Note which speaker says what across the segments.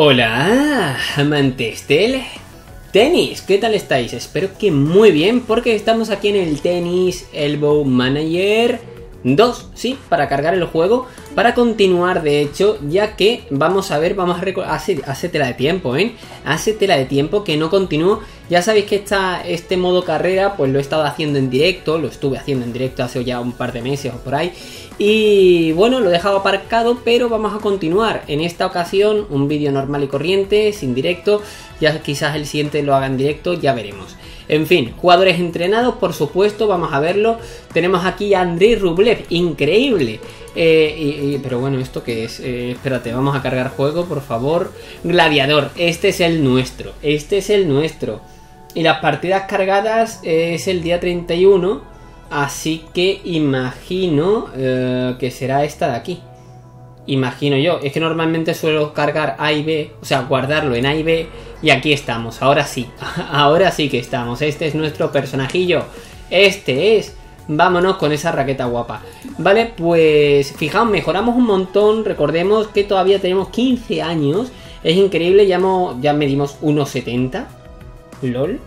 Speaker 1: Hola, amantes del tenis, ¿qué tal estáis? Espero que muy bien porque estamos aquí en el Tenis Elbow Manager 2, sí, para cargar el juego, para continuar de hecho, ya que vamos a ver, vamos a recordar, hace, tela de tiempo, ¿eh? Hace tela de tiempo que no continúo, ya sabéis que esta, este modo carrera pues lo he estado haciendo en directo, lo estuve haciendo en directo hace ya un par de meses o por ahí, y bueno, lo he dejado aparcado, pero vamos a continuar. En esta ocasión, un vídeo normal y corriente, sin directo. Ya quizás el siguiente lo haga en directo, ya veremos. En fin, jugadores entrenados, por supuesto, vamos a verlo. Tenemos aquí a Andrei Rublev, increíble. Eh, pero bueno, ¿esto qué es? Eh, espérate, vamos a cargar juego, por favor. Gladiador, este es el nuestro. Este es el nuestro. Y las partidas cargadas es el día 31 Así que imagino eh, que será esta de aquí. Imagino yo. Es que normalmente suelo cargar A y B, o sea, guardarlo en A y B. Y aquí estamos. Ahora sí. Ahora sí que estamos. Este es nuestro personajillo. Este es. Vámonos con esa raqueta guapa. Vale, pues fijaos, mejoramos un montón. Recordemos que todavía tenemos 15 años. Es increíble, ya, ya medimos 1,70. LOL.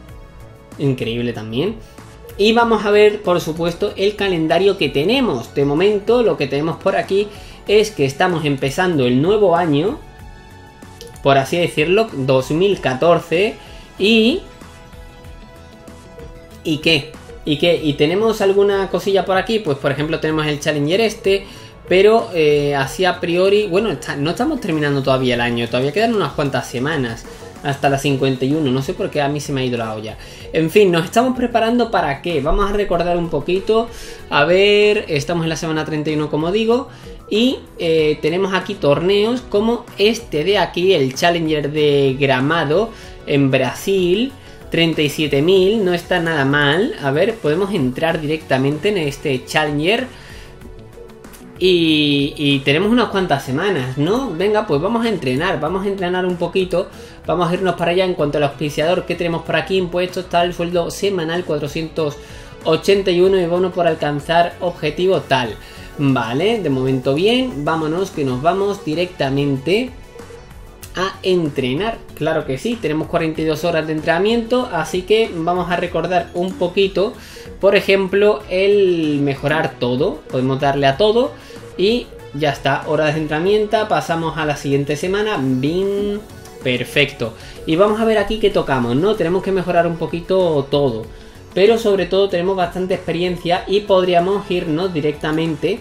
Speaker 1: Increíble también. Y vamos a ver, por supuesto, el calendario que tenemos. De momento, lo que tenemos por aquí es que estamos empezando el nuevo año, por así decirlo, 2014. Y... ¿Y qué? ¿Y qué? ¿Y tenemos alguna cosilla por aquí? Pues por ejemplo tenemos el Challenger este, pero eh, así a priori, bueno, no estamos terminando todavía el año, todavía quedan unas cuantas semanas hasta la 51. No sé por qué a mí se me ha ido la olla. En fin, nos estamos preparando para qué. Vamos a recordar un poquito. A ver, estamos en la semana 31 como digo. Y eh, tenemos aquí torneos como este de aquí, el Challenger de Gramado en Brasil. 37.000, no está nada mal. A ver, podemos entrar directamente en este Challenger. Y, tenemos unas cuantas semanas, ¿no? Venga, pues vamos a entrenar, vamos a entrenar un poquito, vamos a irnos para allá en cuanto al auspiciador que tenemos por aquí impuestos, el sueldo semanal 481 y bono por alcanzar objetivo tal. Vale, de momento bien, vámonos que nos vamos directamente a entrenar. Claro que sí, tenemos 42 horas de entrenamiento, así que vamos a recordar un poquito, por ejemplo, el mejorar todo. Podemos darle a todo y ya está, hora de entrenamiento, pasamos a la siguiente semana, bin, perfecto. Y vamos a ver aquí qué tocamos, ¿no? Tenemos que mejorar un poquito todo, pero sobre todo tenemos bastante experiencia y podríamos irnos directamente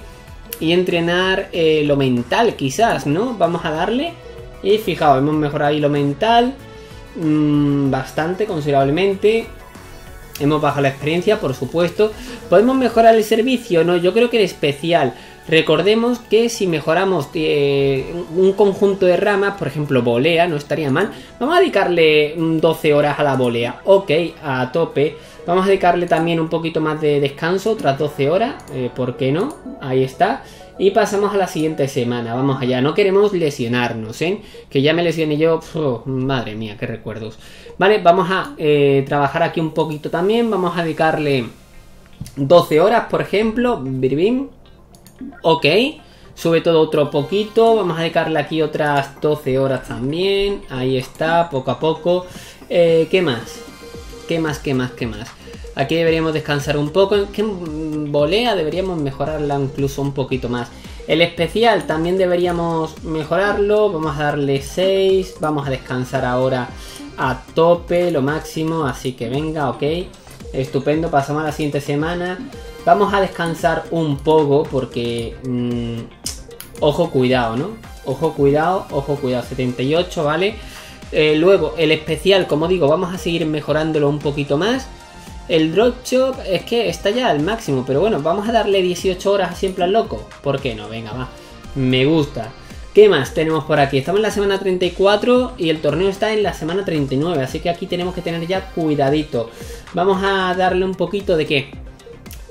Speaker 1: y entrenar eh, lo mental quizás, ¿no? Vamos a darle y fijaos, hemos mejorado ahí lo mental mmm, bastante, considerablemente. Hemos bajado la experiencia, por supuesto. ¿Podemos mejorar el servicio? No, yo creo que el especial. Recordemos que si mejoramos eh, un conjunto de ramas, por ejemplo volea, no estaría mal. Vamos a dedicarle 12 horas a la volea, ok, a tope. Vamos a dedicarle también un poquito más de descanso, otras 12 horas, eh, ¿por qué no? Ahí está. Y pasamos a la siguiente semana, vamos allá, no queremos lesionarnos, ¿eh? Que ya me lesioné yo, madre mía, qué recuerdos. Vale, vamos a eh, trabajar aquí un poquito también, vamos a dedicarle 12 horas, por ejemplo, Ok, sube todo otro poquito. Vamos a dedicarle aquí otras 12 horas también. Ahí está, poco a poco. Eh, ¿Qué más? ¿Qué más, qué más, qué más? Aquí deberíamos descansar un poco. ¿Qué volea? Deberíamos mejorarla incluso un poquito más. El especial también deberíamos mejorarlo. Vamos a darle 6. Vamos a descansar ahora a tope, lo máximo. Así que venga, ok. Estupendo, pasamos a la siguiente semana. Vamos a descansar un poco porque... Mm, ojo, cuidado, ¿no? Ojo, cuidado, ojo, cuidado. 78, ¿vale? Eh, luego, el especial, como digo, vamos a seguir mejorándolo un poquito más. El drop shop es que está ya al máximo, pero bueno, vamos a darle 18 horas siempre al loco. ¿Por qué no? Venga, va. Me gusta. ¿Qué más tenemos por aquí? Estamos en la semana 34 y el torneo está en la semana 39, así que aquí tenemos que tener ya cuidadito. Vamos a darle un poquito de qué?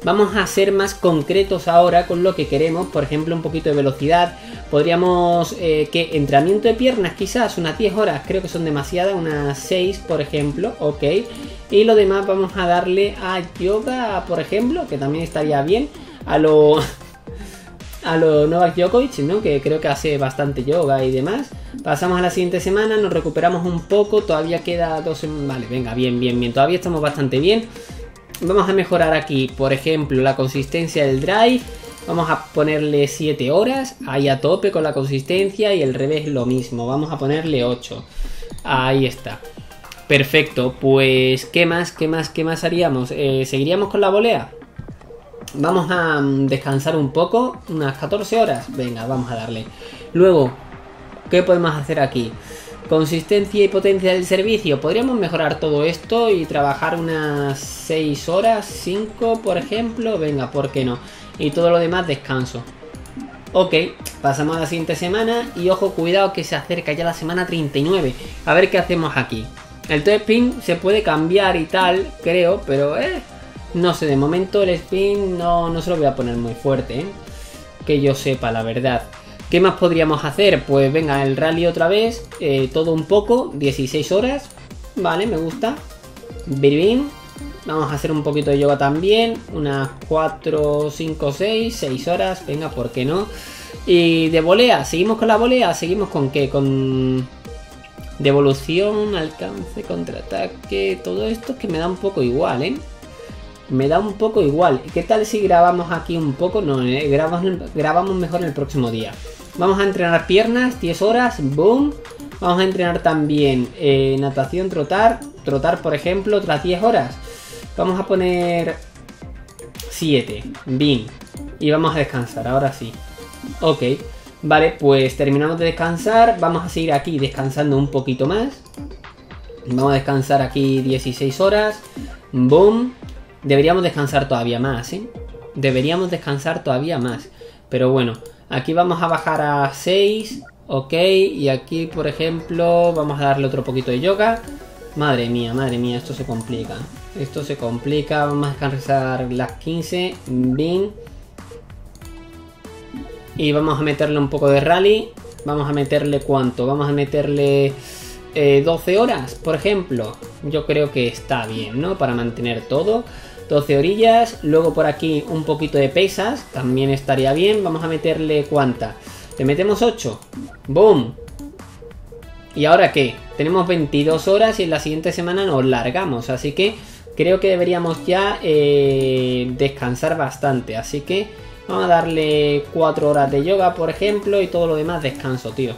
Speaker 1: Vamos a ser más concretos ahora con lo que queremos, por ejemplo un poquito de velocidad. Podríamos, eh, que entrenamiento de piernas quizás, unas 10 horas, creo que son demasiadas, unas 6 por ejemplo, ok. Y lo demás vamos a darle a yoga, por ejemplo, que también estaría bien. A lo... a lo Novak Djokovic, ¿no? Que creo que hace bastante yoga y demás. Pasamos a la siguiente semana, nos recuperamos un poco, todavía queda dos... Vale, venga, bien, bien, bien, todavía estamos bastante bien. Vamos a mejorar aquí, por ejemplo, la consistencia del drive. Vamos a ponerle 7 horas, ahí a tope con la consistencia y el revés lo mismo. Vamos a ponerle 8. Ahí está. Perfecto, pues ¿qué más? ¿Qué más? ¿Qué más haríamos? Eh, ¿Seguiríamos con la volea? Vamos a mm, descansar un poco, unas 14 horas. Venga, vamos a darle. Luego, ¿qué podemos hacer aquí? Consistencia y potencia del servicio. Podríamos mejorar todo esto y trabajar unas 6 horas, 5 por ejemplo. Venga, ¿por qué no? Y todo lo demás descanso. Ok, pasamos a la siguiente semana y ojo, cuidado que se acerca ya la semana 39. A ver qué hacemos aquí. El top spin se puede cambiar y tal, creo, pero eh, no sé, de momento el spin no, no se lo voy a poner muy fuerte, eh, que yo sepa la verdad. ¿Qué más podríamos hacer? Pues venga, el rally otra vez, eh, todo un poco, 16 horas, vale, me gusta. Bien, vamos a hacer un poquito de yoga también, unas 4, 5, 6, 6 horas, venga, ¿por qué no? Y de volea, seguimos con la volea, seguimos con qué, con devolución, alcance, contraataque, todo esto que me da un poco igual, ¿eh? Me da un poco igual. ¿Qué tal si grabamos aquí un poco? No, eh, grabamos, grabamos mejor el próximo día. Vamos a entrenar piernas, 10 horas, boom. Vamos a entrenar también eh, natación, trotar. Trotar, por ejemplo, otras 10 horas. Vamos a poner 7, bin. Y vamos a descansar, ahora sí. Ok. Vale, pues terminamos de descansar. Vamos a seguir aquí descansando un poquito más. Vamos a descansar aquí 16 horas. Boom. Deberíamos descansar todavía más, ¿eh? Deberíamos descansar todavía más. Pero bueno, Aquí vamos a bajar a 6. Ok, y aquí por ejemplo vamos a darle otro poquito de yoga. Madre mía, madre mía, esto se complica. Esto se complica, vamos a descansar las 15. Bien. Y vamos a meterle un poco de rally. Vamos a meterle cuánto? Vamos a meterle 12 eh, horas, por ejemplo. Yo creo que está bien, ¿no? Para mantener todo. 12 orillas. Luego por aquí un poquito de pesas. También estaría bien. Vamos a meterle cuánta. Le metemos 8. ¡Boom! ¿Y ahora qué? Tenemos 22 horas y en la siguiente semana nos largamos. Así que creo que deberíamos ya eh, descansar bastante. Así que vamos a darle 4 horas de yoga, por ejemplo. Y todo lo demás descanso, tío.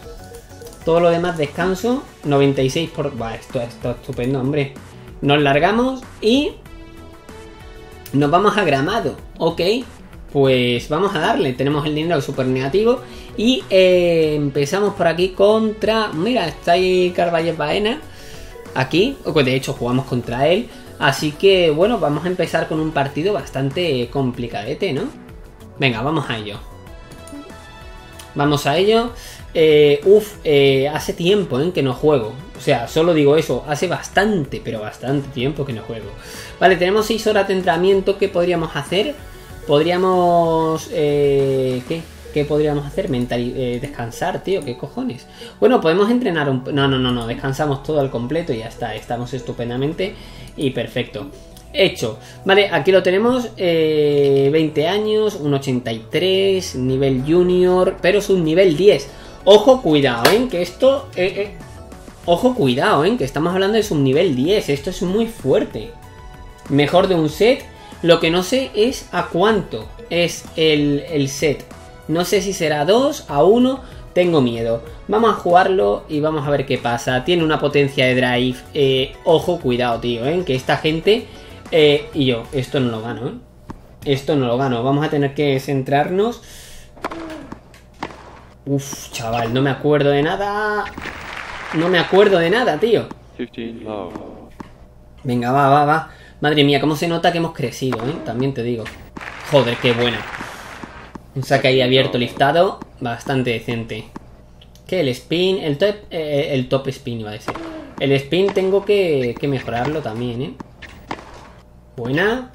Speaker 1: Todo lo demás descanso. 96 por... Buah, esto, esto es estupendo, hombre. Nos largamos y nos vamos a Gramado, ok. Pues vamos a darle, tenemos el dinero super negativo y eh, empezamos por aquí contra... Mira, está ahí Carvalho Baena, aquí, de hecho jugamos contra él. Así que bueno, vamos a empezar con un partido bastante complicadete, ¿no? Venga, vamos a ello. Vamos a ello. Eh, uf, eh, hace tiempo en que no juego. O sea, solo digo eso, hace bastante, pero bastante tiempo que no juego. Vale, tenemos 6 horas de entrenamiento. ¿Qué podríamos hacer? Podríamos... Eh, ¿Qué? ¿Qué podríamos hacer? Mental, eh, descansar, tío, ¿qué cojones? Bueno, podemos entrenar un... No, no, no, no, descansamos todo al completo y ya está, estamos estupendamente y perfecto. Hecho. Vale, aquí lo tenemos, 20 eh, años, un 83, nivel junior, pero es un nivel 10. Ojo, cuidado, ¿eh? Que esto... Eh, ojo, cuidado, ¿eh? Que estamos hablando de un nivel 10. Esto es muy fuerte. Mejor de un set. Lo que no sé es a cuánto es el, el set. No sé si será 2 a 1. Tengo miedo. Vamos a jugarlo y vamos a ver qué pasa. Tiene una potencia de drive. Eh, ojo, cuidado, tío, ¿eh? Que esta gente... Eh, y yo, esto no lo gano, ¿eh? Esto no lo gano. Vamos a tener que centrarnos Uf, chaval, no me acuerdo de nada. No me acuerdo de nada, tío. Venga, va, va, va. Madre mía, cómo se nota que hemos crecido, ¿eh? También te digo. Joder, qué buena. Un saque ahí abierto listado. Bastante decente. ¿Qué? El spin. El top, eh, el top spin iba a decir. El spin tengo que, que mejorarlo también, ¿eh? Buena.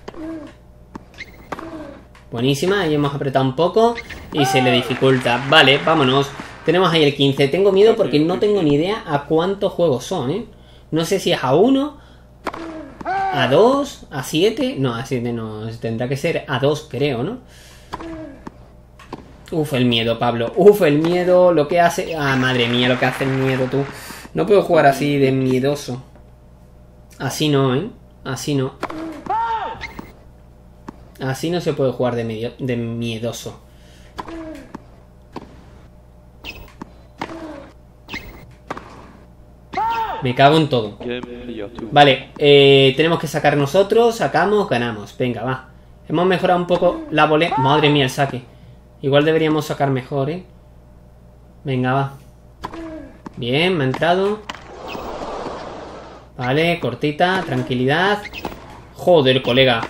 Speaker 1: Buenísima, ahí hemos apretado un poco y se le dificulta. Vale, vámonos. Tenemos ahí el 15. Tengo miedo porque no tengo ni idea a cuántos juegos son, ¿eh? No sé si es a 1, a 2, a 7. No, a 7 no. Tendrá que ser a 2, creo, ¿no? Uf, el miedo, Pablo. Uf, el miedo, lo que hace... Ah, madre mía, lo que hace el miedo, tú. No puedo jugar así de miedoso. Así no, ¿eh? Así no. Así no se puede jugar de, de miedoso. Me cago en todo. Vale, eh, tenemos que sacar nosotros, sacamos, ganamos. Venga, va. Hemos mejorado un poco la boleta. Madre mía, el saque. Igual deberíamos sacar mejor, ¿eh? Venga, va. Bien, me ha entrado. Vale, cortita, tranquilidad. Joder, colega.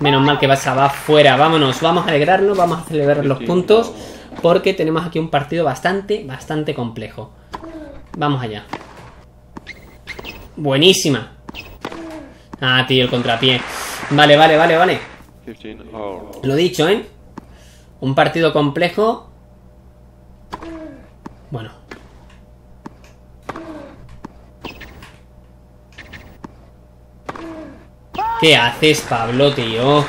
Speaker 1: Menos mal que vas a va fuera. Vámonos, vamos a alegrarnos, vamos a celebrar los puntos. Porque tenemos aquí un partido bastante, bastante complejo. Vamos allá. Buenísima. Ah, tío, el contrapié. Vale, vale, vale, vale. Lo dicho, ¿eh? Un partido complejo. Bueno. ¿Qué haces, Pablo, tío?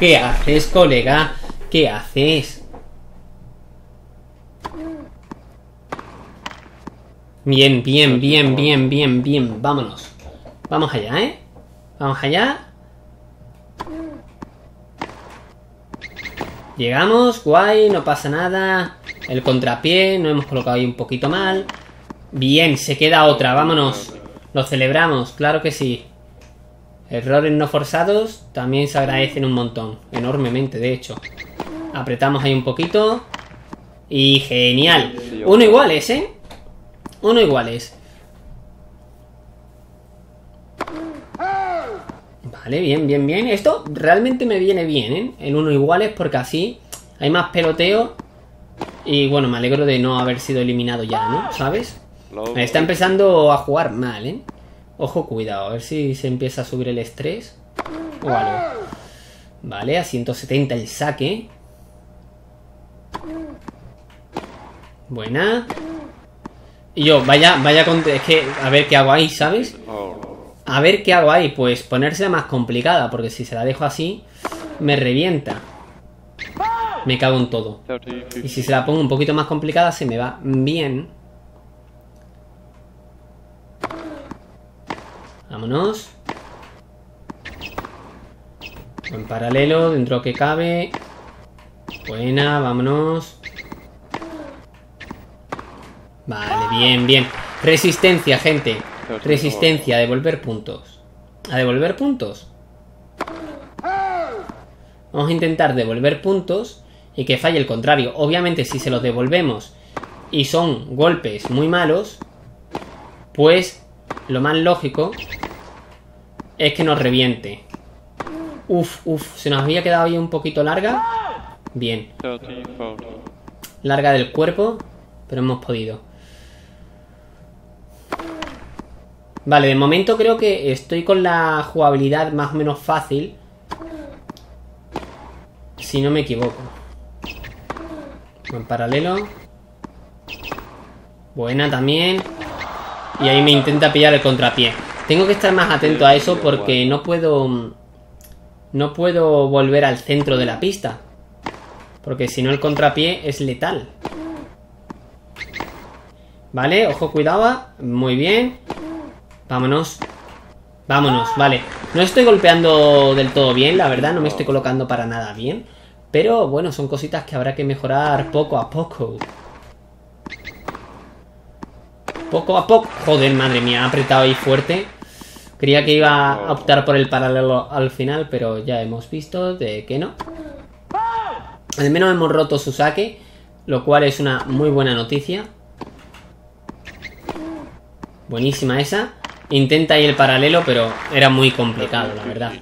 Speaker 1: ¿Qué haces, colega? ¿Qué haces? Bien, bien, bien, bien, bien, bien. Vámonos. Vamos allá, ¿eh? Vamos allá. Llegamos, guay, no pasa nada. El contrapié, no hemos colocado ahí un poquito mal. Bien, se queda otra, vámonos. Lo celebramos, claro que sí. Errores no forzados también se agradecen un montón. Enormemente, de hecho. Apretamos ahí un poquito. Y genial. Uno iguales, ¿eh? Uno iguales. Vale, bien, bien, bien. Esto realmente me viene bien, ¿eh? El uno iguales porque así hay más peloteo. Y bueno, me alegro de no haber sido eliminado ya, ¿no? ¿Sabes? Me está empezando a jugar mal, ¿eh? Ojo, cuidado, a ver si se empieza a subir el estrés o algo. Vale, a 170 el saque. Buena. Y yo, vaya, vaya con... Es que, a ver qué hago ahí, ¿sabes? A ver qué hago ahí. Pues ponérsela más complicada, porque si se la dejo así, me revienta. Me cago en todo. Y si se la pongo un poquito más complicada, se me va bien. Vámonos. En paralelo, dentro que cabe. Buena, vámonos. Vale, bien, bien. Resistencia, gente. Resistencia, devolver puntos. ¿A devolver puntos? Vamos a intentar devolver puntos y que falle el contrario. Obviamente, si se los devolvemos y son golpes muy malos, pues lo más lógico es que nos reviente. Uf, uf, se nos había quedado ahí un poquito larga. Bien. Larga del cuerpo, pero hemos podido. Vale, de momento creo que estoy con la jugabilidad más o menos fácil. Si no me equivoco. En paralelo. Buena también. Y ahí me intenta pillar el contrapié. Tengo que estar más atento a eso porque no puedo... No puedo volver al centro de la pista. Porque si no el contrapié es letal. Vale, ojo, cuidado. Muy bien. Vámonos. Vámonos, vale. No estoy golpeando del todo bien, la verdad. No me estoy colocando para nada bien. Pero bueno, son cositas que habrá que mejorar poco a poco. Poco a poco. Joder, madre mía, ha apretado ahí fuerte. Creía que iba a optar por el paralelo al final, pero ya hemos visto de que no. Al menos hemos roto su saque, lo cual es una muy buena noticia. Buenísima esa. Intenta ir el paralelo, pero era muy complicado, la verdad.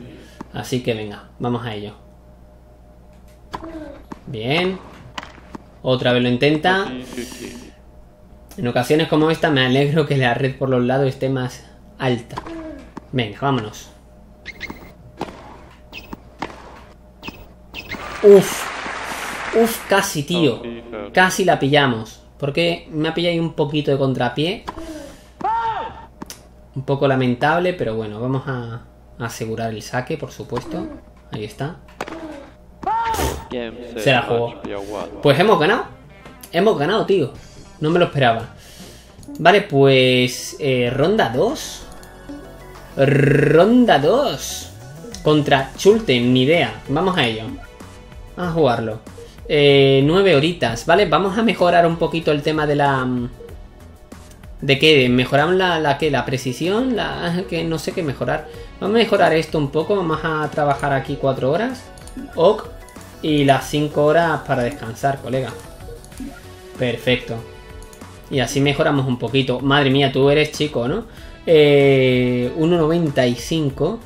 Speaker 1: Así que venga, vamos a ello. Bien. Otra vez lo intenta. En ocasiones como esta me alegro que la red por los lados esté más alta. Venga, vámonos. Uf. Uf, casi, tío. Casi la pillamos. Porque me ha pillado ahí un poquito de contrapié. Un poco lamentable, pero bueno, vamos a, asegurar el saque, por supuesto. Ahí está. Se la jugó. Pues hemos ganado. Hemos ganado, tío. No me lo esperaba. Vale, pues... Eh, ronda 2. Ronda 2. Contra Chulten, ni idea. Vamos a ello. Vamos a jugarlo. Eh, 9 horitas, ¿vale? Vamos a mejorar un poquito el tema de la... ¿De qué? ¿Mejoramos la, la, ¿qué? la precisión? La, que no sé qué mejorar. Vamos a mejorar esto un poco. Vamos a trabajar aquí 4 horas. Ok. Y las 5 horas para descansar, colega. Perfecto. Y así mejoramos un poquito. Madre mía, tú eres chico, ¿no? Eh, 1.95.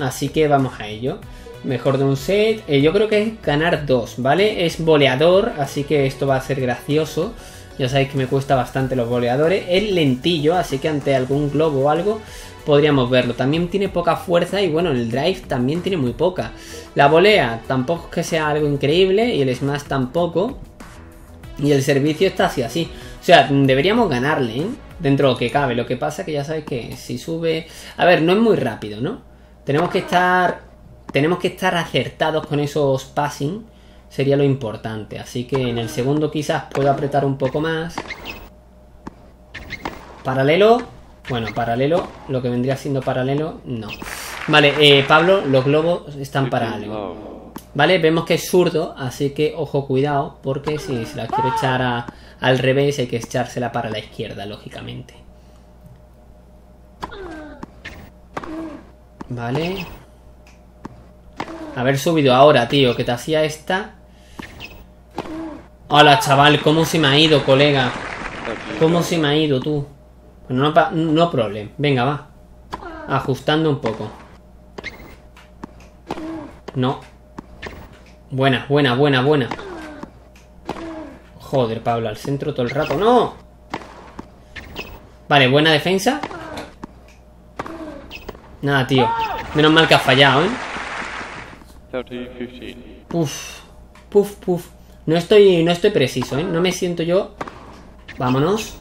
Speaker 1: Así que vamos a ello. Mejor de un set. Eh, yo creo que es ganar dos, ¿vale? Es boleador, así que esto va a ser gracioso. Ya sabéis que me cuesta bastante los boleadores. Es lentillo, así que ante algún globo o algo podríamos verlo. También tiene poca fuerza y bueno, el drive también tiene muy poca. La volea tampoco es que sea algo increíble y el smash tampoco. Y el servicio está así así. O sea, deberíamos ganarle, ¿eh? Dentro de lo que cabe. Lo que pasa que ya sabéis que si sube... A ver, no es muy rápido, ¿no? Tenemos que estar tenemos que estar acertados con esos passing. Sería lo importante. Así que en el segundo quizás puedo apretar un poco más. Paralelo. Bueno, paralelo. Lo que vendría siendo paralelo, no. Vale, eh, Pablo, los globos están paralelos. Vale, vemos que es zurdo, así que ojo, cuidado, porque si se la quiero echar al revés hay que echársela para la izquierda, lógicamente. Vale. Haber subido ahora, tío, que te hacía esta. Hola, chaval, ¿cómo se me ha ido, colega? ¿Cómo se me ha ido, tú? Bueno, no, no problem. Venga, va. Ajustando un poco. No. Buena, buena, buena, buena. Joder, Pablo, al centro todo el rato. ¡No! Vale, buena defensa. Nada, tío. Menos mal que has fallado, ¿eh? Puf, puf, puf. No estoy, no estoy preciso, ¿eh? No me siento yo. Vámonos.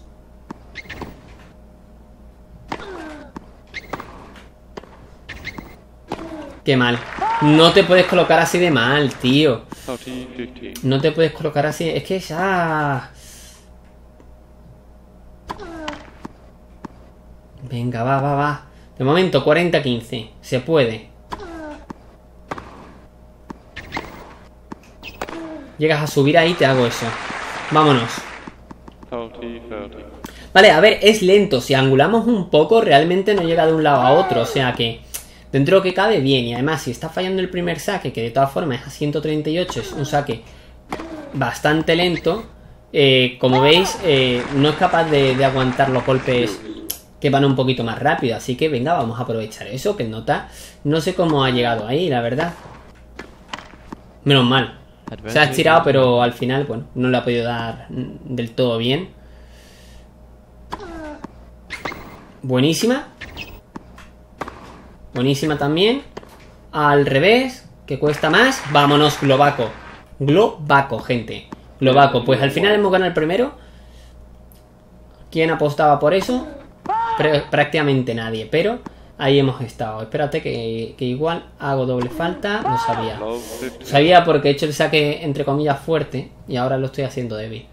Speaker 1: Qué mal. No te puedes colocar así de mal, tío. No te puedes colocar así. Es que ya... Venga, va, va, va. De momento, 40-15. Se puede. Llegas a subir ahí, te hago eso. Vámonos. Vale, a ver, es lento. Si angulamos un poco, realmente no llega de un lado a otro. O sea que, dentro que cabe, bien. Y además, si está fallando el primer saque, que de todas formas es a 138, es un saque bastante lento. Eh, como veis, eh, no es capaz de, aguantar los golpes que van un poquito más rápido. Así que venga, vamos a aprovechar eso, que nota. No sé cómo ha llegado ahí, la verdad. Menos mal. Se ha estirado, pero al final, bueno, no le ha podido dar del todo bien. Buenísima. Buenísima también. Al revés, que cuesta más. Vámonos, Globaco. Globaco, gente. Globaco. Pues al final hemos ganado el primero. ¿Quién apostaba por eso? prácticamente nadie, pero Ahí hemos estado. Espérate que, igual hago doble falta. No sabía. Sabía porque he hecho el saque entre comillas fuerte y ahora lo estoy haciendo débil.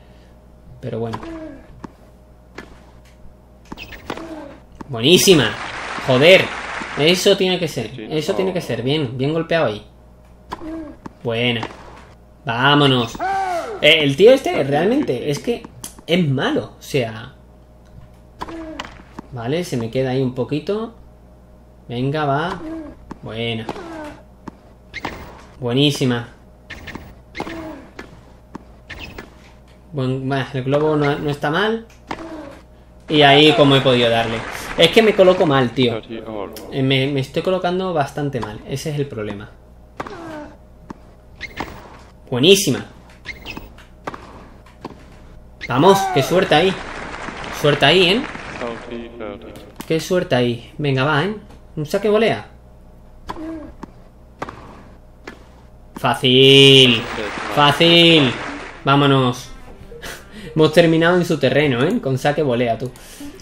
Speaker 1: Pero bueno. Buenísima. Joder. Eso tiene que ser. Eso tiene que ser. Bien, bien golpeado ahí. Buena. Vámonos. Eh, el tío este realmente es que es malo. O sea... Vale, se me queda ahí un poquito. Venga, va. Buena. Buenísima. Bueno, el globo no, está mal. Y ahí como he podido darle. Es que me coloco mal, tío. Eh, me, me estoy colocando bastante mal. Ese es el problema. Buenísima. Vamos, qué suerte ahí. Suerte ahí, ¿eh? Qué suerte ahí. Venga, va, ¿eh? Un saque volea. Fácil. Fácil. Vámonos. Hemos terminado en su terreno, ¿eh? Con saque volea, tú.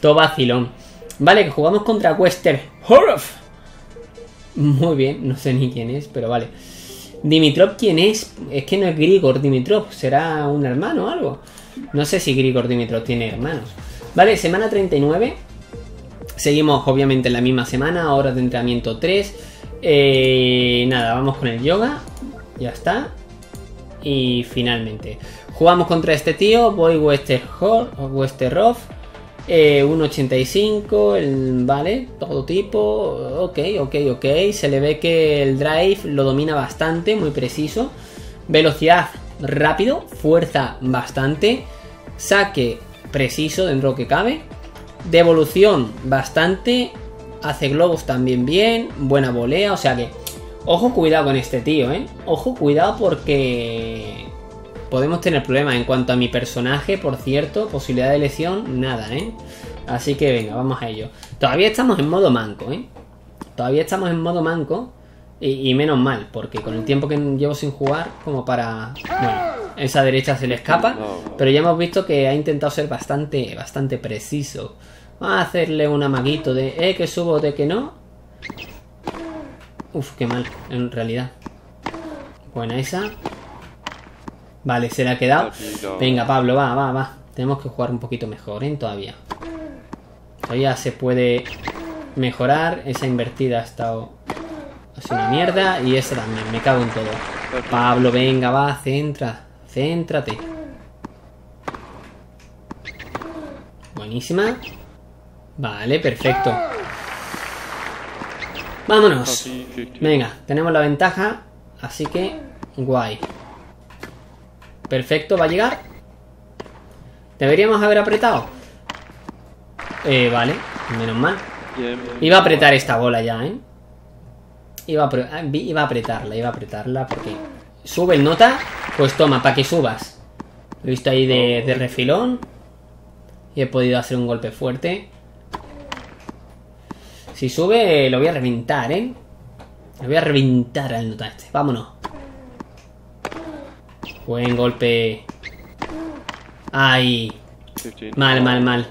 Speaker 1: Todo vacilón. Vale, que jugamos contra Wester Horf. Muy bien, no sé ni quién es, pero vale. Dimitrov, ¿quién es? Es que no es Grigor Dimitrov, será un hermano o algo. No sé si Grigor Dimitrov tiene hermanos. Vale, semana 39. Seguimos obviamente en la misma semana, horas de entrenamiento 3. Eh, nada, vamos con el yoga. Ya está. Y finalmente. Jugamos contra este tío, Boy Westerhoff. Eh, 1.85, el, vale, todo tipo, ok, ok, ok, se le ve que el drive lo domina bastante, muy preciso, velocidad rápido, fuerza bastante, saque preciso dentro que cabe, devolución bastante, hace globos también bien, buena volea, o sea que, ojo cuidado con este tío, eh, ojo cuidado porque podemos tener problemas. En cuanto a mi personaje, por cierto, posibilidad de lesión, nada, ¿eh? Así que venga, vamos a ello. Todavía estamos en modo manco, ¿eh? Todavía estamos en modo manco. Y, menos mal, porque con el tiempo que llevo sin jugar, como para... Bueno, esa derecha se le escapa. Pero ya hemos visto que ha intentado ser bastante, bastante preciso. Vamos a hacerle un amaguito de... Eh, que subo, de que no. Uf, qué mal, en realidad. Buena esa. Vale, se le ha quedado. Venga, Pablo, va, va, va. Tenemos que jugar un poquito mejor, ¿eh? Todavía. Todavía se puede mejorar. Esa invertida ha estado... Es una mierda. Y ese también, me cago en todo. Pablo, venga, va, centra. Céntrate. Buenísima. Vale, perfecto. Vámonos. Venga, tenemos la ventaja. Así que, guay. Perfecto, va a llegar. Deberíamos haber apretado. Eh, vale, menos mal. Iba a apretar esta bola ya, ¿eh? Iba a, ah, iba a apretarla, iba a apretarla porque... Sube el nota, pues toma, para que subas. Lo he visto ahí de, de refilón. Y he podido hacer un golpe fuerte. Si sube, lo voy a reventar, ¿eh? Lo voy a reventar al nota este. Vámonos. Buen golpe. Ay. Mal, mal, mal.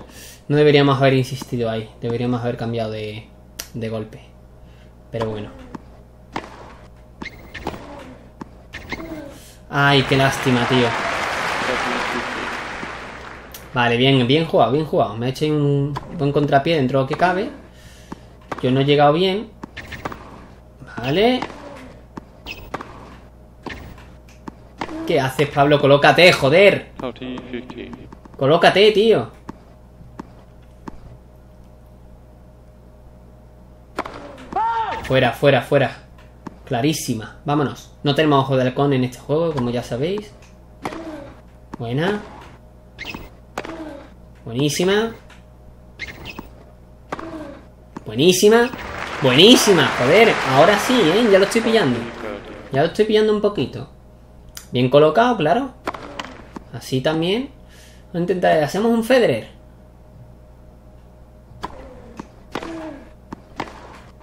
Speaker 1: No deberíamos haber insistido ahí. Deberíamos haber cambiado de, de golpe. Pero bueno. Ay, qué lástima, tío. Vale, bien, bien jugado, bien jugado. Me ha hecho un buen contrapié dentro de lo que cabe. Yo no he llegado bien. Vale. ¿Qué haces, Pablo? Colócate, joder. Colócate, tío. Fuera, fuera, fuera. Clarísima. Vámonos. No tenemos ojo de halcón en este juego, como ya sabéis. Buena. Buenísima. Buenísima. Buenísima. Joder, ahora sí, ¿eh? Ya lo estoy pillando. Ya lo estoy pillando un poquito. Bien colocado, claro. Así también. Vamos a intentar... Hacemos un Federer.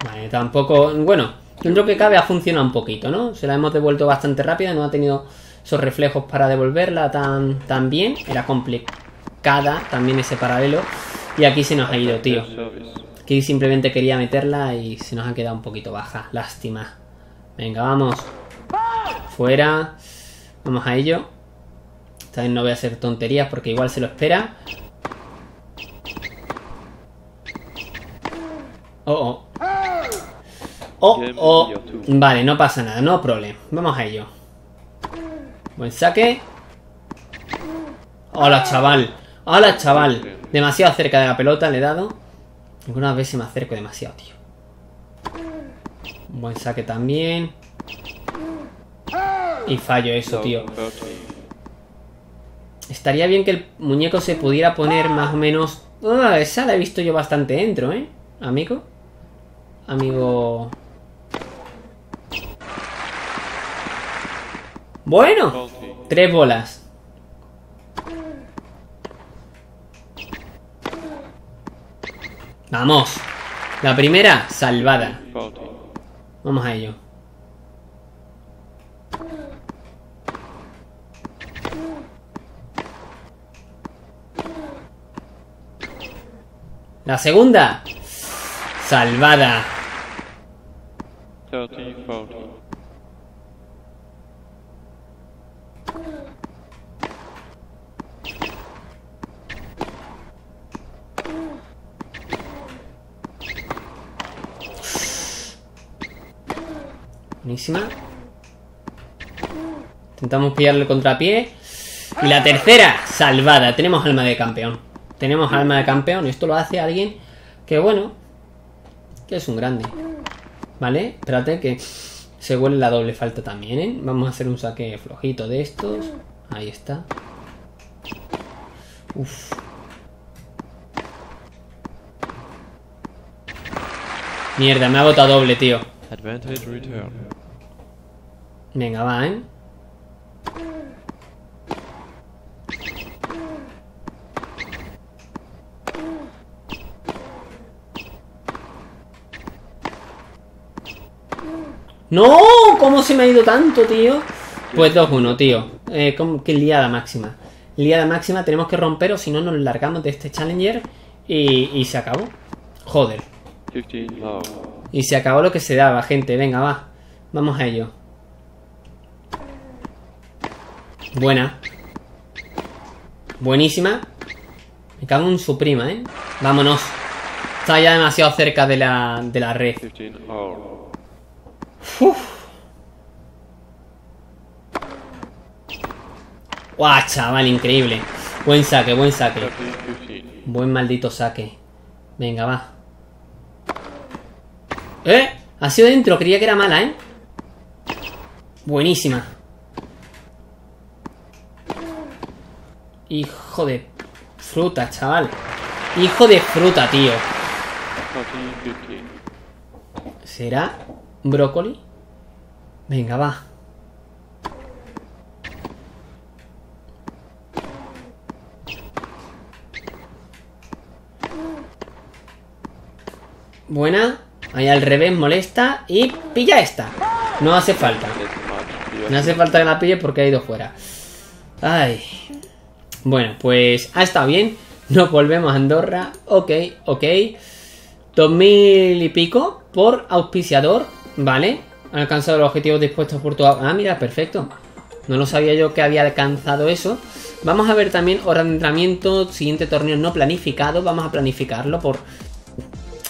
Speaker 1: Vale, tampoco... Bueno, dentro que cabe ha funcionado un poquito, ¿no? Se la hemos devuelto bastante rápida. No ha tenido esos reflejos para devolverla tan, tan bien. Era complicada también ese paralelo. Y aquí se nos ha ido, tío. Aquí simplemente quería meterla y se nos ha quedado un poquito baja. Lástima. Venga, vamos. Fuera. Vamos a ello. Esta vez no voy a hacer tonterías porque igual se lo espera. Oh, oh. Oh, oh. Vale, no pasa nada, no problema. Vamos a ello. Buen saque. Hola, chaval. Hola, chaval. Demasiado cerca de la pelota le he dado. Algunas veces me acerco demasiado, tío. Buen saque también. Y fallo eso, tío. Estaría bien que el muñeco se pudiera poner más o menos... Ah, esa la he visto yo bastante dentro, ¿eh? Amigo. Amigo... Bueno. Tres bolas. Vamos. La primera, salvada. Vamos a ello. La segunda. Salvada. Buenísima. Intentamos pillarle el contrapié. Y la tercera, salvada. Tenemos alma de campeón. Tenemos alma de campeón. Esto lo hace alguien que, bueno, que es un grande. ¿Vale? Espérate que se huele la doble falta también, ¿eh? Vamos a hacer un saque flojito de estos. Ahí está. Uf. Mierda, me ha botado doble, tío.
Speaker 2: Advantage return.
Speaker 1: Venga, va, ¿eh? ¡No! ¿Cómo se me ha ido tanto, tío? Pues 2-1, tío. Eh, ¿cómo- qué liada máxima. Liada máxima, tenemos que romper o si no nos largamos de este Challenger y, y se acabó. Joder.
Speaker 2: 15 low.
Speaker 1: Y se acabó lo que se daba, gente. Venga, va. Vamos a ello. Buena. Buenísima. Me cago en su prima, ¿eh? Vámonos. Está ya demasiado cerca de la, de la red.
Speaker 2: 15 all.
Speaker 1: ¡Guau, chaval! Increíble. Buen saque, buen saque.
Speaker 2: 30 15.
Speaker 1: Buen maldito saque. Venga, va. ¡Eh! Ha sido dentro, creía que era mala, ¿eh? Buenísima. Hijo de fruta, chaval. Hijo de fruta, tío.
Speaker 2: 14 15.
Speaker 1: ¿Será brócoli? Venga, va. Buena. Ahí al revés molesta. Y pilla esta. No hace falta. No hace falta que la pille porque ha ido fuera. Ay. Bueno, pues ha estado bien. Nos volvemos a Andorra. Ok, ok. 2000 y pico por auspiciador. Vale. Ha alcanzado los objetivos dispuestos por tu... Ah, mira, perfecto. No lo sabía yo que había alcanzado eso. Vamos a ver también hora entrenamiento. Siguiente torneo no planificado. Vamos a planificarlo por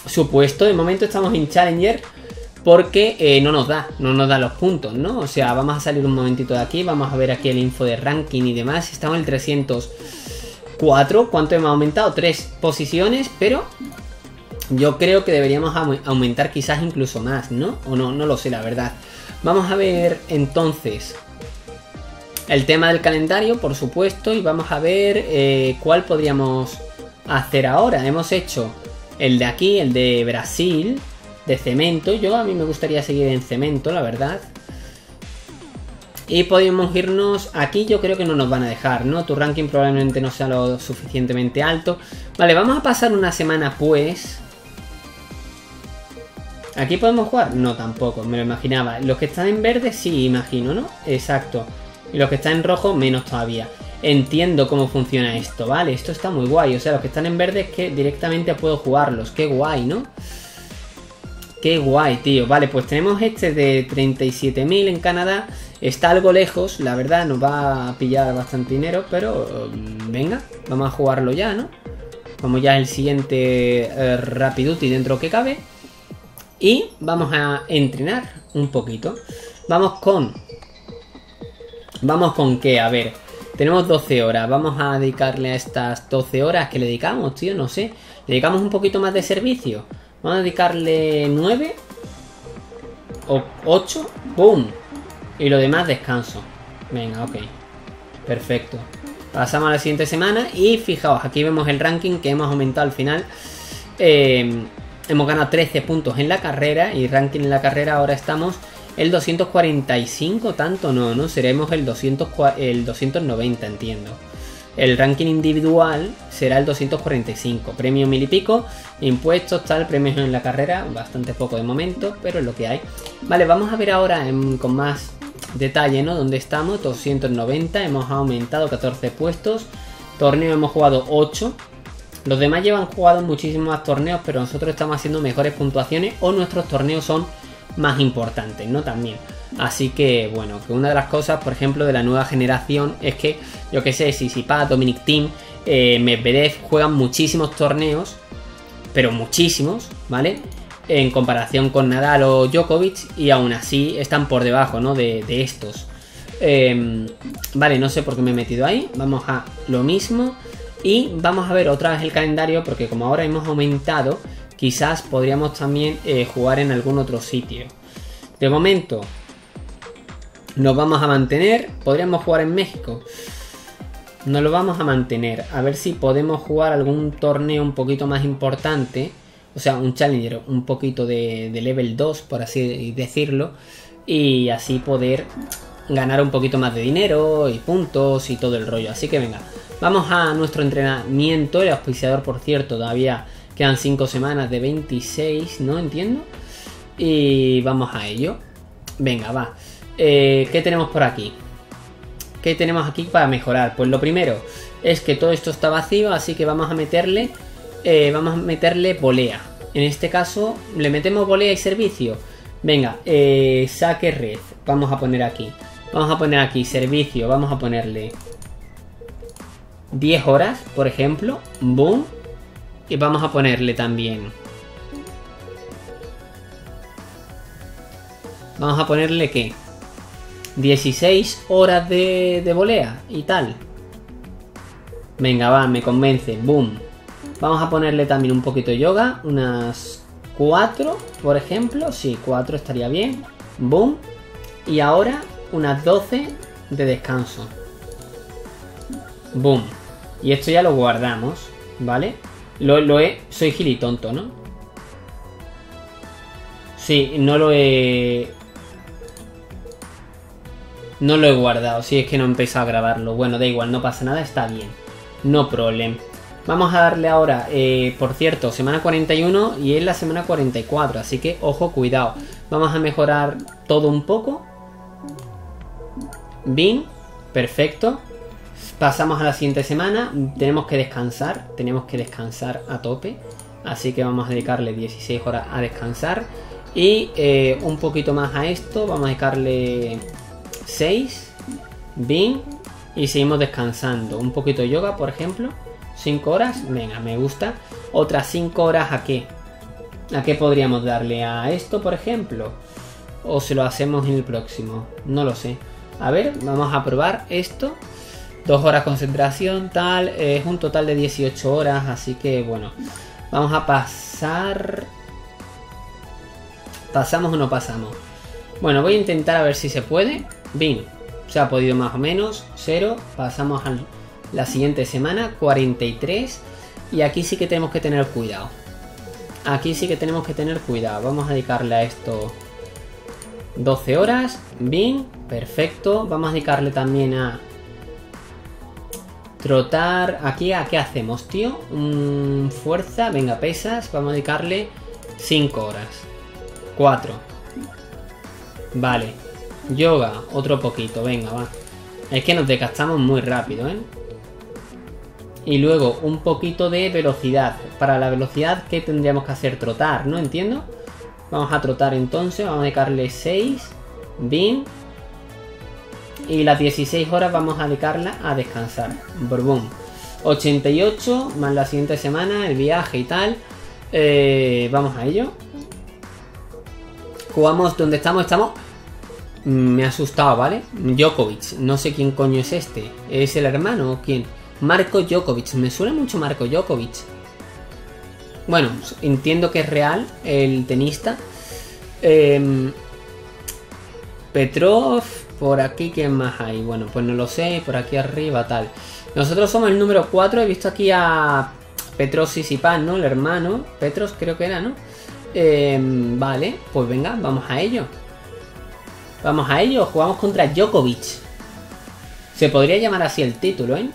Speaker 1: supuesto. De momento estamos en Challenger porque eh, no nos da, no nos da los puntos, ¿no? O sea, vamos a salir un momentito de aquí, vamos a ver aquí el info de ranking y demás. Estamos en el 304. ¿Cuánto hemos aumentado? Tres posiciones, pero yo creo que deberíamos au- aumentar quizás incluso más, ¿no? O no, no lo sé, la verdad. Vamos a ver entonces el tema del calendario, por supuesto, y vamos a ver eh, cuál podríamos hacer ahora. Hemos hecho el de aquí, el de Brasil, de cemento. Yo a mí me gustaría seguir en cemento, la verdad. Y podemos irnos aquí, yo creo que no nos van a dejar, ¿no? Tu ranking probablemente no sea lo suficientemente alto. Vale, vamos a pasar una semana pues. ¿Aquí podemos jugar? No, tampoco, me lo imaginaba. Los que están en verde sí, imagino, ¿no? Exacto. Y los que están en rojo, menos todavía. Entiendo cómo funciona esto, ¿vale? Esto está muy guay. O sea, los que están en verde es que directamente puedo jugarlos. Qué guay, ¿no? Qué guay, tío. Vale, pues tenemos este de 37.000 en Canadá. Está algo lejos, la verdad, nos va a pillar bastante dinero, pero mm, venga, vamos a jugarlo ya, ¿no? Como ya el siguiente eh, Rapiduti dentro que cabe. Y vamos a entrenar un poquito. Vamos con... Vamos con qué, a ver. Tenemos 12 horas. Vamos a dedicarle a estas 12 horas que le dedicamos, tío, no sé. Le dedicamos un poquito más de servicio. Vamos a dedicarle 9 o 8. ¡Boom! Y lo demás descanso. Venga, ok. Perfecto. Pasamos a la siguiente semana y fijaos, aquí vemos el ranking que hemos aumentado al final. Eh, hemos ganado 13 puntos en la carrera y ranking en la carrera ahora estamos el 245, tanto no, ¿no? Seremos el, 200, cua- el 290, entiendo. El ranking individual será el 245. Premio mil y pico. Impuestos, tal. Premios en la carrera. Bastante poco de momento, pero es lo que hay. Vale, vamos a ver ahora en- con más detalle, ¿no? ¿Dónde estamos? 290. Hemos aumentado 14 puestos. Torneo hemos jugado 8. Los demás llevan jugado muchísimos más torneos, pero nosotros estamos haciendo mejores puntuaciones o nuestros torneos son más importantes, ¿no? También. Así que, bueno, que una de las cosas, por ejemplo, de la nueva generación es que, yo que sé, Sisipa, Dominic Team, eh, Medvedev juegan muchísimos torneos, pero muchísimos, ¿vale? en comparación con Nadal o Djokovic y aún así están por debajo, ¿no? De, de estos. Em, vale, no sé por qué me he metido ahí. Vamos a lo mismo. Y vamos a ver otra vez el calendario porque como ahora hemos aumentado, quizás podríamos también eh, jugar en algún otro sitio. De momento, nos vamos a mantener. Podríamos jugar en México. Nos lo vamos a mantener. A ver si podemos jugar algún torneo un poquito más importante. O sea, un Challenger un poquito de, de level 2, por así decirlo. Y así poder ganar un poquito más de dinero y puntos y todo el rollo. Así que venga, vamos a nuestro entrenamiento. El auspiciador, por cierto, todavía quedan 5 semanas de 26, ¿no? Entiendo. Y vamos a ello. Venga, va. Eh, ¿Qué tenemos por aquí? ¿Qué tenemos aquí para mejorar? Pues lo primero es que todo esto está vacío, así que vamos a meterle, eh, vamos a meterle volea. En este caso le metemos volea y servicio. Venga, eh, saque red. Vamos a poner aquí. Vamos a poner aquí servicio. Vamos a ponerle 10 horas, por ejemplo. Boom. Y vamos a ponerle también. Vamos a ponerle que 16 horas de, de volea y tal. Venga, va, me convence. Boom. Vamos a ponerle también un poquito de yoga. Unas 4, por ejemplo. Sí, 4 estaría bien. Boom. Y ahora unas 12 de descanso. Boom. Y esto ya lo guardamos, ¿vale? Lo, lo he... Soy gilitonto, ¿no? Sí, no lo he... No lo he guardado, si es que no he empezado a grabarlo. Bueno, da igual, no pasa nada, está bien. No problem. Vamos a darle ahora, eh, por cierto, semana 41 y es la semana 44, así que ojo, cuidado. Vamos a mejorar todo un poco. Bien, perfecto. Pasamos a la siguiente semana. Tenemos que descansar, tenemos que descansar a tope. Así que vamos a dedicarle 16 horas a descansar. Y eh, un poquito más a esto, vamos a dedicarle 6. Bien. Y seguimos descansando. Un poquito de yoga, por ejemplo. 5 horas. Venga, me gusta. Otras 5 horas a qué? ¿A qué podríamos darle? ¿A esto, por ejemplo? ¿O se lo hacemos en el próximo? No lo sé. A ver, vamos a probar esto. 2 horas concentración, tal. Es un total de 18 horas. Así que bueno. Vamos a pasar. ¿Pasamos o no pasamos? Bueno, voy a intentar a ver si se puede. Bien, se ha podido más o menos. 0. Pasamos a la siguiente semana. 43. Y aquí sí que tenemos que tener cuidado. Aquí sí que tenemos que tener cuidado. Vamos a dedicarle a esto 12 horas. Bien, perfecto. Vamos a dedicarle también a trotar. Aquí, ¿a qué hacemos, tío? Mm, fuerza, venga, pesas. Vamos a dedicarle 5 horas. 4. Vale. Yoga, otro poquito, venga, va. Es que nos desgastamos muy rápido, ¿eh? Y luego un poquito de velocidad. Para la velocidad, ¿qué tendríamos que hacer? Trotar, ¿no? Entiendo. Vamos a trotar entonces, vamos a dedicarle 6. Bien. Y las 16 horas vamos a dedicarla a descansar. Borbón. 88, más la siguiente semana, el viaje y tal. Eh, vamos a ello. Jugamos donde estamos, estamos. Me ha asustado, ¿vale? Djokovic, no sé quién coño es este. ¿Es el hermano o quién? Marco Djokovic, me suena mucho Marco Djokovic. Bueno, entiendo que es real el tenista. Eh, Petrov, por aquí, ¿quién más hay? Bueno, pues no lo sé, por aquí arriba, tal. Nosotros somos el número 4, he visto aquí a Petros Sisipan, ¿no? El hermano. Petros creo que era, ¿no? Eh, vale, pues venga, vamos a ello. Vamos a ello, jugamos contra Djokovic. Se podría llamar así el título, ¿eh?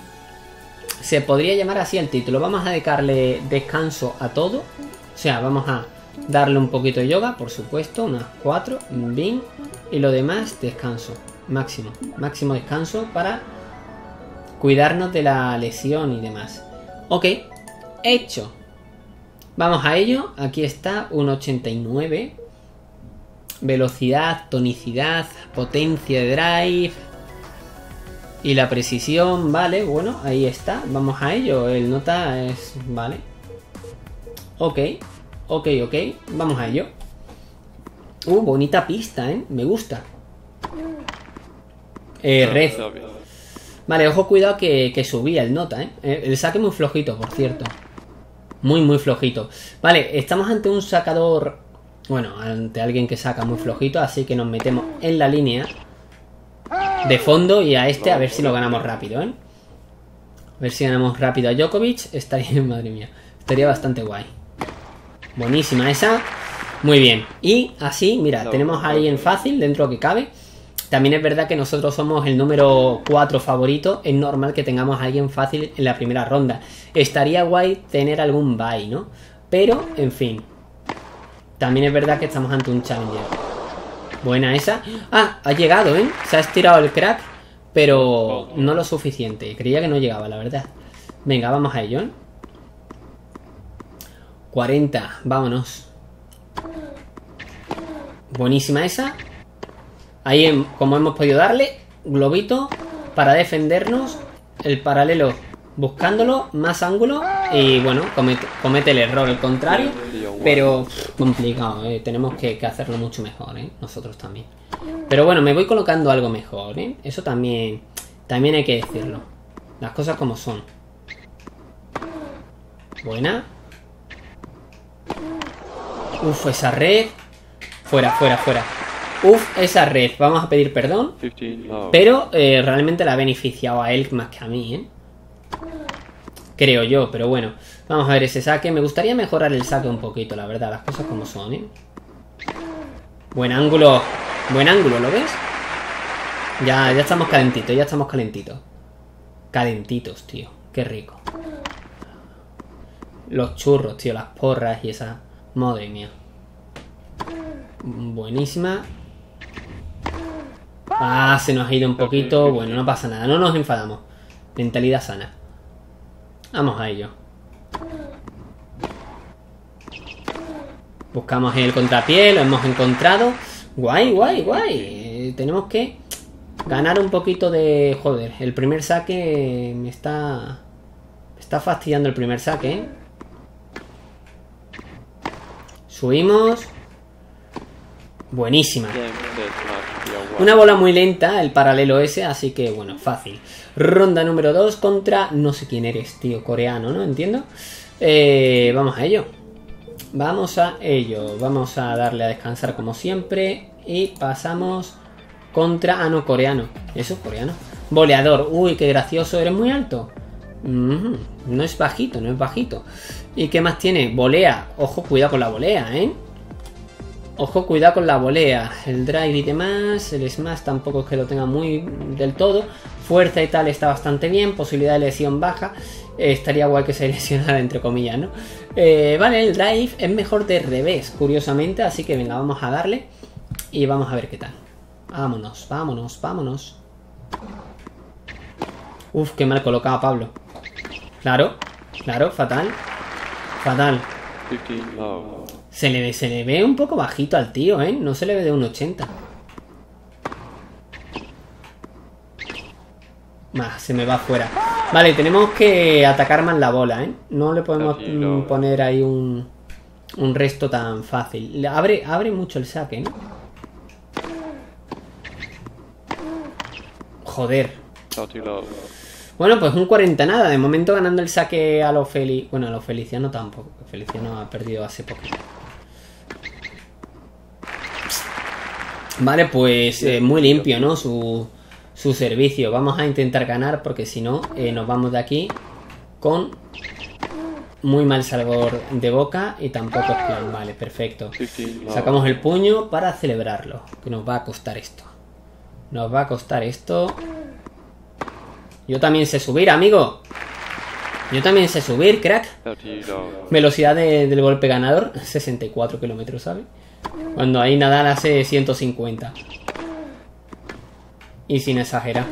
Speaker 1: Se podría llamar así el título. Vamos a dedicarle descanso a todo. O sea, vamos a darle un poquito de yoga, por supuesto, unas 4, bien. Y lo demás, descanso. Máximo. Máximo descanso para cuidarnos de la lesión y demás. Ok, hecho. Vamos a ello. Aquí está, 1.89. Velocidad, tonicidad, potencia de drive. Y la precisión, vale, bueno, ahí está. Vamos a ello. El nota es, vale. Ok. Ok, ok. Vamos a ello. Uh, bonita pista, ¿eh? Me gusta. Eh, red. Vale, ojo, cuidado que, que subía el nota, ¿eh? Eh, El saque muy flojito, por cierto. Muy, muy flojito. Vale, estamos ante un sacador... Bueno, ante alguien que saca muy flojito, así que nos metemos en la línea de fondo y a este a ver si lo ganamos rápido, ¿eh? A ver si ganamos rápido a Djokovic. Estaría, madre mía, estaría bastante guay. Buenísima esa. Muy bien. Y así, mira,
Speaker 2: No,
Speaker 1: tenemos ahí en
Speaker 2: ok.
Speaker 1: fácil, dentro de lo que cabe. También es verdad que nosotros somos el número 4 favorito. Es normal que tengamos a alguien fácil en la primera ronda. Estaría guay tener algún bye, ¿no? Pero, en fin. También es verdad que estamos ante un challenger. Buena esa. Ah, ha llegado, ¿eh? Se ha estirado el crack, pero no lo suficiente. Creía que no llegaba, la verdad. Venga, vamos a ello, ¿eh? 40, vámonos. Buenísima esa. Ahí, como hemos podido darle, globito para defendernos. El paralelo buscándolo, más ángulo. Y bueno, comete, el error el contrario. Pero complicado, eh. tenemos que, que hacerlo mucho mejor, ¿eh? nosotros también. Pero bueno, me voy colocando algo mejor, ¿eh? eso también, también hay que decirlo. Las cosas como son. Buena. Uf, esa red. Fuera, fuera, fuera. Uf, esa red. Vamos a pedir perdón.
Speaker 2: 15 love.
Speaker 1: Pero eh, realmente la ha beneficiado a él más que a mí, ¿eh? Creo yo, pero bueno. Vamos a ver ese saque. Me gustaría mejorar el saque un poquito, la verdad. Las cosas como son, ¿eh? Buen ángulo. Buen ángulo, ¿lo ves? Ya, ya estamos calentitos, ya estamos calentitos. Calentitos, tío. Qué rico. Los churros, tío. Las porras y esa... Madre mía. Buenísima. Ah, se nos ha ido un poquito. Bueno, no pasa nada, no nos enfadamos. Mentalidad sana. Vamos a ello. Buscamos el contrapié, lo hemos encontrado. Guay, guay, guay. Eh, tenemos que ganar un poquito de... Joder, el primer saque me está... Me está fastidiando el primer saque, ¿eh? Subimos. Buenísima. Una bola muy lenta, el paralelo ese, así que bueno, fácil. Ronda número 2 contra no sé quién eres, tío, coreano, ¿no? Entiendo. Eh, vamos a ello. Vamos a ello. Vamos a darle a descansar como siempre. Y pasamos contra... Ah, no, coreano. Eso es coreano. Boleador. Uy, qué gracioso. ¿Eres muy alto? No es bajito, no es bajito. ¿Y qué más tiene? Volea. Ojo, cuidado con la volea, ¿eh? Ojo, cuidado con la volea. El drive y demás. El smash tampoco es que lo tenga muy del todo. Fuerza y tal está bastante bien. Posibilidad de lesión baja. Eh, estaría guay que se lesionara, entre comillas, ¿no? Eh, vale, el drive es mejor de revés, curiosamente. Así que venga, vamos a darle. Y vamos a ver qué tal. Vámonos, vámonos, vámonos. Uf, qué mal colocado Pablo. Claro, claro, fatal. Fatal.
Speaker 2: 15 love.
Speaker 1: Se le, ve, se le ve un poco bajito al tío, ¿eh? No se le ve de un 80. Bah, se me va afuera. Vale, tenemos que atacar más la bola, ¿eh? No le podemos mm, poner ahí un, un resto tan fácil. Abre, abre mucho el saque, ¿no? Joder.
Speaker 2: 30 love.
Speaker 1: Bueno, pues un 40 nada. De momento ganando el saque a los Feli... Bueno, a los Feliciano tampoco. Feliciano ha perdido hace poco. Vale, pues eh, muy limpio, ¿no? Su, su servicio. Vamos a intentar ganar porque si no, eh, nos vamos de aquí con muy mal sabor de boca y tampoco es plan. Vale, perfecto.
Speaker 2: 15 love.
Speaker 1: Sacamos el puño para celebrarlo. Que nos va a costar esto. Nos va a costar esto. Yo también sé subir, amigo. Yo también sé subir, crack.
Speaker 2: 30 love.
Speaker 1: Velocidad de- del golpe ganador, 64 kilómetros, ¿sabes? Cuando ahí Nadal hace 150. Y sin exagerar.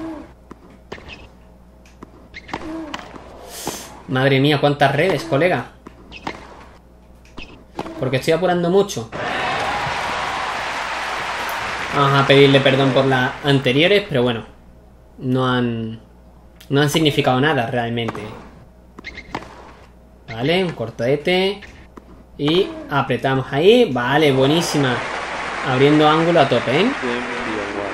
Speaker 1: Madre mía, cuántas redes, colega. Porque estoy apurando mucho. Vamos a pedirle perdón por las anteriores, pero bueno. No han. No han significado nada realmente. Vale, un cortete. Y apretamos ahí. Vale, buenísima. Abriendo ángulo a tope, ¿eh?
Speaker 2: Game tier 1.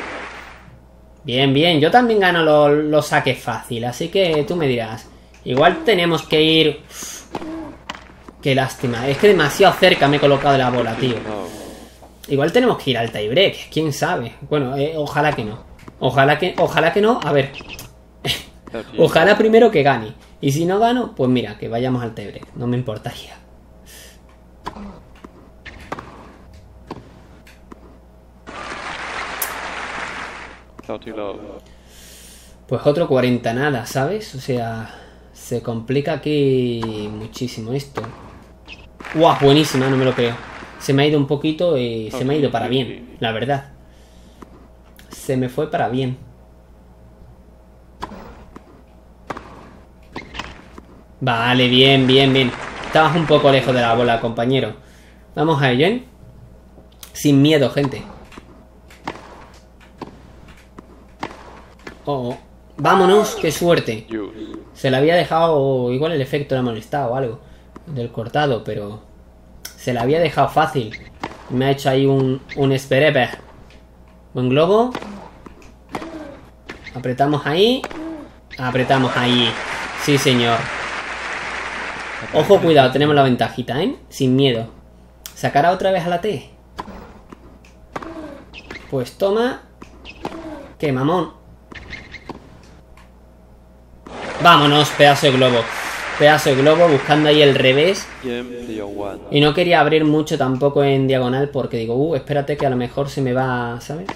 Speaker 1: Bien, bien. Yo también gano los, los saques fácil, así que tú me dirás. Igual tenemos que ir... Qué lástima. Es que demasiado cerca me he colocado de la bola, tío. Igual tenemos que ir al tiebreak, quién sabe. Bueno, eh, ojalá que no. Ojalá que, ojalá que no. A ver,
Speaker 2: 30
Speaker 1: ojalá primero que gane. Y si no gano, pues mira, que vayamos al tiebreak. No me importaría. Pues otro 40 nada, ¿sabes? O sea, se complica aquí muchísimo esto. ¡Guau! Buenísima, no me lo creo. Se me ha ido un poquito y se me ha ido para bien, la verdad. Se me fue para bien. Vale, bien, bien, bien. Estabas un poco lejos de la bola, compañero. Vamos a ello, ¿eh? Sin miedo, gente. Oh. Vámonos, qué suerte. Se le había dejado, igual el efecto le ha molestado o algo del cortado, pero se le había dejado fácil. Me ha hecho ahí un, un esperepe. Buen globo. Apretamos ahí. Apretamos ahí. Sí, señor. Ojo, cuidado, tenemos la ventajita, ¿eh? Sin miedo. ¿Sacará otra vez a la T? Pues toma. ¡Qué mamón! Vámonos, pedazo de globo. Pedazo de globo, buscando ahí el revés.
Speaker 2: Game tier 1.
Speaker 1: Y no quería abrir mucho tampoco en diagonal porque digo, uh, espérate que a lo mejor se me va, ¿sabes?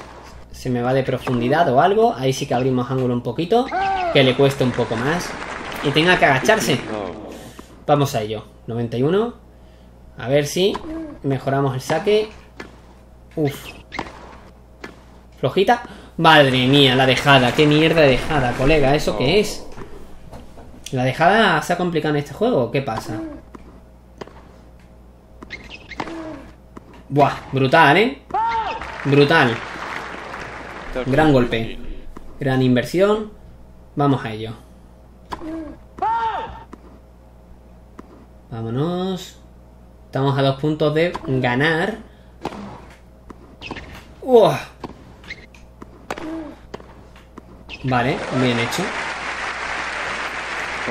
Speaker 1: Se me va de profundidad o algo. Ahí sí que abrimos ángulo un poquito. Que le cueste un poco más. Y tenga que agacharse. Vamos a ello. 91. A ver si mejoramos el saque. Uf. Flojita. Madre mía, la dejada. Qué mierda de dejada, colega. ¿Eso qué es? ¿La dejada se ha complicado en este juego? ¿Qué pasa? Buah, brutal, ¿eh? Brutal.
Speaker 2: 30
Speaker 1: Gran golpe. Gran inversión. Vamos a ello. Vámonos. Estamos a dos puntos de ganar. ¡Uah! Vale, bien hecho.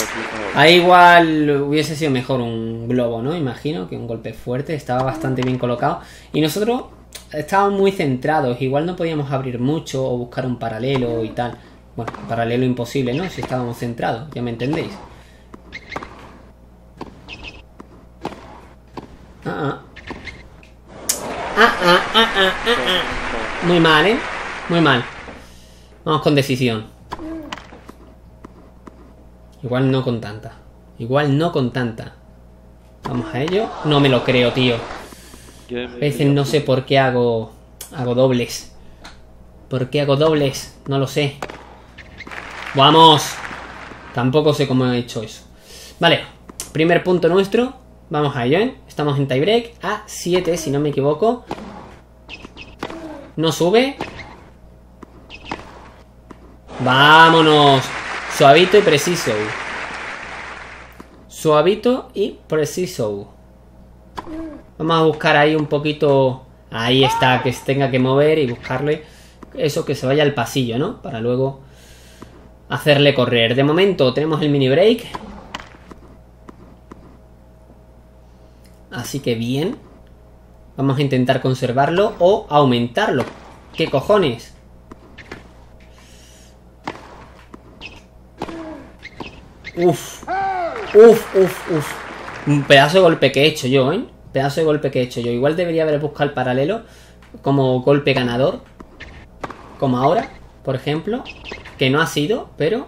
Speaker 2: 30 low.
Speaker 1: Ahí igual hubiese sido mejor un globo, ¿no? Imagino que un golpe fuerte. Estaba bastante bien colocado. Y nosotros estábamos muy centrados. Igual no podíamos abrir mucho o buscar un paralelo y tal. Bueno, paralelo imposible, ¿no? Si estábamos centrados, ya me entendéis. Ah, ah, ah, ah, ah, ah. Muy mal, ¿eh? Muy mal. Vamos con decisión. Igual no con tanta. Igual no con tanta. Vamos a ello. No me lo creo, tío. A veces no sé por qué hago. Hago dobles. ¿Por qué hago dobles? No lo sé. ¡Vamos! Tampoco sé cómo he hecho eso. Vale, primer punto nuestro. Vamos a ello, ¿eh? Estamos en tiebreak a 7, si no me equivoco. No sube. ¡Vámonos! Suavito y preciso. Suavito y preciso. Vamos a buscar ahí un poquito. Ahí está, que se tenga que mover y buscarle eso que se vaya al pasillo, ¿no? Para luego hacerle correr. De momento tenemos el mini break. Así que bien. Vamos a intentar conservarlo o aumentarlo. ¿Qué cojones? Uf. Uf, uf, uf. Un pedazo de golpe que he hecho yo, ¿eh? Pedazo de golpe que he hecho yo. Igual debería haber buscado el paralelo como golpe ganador. Como ahora, por ejemplo. Que no ha sido, pero...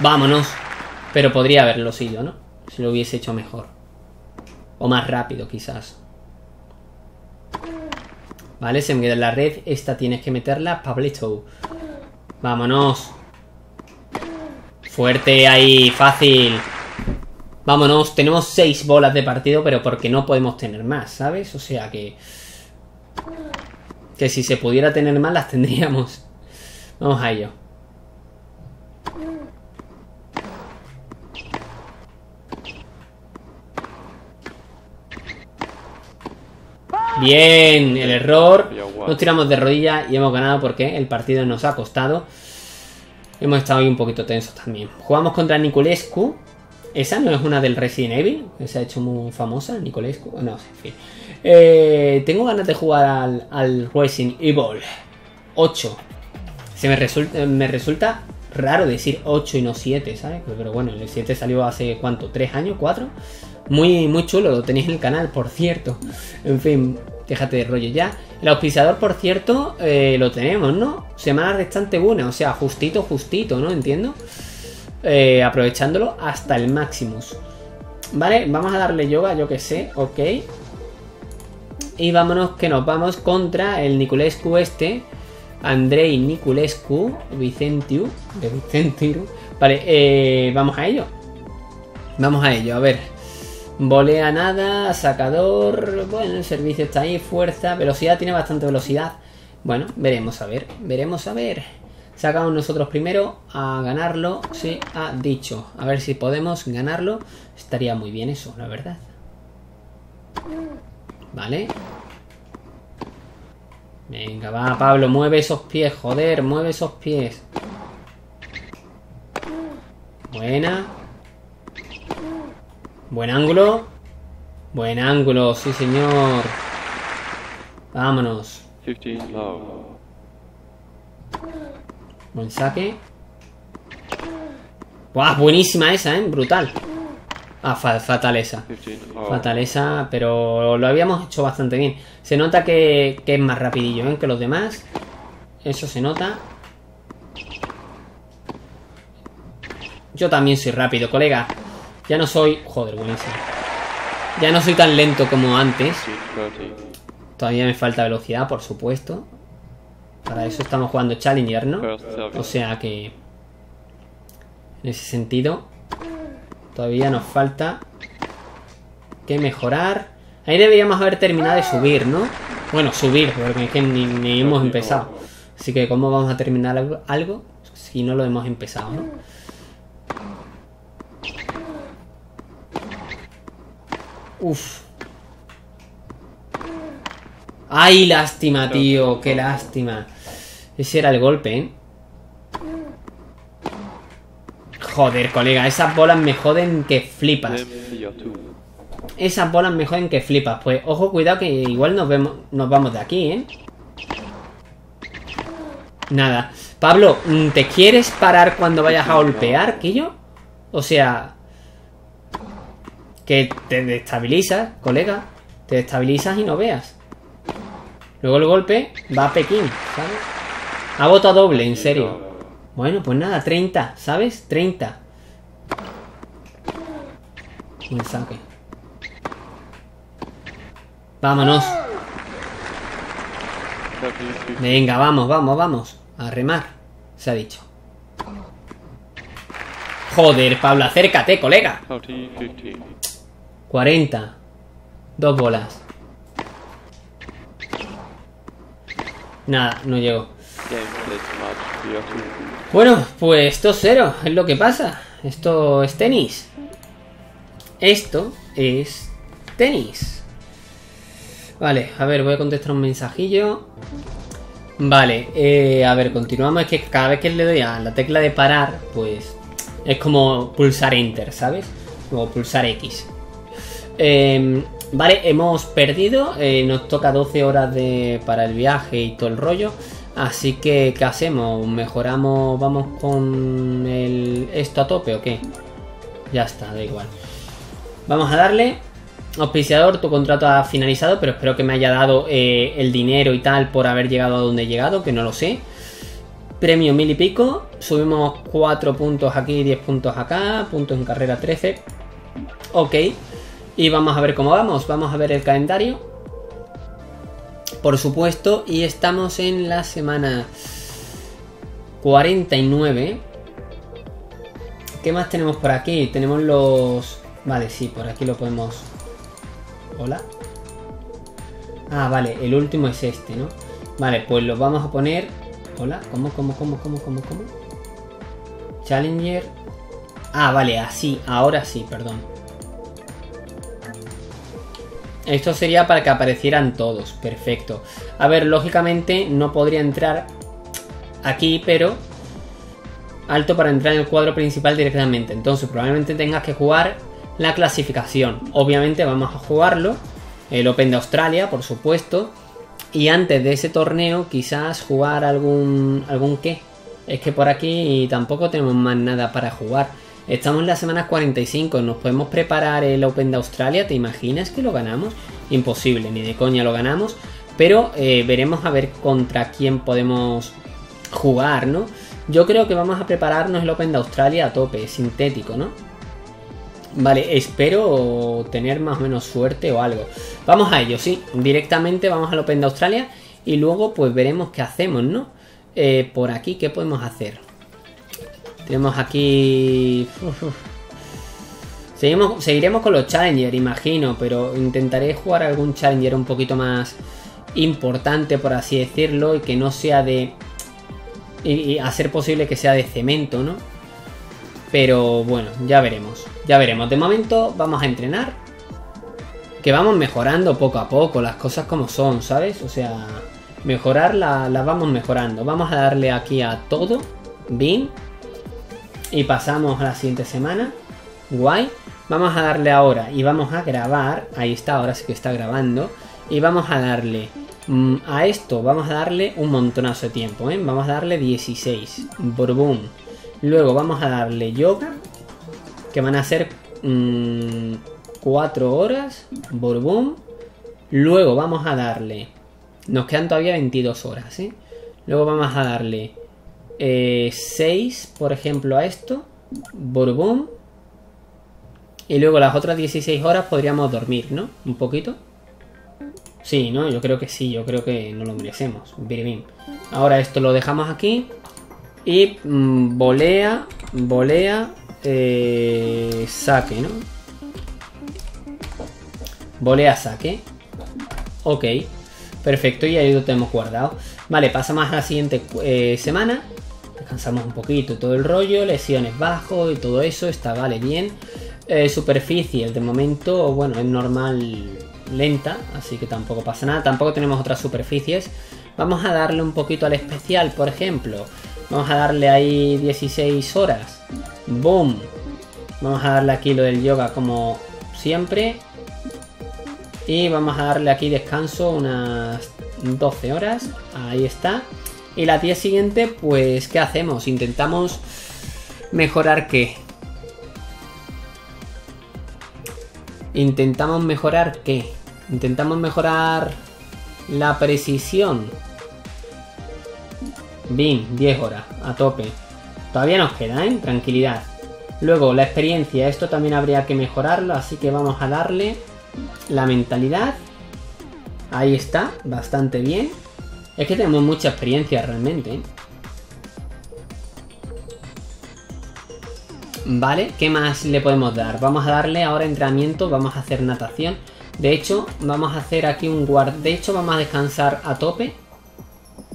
Speaker 1: Vámonos. Pero podría haberlo sido, ¿no? Si lo hubiese hecho mejor. O más rápido, quizás. Vale, se me queda la red. Esta tienes que meterla, Pablito. Vámonos. Fuerte ahí, fácil. Vámonos, tenemos seis bolas de partido, pero porque no podemos tener más, ¿sabes? O sea que... Que si se pudiera tener más, las tendríamos. Vamos a ello. Bien, el error. Nos tiramos de rodillas y hemos ganado porque el partido nos ha costado. Hemos estado ahí un poquito tensos también. Jugamos contra Niculescu. Esa no es una del Resident Evil, que se ha hecho muy famosa, Nicolescu. No, en fin. Eh, tengo ganas de jugar al, al Resident Evil 8. Se me resulta, me resulta raro decir 8 y no 7, ¿sabes? Pero bueno, el 7 salió hace cuánto, ¿3 años? ¿4? Muy, muy chulo, lo tenéis en el canal, por cierto. En fin, déjate de rollo ya. El auspiciador, por cierto, eh, lo tenemos, ¿no? Semana restante una, o sea, justito, justito, ¿no? Entiendo. Eh, aprovechándolo hasta el máximo. Vale, vamos a darle yoga, yo que sé, ok. Y vámonos que nos vamos contra el Niculescu este. Andrei Niculescu, Vicentiu, de Vicentiu. Vale, eh, vamos a ello. Vamos a ello, a ver. Volea nada, sacador, bueno, el servicio está ahí, fuerza, velocidad, tiene bastante velocidad. Bueno, veremos a ver, veremos a ver. Sacamos nosotros primero a ganarlo, se ha dicho. A ver si podemos ganarlo. Estaría muy bien eso, la verdad. Vale. Venga, va, Pablo, mueve esos pies, joder, mueve esos pies. Buena. Buen ángulo. Buen ángulo, sí señor. Vámonos.
Speaker 2: 15 low.
Speaker 1: Buen saque. ¡Buah! Buenísima esa, ¿eh? Brutal. Ah, fa fatal esa.
Speaker 2: 15 low.
Speaker 1: Fatal esa, pero lo habíamos hecho bastante bien. Se nota que, que es más rapidillo ¿eh? que los demás. Eso se nota. Yo también soy rápido, colega. Ya no soy... Joder, buenísimo. Ya no soy tan lento como antes.
Speaker 2: 15 30.
Speaker 1: Todavía me falta velocidad, por supuesto. Para eso estamos jugando Challenger, ¿no? O sea que... En ese sentido... Todavía nos falta... Que mejorar. Ahí deberíamos haber terminado de subir, ¿no? Bueno, subir, porque es que ni, ni hemos empezado. Así que ¿cómo vamos a terminar algo si no lo hemos empezado, no? Uf. ¡Ay, lástima, tío! ¡Qué lástima! Ese era el golpe, ¿eh? Joder, colega, esas bolas me joden que flipas. Esas bolas me joden que flipas. Pues ojo, cuidado que igual nos vemos, nos vamos de aquí, ¿eh? Nada. Pablo, ¿te quieres parar cuando vayas a golpear, Quillo? O sea... Que te destabilizas, colega. Te destabilizas y no veas. Luego el golpe va a Pekín, ¿sabes? Ha votado doble, en serio. Bueno, pues nada, 30, ¿sabes? 30. Un saque. Vámonos.
Speaker 2: 30 50.
Speaker 1: Venga, vamos, vamos, vamos. A remar. Se ha dicho. Joder, Pablo, acércate, colega.
Speaker 2: 30 15.
Speaker 1: 40. Dos bolas. Nada, no
Speaker 2: two.
Speaker 1: Bueno, pues 2-0, es lo que pasa. Esto es tenis. Esto es tenis. Vale, a ver, voy a contestar un mensajillo. Vale, eh, a ver, continuamos. Es que cada vez que le doy a la tecla de parar, pues es como pulsar Enter, ¿sabes? O pulsar X. Eh, vale, hemos perdido. eh, nos toca 12 horas de, para el viaje y todo el rollo. Así que, ¿qué hacemos? ¿Mejoramos? ¿Vamos con esto a tope o qué? Ya está, da igual. Vamos a darle. Auspiciador, tu contrato ha finalizado, pero espero que me haya dado eh, el dinero y tal por haber llegado a donde he llegado, que no lo sé. Premio mil y pico. Subimos 4 puntos aquí, 10 puntos acá. Puntos en carrera 13. Ok. Y vamos a ver cómo vamos. Vamos a ver el calendario. Por supuesto. Y estamos en la semana 49. ¿Qué más tenemos por aquí? Tenemos los... Vale, sí, por aquí lo podemos... Hola. Ah, vale, el último es este, ¿no? Vale, pues lo vamos a poner... Hola, ¿cómo, cómo, cómo, cómo, cómo, cómo? Challenger... Ah, vale, así, ahora sí, perdón. Esto sería para que aparecieran todos. Perfecto. A ver, lógicamente no podría entrar aquí, pero alto para entrar en el cuadro principal directamente. Entonces probablemente tengas que jugar la clasificación. Obviamente vamos a jugarlo. El Open de Australia, por supuesto. Y antes de ese torneo quizás jugar algún... algún qué. Es que por aquí tampoco tenemos más nada para jugar. Estamos en la semana 45, nos podemos preparar el Open de Australia, ¿te imaginas que lo ganamos? Imposible, ni de coña lo ganamos, pero eh, veremos a ver contra quién podemos jugar, ¿no? Yo creo que vamos a prepararnos el Open de Australia a tope, sintético, ¿no? Vale, espero tener más o menos suerte o algo. Vamos a ello, sí, directamente vamos al Open de Australia y luego pues veremos qué hacemos, ¿no? Eh, por aquí, ¿qué podemos hacer? Tenemos aquí... Seguimos, seguiremos con los Challenger, imagino, pero intentaré jugar algún Challenger un poquito más importante, por así decirlo, y que no sea de... Y, hacer posible que sea de cemento, ¿no? Pero bueno, ya veremos. Ya veremos. De momento vamos a entrenar. Que vamos mejorando poco a poco las cosas como son, ¿sabes? O sea, mejorar las vamos mejorando. Vamos a darle aquí a todo. Bin. Y pasamos a la siguiente semana. Guay. Vamos a darle ahora y vamos a grabar. Ahí está, ahora sí que está grabando. Y vamos a darle mm, a esto, vamos a darle un montonazo de tiempo. ¿eh? Vamos a darle 16. Boom. Luego vamos a darle yoga. Que van a ser 4 mm, horas. Boom. Luego vamos a darle. Nos quedan todavía 22 horas. ¿eh? Luego vamos a darle 6, eh, por ejemplo, a esto. Borbón. Y luego las otras 16 horas podríamos dormir, ¿no? Un poquito. Sí, ¿no? Yo creo que sí, yo creo que no lo merecemos. Bien, Ahora esto lo dejamos aquí. Y mm, volea, volea, eh, saque, ¿no? Volea, saque. Ok. Perfecto, y ahí lo tenemos guardado. Vale, pasamos a la siguiente eh, semana descansamos un poquito todo el rollo, lesiones bajo y todo eso, está vale bien. Eh, superficie, de momento, bueno, es normal lenta, así que tampoco pasa nada. Tampoco tenemos otras superficies. Vamos a darle un poquito al especial, por ejemplo. Vamos a darle ahí 16 horas. Boom. Vamos a darle aquí lo del yoga como siempre. Y vamos a darle aquí descanso unas 12 horas. Ahí está. Y la día siguiente, pues, ¿qué hacemos? Intentamos mejorar qué. Intentamos mejorar qué. Intentamos mejorar la precisión. Bien, 10 horas, a tope. Todavía nos queda, ¿eh? Tranquilidad. Luego, la experiencia. Esto también habría que mejorarlo, así que vamos a darle la mentalidad. Ahí está, bastante bien. Es que tenemos mucha experiencia realmente. Vale, ¿qué más le podemos dar? Vamos a darle ahora entrenamiento, vamos a hacer natación. De hecho, vamos a hacer aquí un guard... De hecho, vamos a descansar a tope.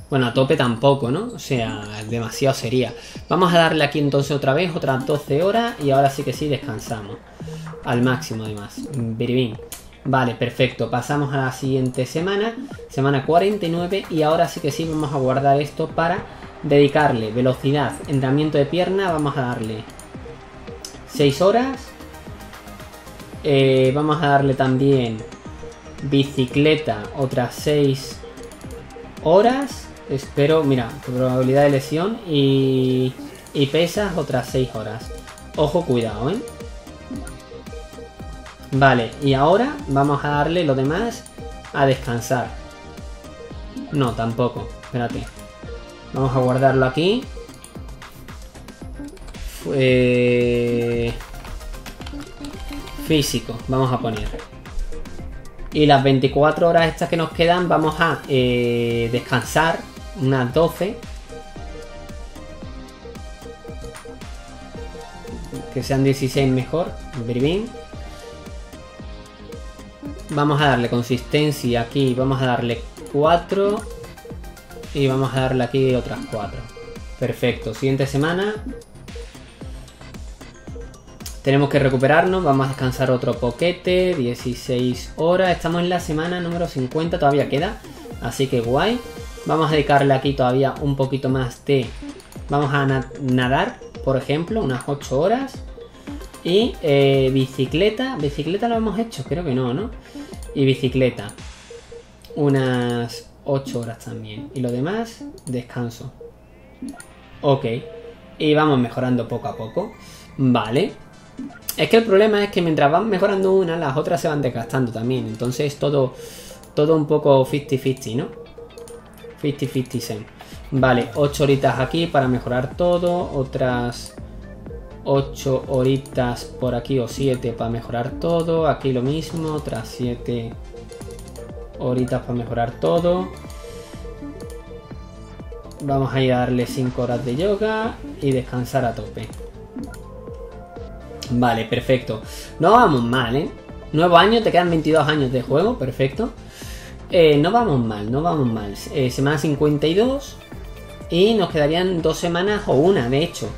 Speaker 1: Bueno, a tope tampoco, ¿no? O sea, demasiado sería. Vamos a darle aquí entonces otra vez, otras 12 horas. Y ahora sí que sí, descansamos. Al máximo, además. Biribín. Vale, perfecto. Pasamos a la siguiente semana, semana 49 y ahora sí que sí vamos a guardar esto para dedicarle velocidad, entrenamiento de pierna, vamos a darle 6 horas. Eh, vamos a darle también bicicleta, otras 6 horas. Espero, mira, probabilidad de lesión y, y pesas otras 6 horas. Ojo, cuidado, ¿eh? Vale, y ahora vamos a darle lo demás a descansar. No, tampoco. Espérate. Vamos a guardarlo aquí. Físico, vamos a poner. Y las 24 horas estas que nos quedan vamos a eh, descansar. Unas 12. Que sean 16 mejor. Bien. Vamos a darle consistencia aquí, vamos a darle 4 y vamos a darle aquí otras 4. Perfecto, siguiente semana. Tenemos que recuperarnos, vamos a descansar otro poquete, 16 horas, estamos en la semana número 50, todavía queda, así que guay. Vamos a dedicarle aquí todavía un poquito más de... Vamos a na- nadar, por ejemplo, unas 8 horas. Y eh, bicicleta, bicicleta lo hemos hecho, creo que no, ¿no? Y bicicleta, unas 8 horas también. Y lo demás, descanso. Ok. Y vamos mejorando poco a poco. Vale. Es que el problema es que mientras van mejorando una, las otras se van desgastando también. Entonces todo, todo un poco 50-50, ¿no? 50-50 same. Vale, 8 horitas aquí para mejorar todo. Otras 8 horitas por aquí o 7 para mejorar todo. Aquí lo mismo. Otras 7 horitas para mejorar todo. Vamos a ir a darle 5 horas de yoga y descansar a tope. Vale, perfecto. No vamos mal, ¿eh? Nuevo año, te quedan 22 años de juego, perfecto. Eh, no vamos mal, no vamos mal. Eh, semana 52 y nos quedarían dos semanas o una, de hecho.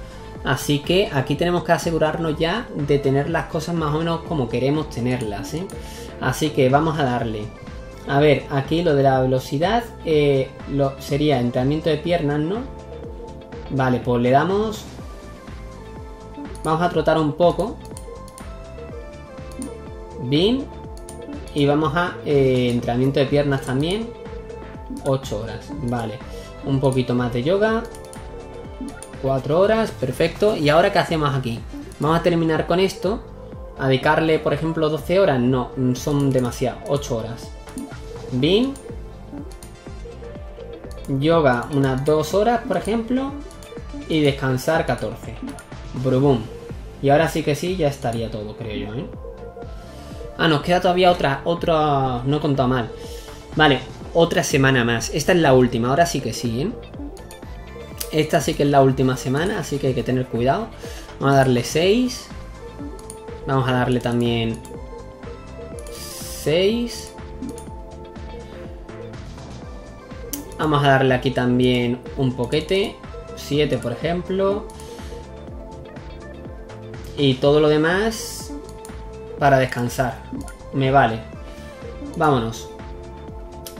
Speaker 1: Así que aquí tenemos que asegurarnos ya de tener las cosas más o menos como queremos tenerlas, ¿eh? Así que vamos a darle. A ver, aquí lo de la velocidad eh, lo, sería entrenamiento de piernas, ¿no? Vale, pues le damos... Vamos a trotar un poco. Bien. Y vamos a eh, entrenamiento de piernas también. 8 horas, vale. Un poquito más de yoga. 4 horas, perfecto. ¿Y ahora qué hacemos aquí? Vamos a terminar con esto. A dedicarle, por ejemplo, 12 horas. No, son demasiado. 8 horas. Bien. Yoga unas 2 horas, por ejemplo. Y descansar 14. Brubum. Y ahora sí que sí, ya estaría todo, creo yo, ¿eh? Ah, nos queda todavía otra, otra... No he contado mal. Vale, otra semana más. Esta es la última, ahora sí que sí, ¿eh? Esta sí que es la última semana, así que hay que tener cuidado. Vamos a darle 6. Vamos a darle también 6. Vamos a darle aquí también un poquete. 7, por ejemplo. Y todo lo demás para descansar. Me vale. Vámonos.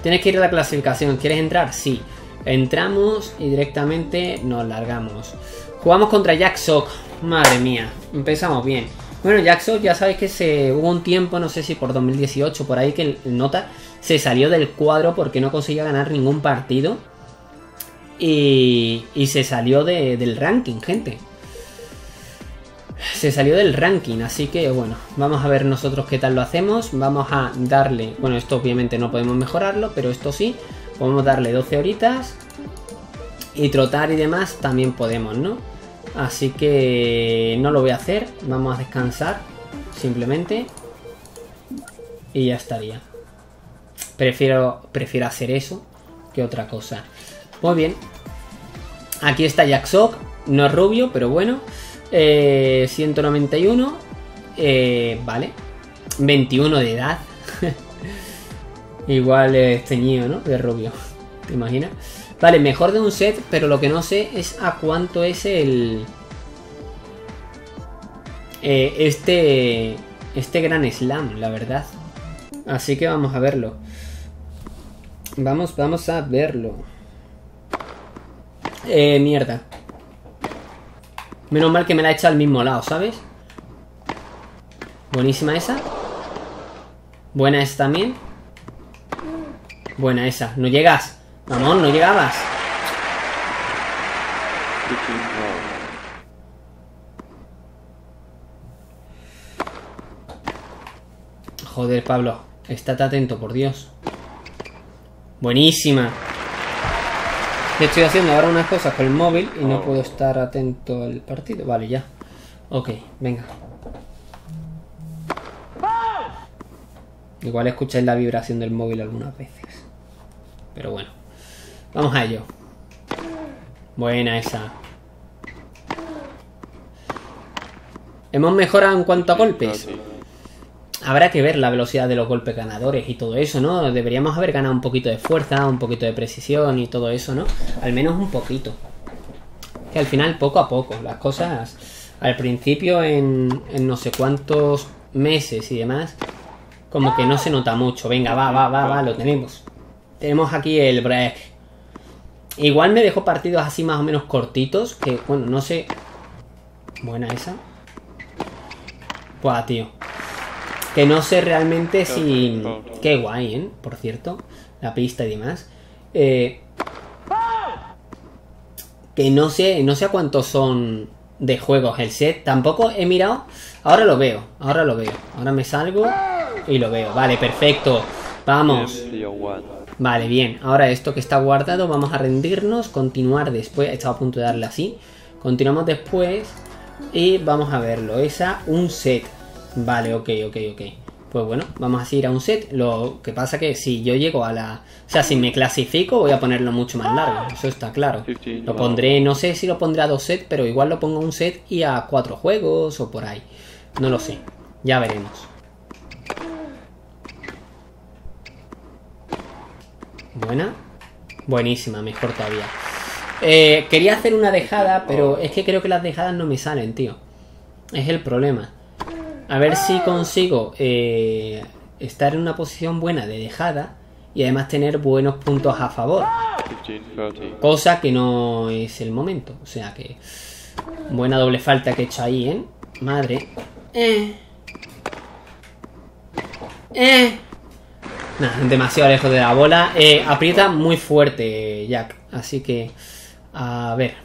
Speaker 1: Tienes que ir a la clasificación. ¿Quieres entrar? Sí. Entramos y directamente nos largamos. Jugamos contra Jack Sock. Madre mía. Empezamos bien. Bueno, Jack Sock ya sabéis que hubo un tiempo, no sé si por 2018, por ahí que el Nota se salió del cuadro porque no conseguía ganar ningún partido. Y, y se salió de- del ranking, gente. Se salió del ranking, así que bueno, vamos a ver nosotros qué tal lo hacemos. Vamos a darle, bueno, esto obviamente no podemos mejorarlo, pero esto sí, podemos darle 12 horitas. Y trotar y demás también podemos, ¿no? Así que no lo voy a hacer, vamos a descansar simplemente. Y ya estaría. Prefiero, prefiero hacer eso que otra cosa. Muy bien. Aquí está Jack Sock, no es rubio, pero bueno. Eh, 191. eh, vale. 21 de edad. Igual es teñido, ¿no? De rubio. ¿Te imaginas? Vale, mejor de un set, pero lo que no sé es a cuánto es el... eh, este... Este gran slam, la verdad. Así que vamos a verlo. Vamos, vamos a verlo. Eh, mierda. Menos mal que me la he echado al mismo lado, ¿sabes? Buenísima esa. Buena esa también. Buena esa. No llegas. Vamos, no llegabas. Joder, Pablo. Estate atento, por Dios. Buenísima. Estoy haciendo ahora unas cosas con el móvil y no puedo estar atento al partido. Vale, ya. Ok, venga. Igual escucháis la vibración del móvil algunas veces. Pero bueno. Vamos a ello. Buena esa. Hemos mejorado en cuanto a golpes.
Speaker 2: Thirty.
Speaker 1: Habrá que ver la velocidad de los golpes ganadores y todo eso, ¿no? Deberíamos haber ganado un poquito de fuerza, un poquito de precisión y todo eso, ¿no? Al menos un poquito. Que al final, poco a poco, las cosas al principio en, en no sé cuántos meses y demás, como que no se nota mucho. Venga, va, va, va, va, lo tenemos. Tenemos aquí el break. Igual me dejo partidos así más o menos cortitos, que bueno, no sé... Buena esa. Buah, tío. Que no sé realmente si... Qué guay, ¿eh? Por cierto. La pista y demás. Eh, que no sé, no sé a cuántos son de juegos el set. Tampoco he mirado. Ahora lo veo, ahora lo veo. Ahora me salgo y lo veo. Vale, perfecto. Vamos. Vale, bien. Ahora esto que está guardado, vamos a rendirnos, continuar después. He estado a punto de darle así. Continuamos después y vamos a verlo. Esa, un set. Vale, ok, ok, ok. Pues bueno, vamos a seguir a un set. Lo que pasa que si yo llego a la... O sea, si me clasifico voy a ponerlo mucho más largo. Eso está claro. Lo pondré, no sé si lo pondré a dos sets, pero igual lo pongo a un set y a cuatro juegos o por ahí. No lo sé. Ya veremos. Buena. Buenísima, mejor todavía. Eh, quería hacer una dejada, pero es que creo que las dejadas no me salen, tío. Es el problema. A ver si consigo eh, estar en una posición buena de dejada y además tener buenos puntos a favor.
Speaker 2: 15, 30.
Speaker 1: Cosa que no es el momento. O sea que. Buena doble falta que he hecho ahí, ¿eh? Madre. Eh. Eh. Nah, demasiado lejos de la bola. Eh, aprieta muy fuerte, Jack. Así que. A ver.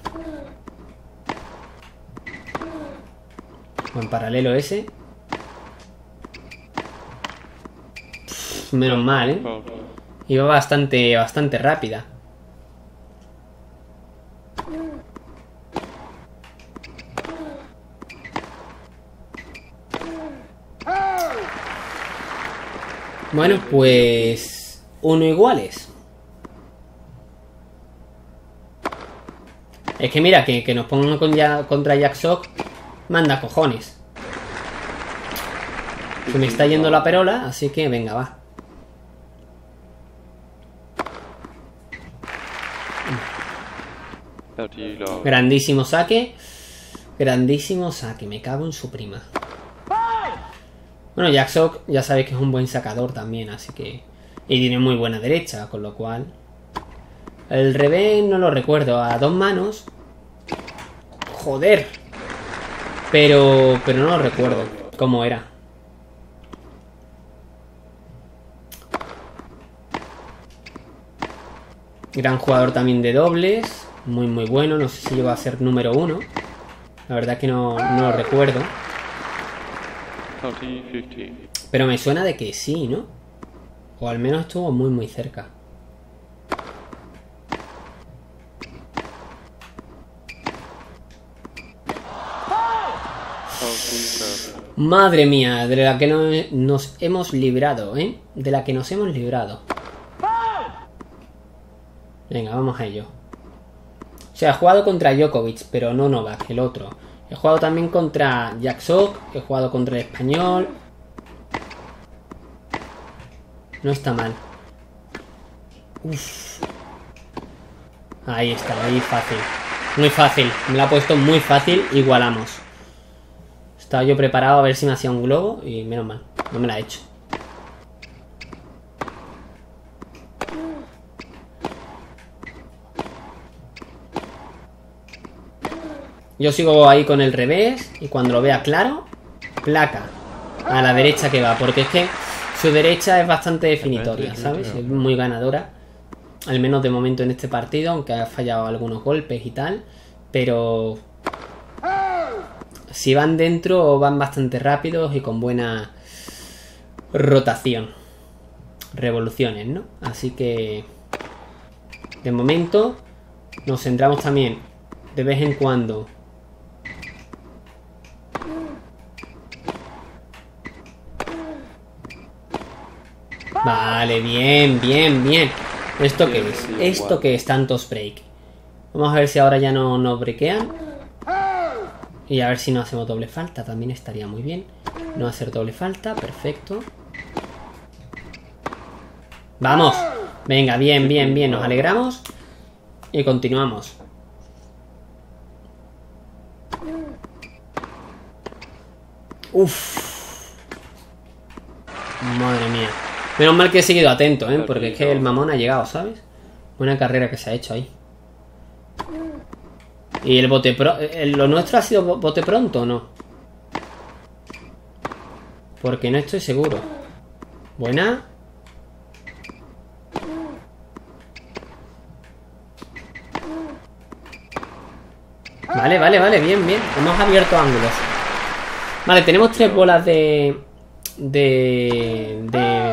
Speaker 1: Buen paralelo ese. Pff, Menos mal, ¿eh?
Speaker 2: 40.
Speaker 1: Iba bastante, bastante rápida. Bueno, pues uno iguales. Es que mira, que, que nos pongan con ya- contra Jack Sock, manda cojones. Se me está yendo la perola, así que venga, va. Grandísimo saque. Grandísimo saque. Me cago en su prima. Bueno, Jack Sock ya sabéis que es un buen sacador también, así que... Y tiene muy buena derecha, con lo cual... El revés no lo recuerdo. A dos manos... Joder. Pero... Pero no lo recuerdo. Cómo era. Gran jugador también de dobles. Muy, muy bueno. No sé si llegó a ser número uno. La verdad que no, no lo recuerdo.
Speaker 2: 30, 15.
Speaker 1: Pero me suena de que sí, ¿no? O al menos estuvo muy, muy cerca. Madre mía, de la que no- nos hemos librado, ¿eh? De la que nos hemos librado. Venga, vamos a ello. O sea, he jugado contra Djokovic, pero no Novak, el otro. He jugado también contra Jack Sock, he jugado contra el español. No está mal. Uf. Ahí está, ahí fácil. Muy fácil. Me la ha puesto muy fácil. Igualamos. Estaba yo preparado a ver si me hacía un globo y menos mal, no me la ha hecho. Yo sigo ahí con el revés y cuando lo vea claro, placa. A la derecha que va, porque es que su derecha es bastante definitoria, ¿sabes? Es muy ganadora. Al menos de momento en este partido, aunque ha fallado algunos golpes y tal. Pero si van dentro, van bastante rápidos y con buena rotación. Revoluciones, ¿no? Así que... De momento, nos centramos también de vez en cuando. Vale, bien, bien, bien. ¿Esto qué es? ¿Esto qué es tantos break? Vamos a ver si ahora ya no nos brequean. Y a ver si no hacemos doble falta, también estaría muy bien. No hacer doble falta, perfecto. Vamos. Venga, bien, bien, bien. Nos alegramos. Y continuamos. Uf. Madre mía. Menos mal que he seguido atento, ¿eh? Porque es que el mamón ha llegado, ¿sabes? Buena carrera que se ha hecho ahí. ¿Y el bote pro... ¿Lo nuestro ha sido bo- bote pronto o no? Porque no estoy seguro. Buena. Vale, vale, vale, bien, bien. Hemos abierto ángulos. Vale, tenemos tres bolas de. de. de.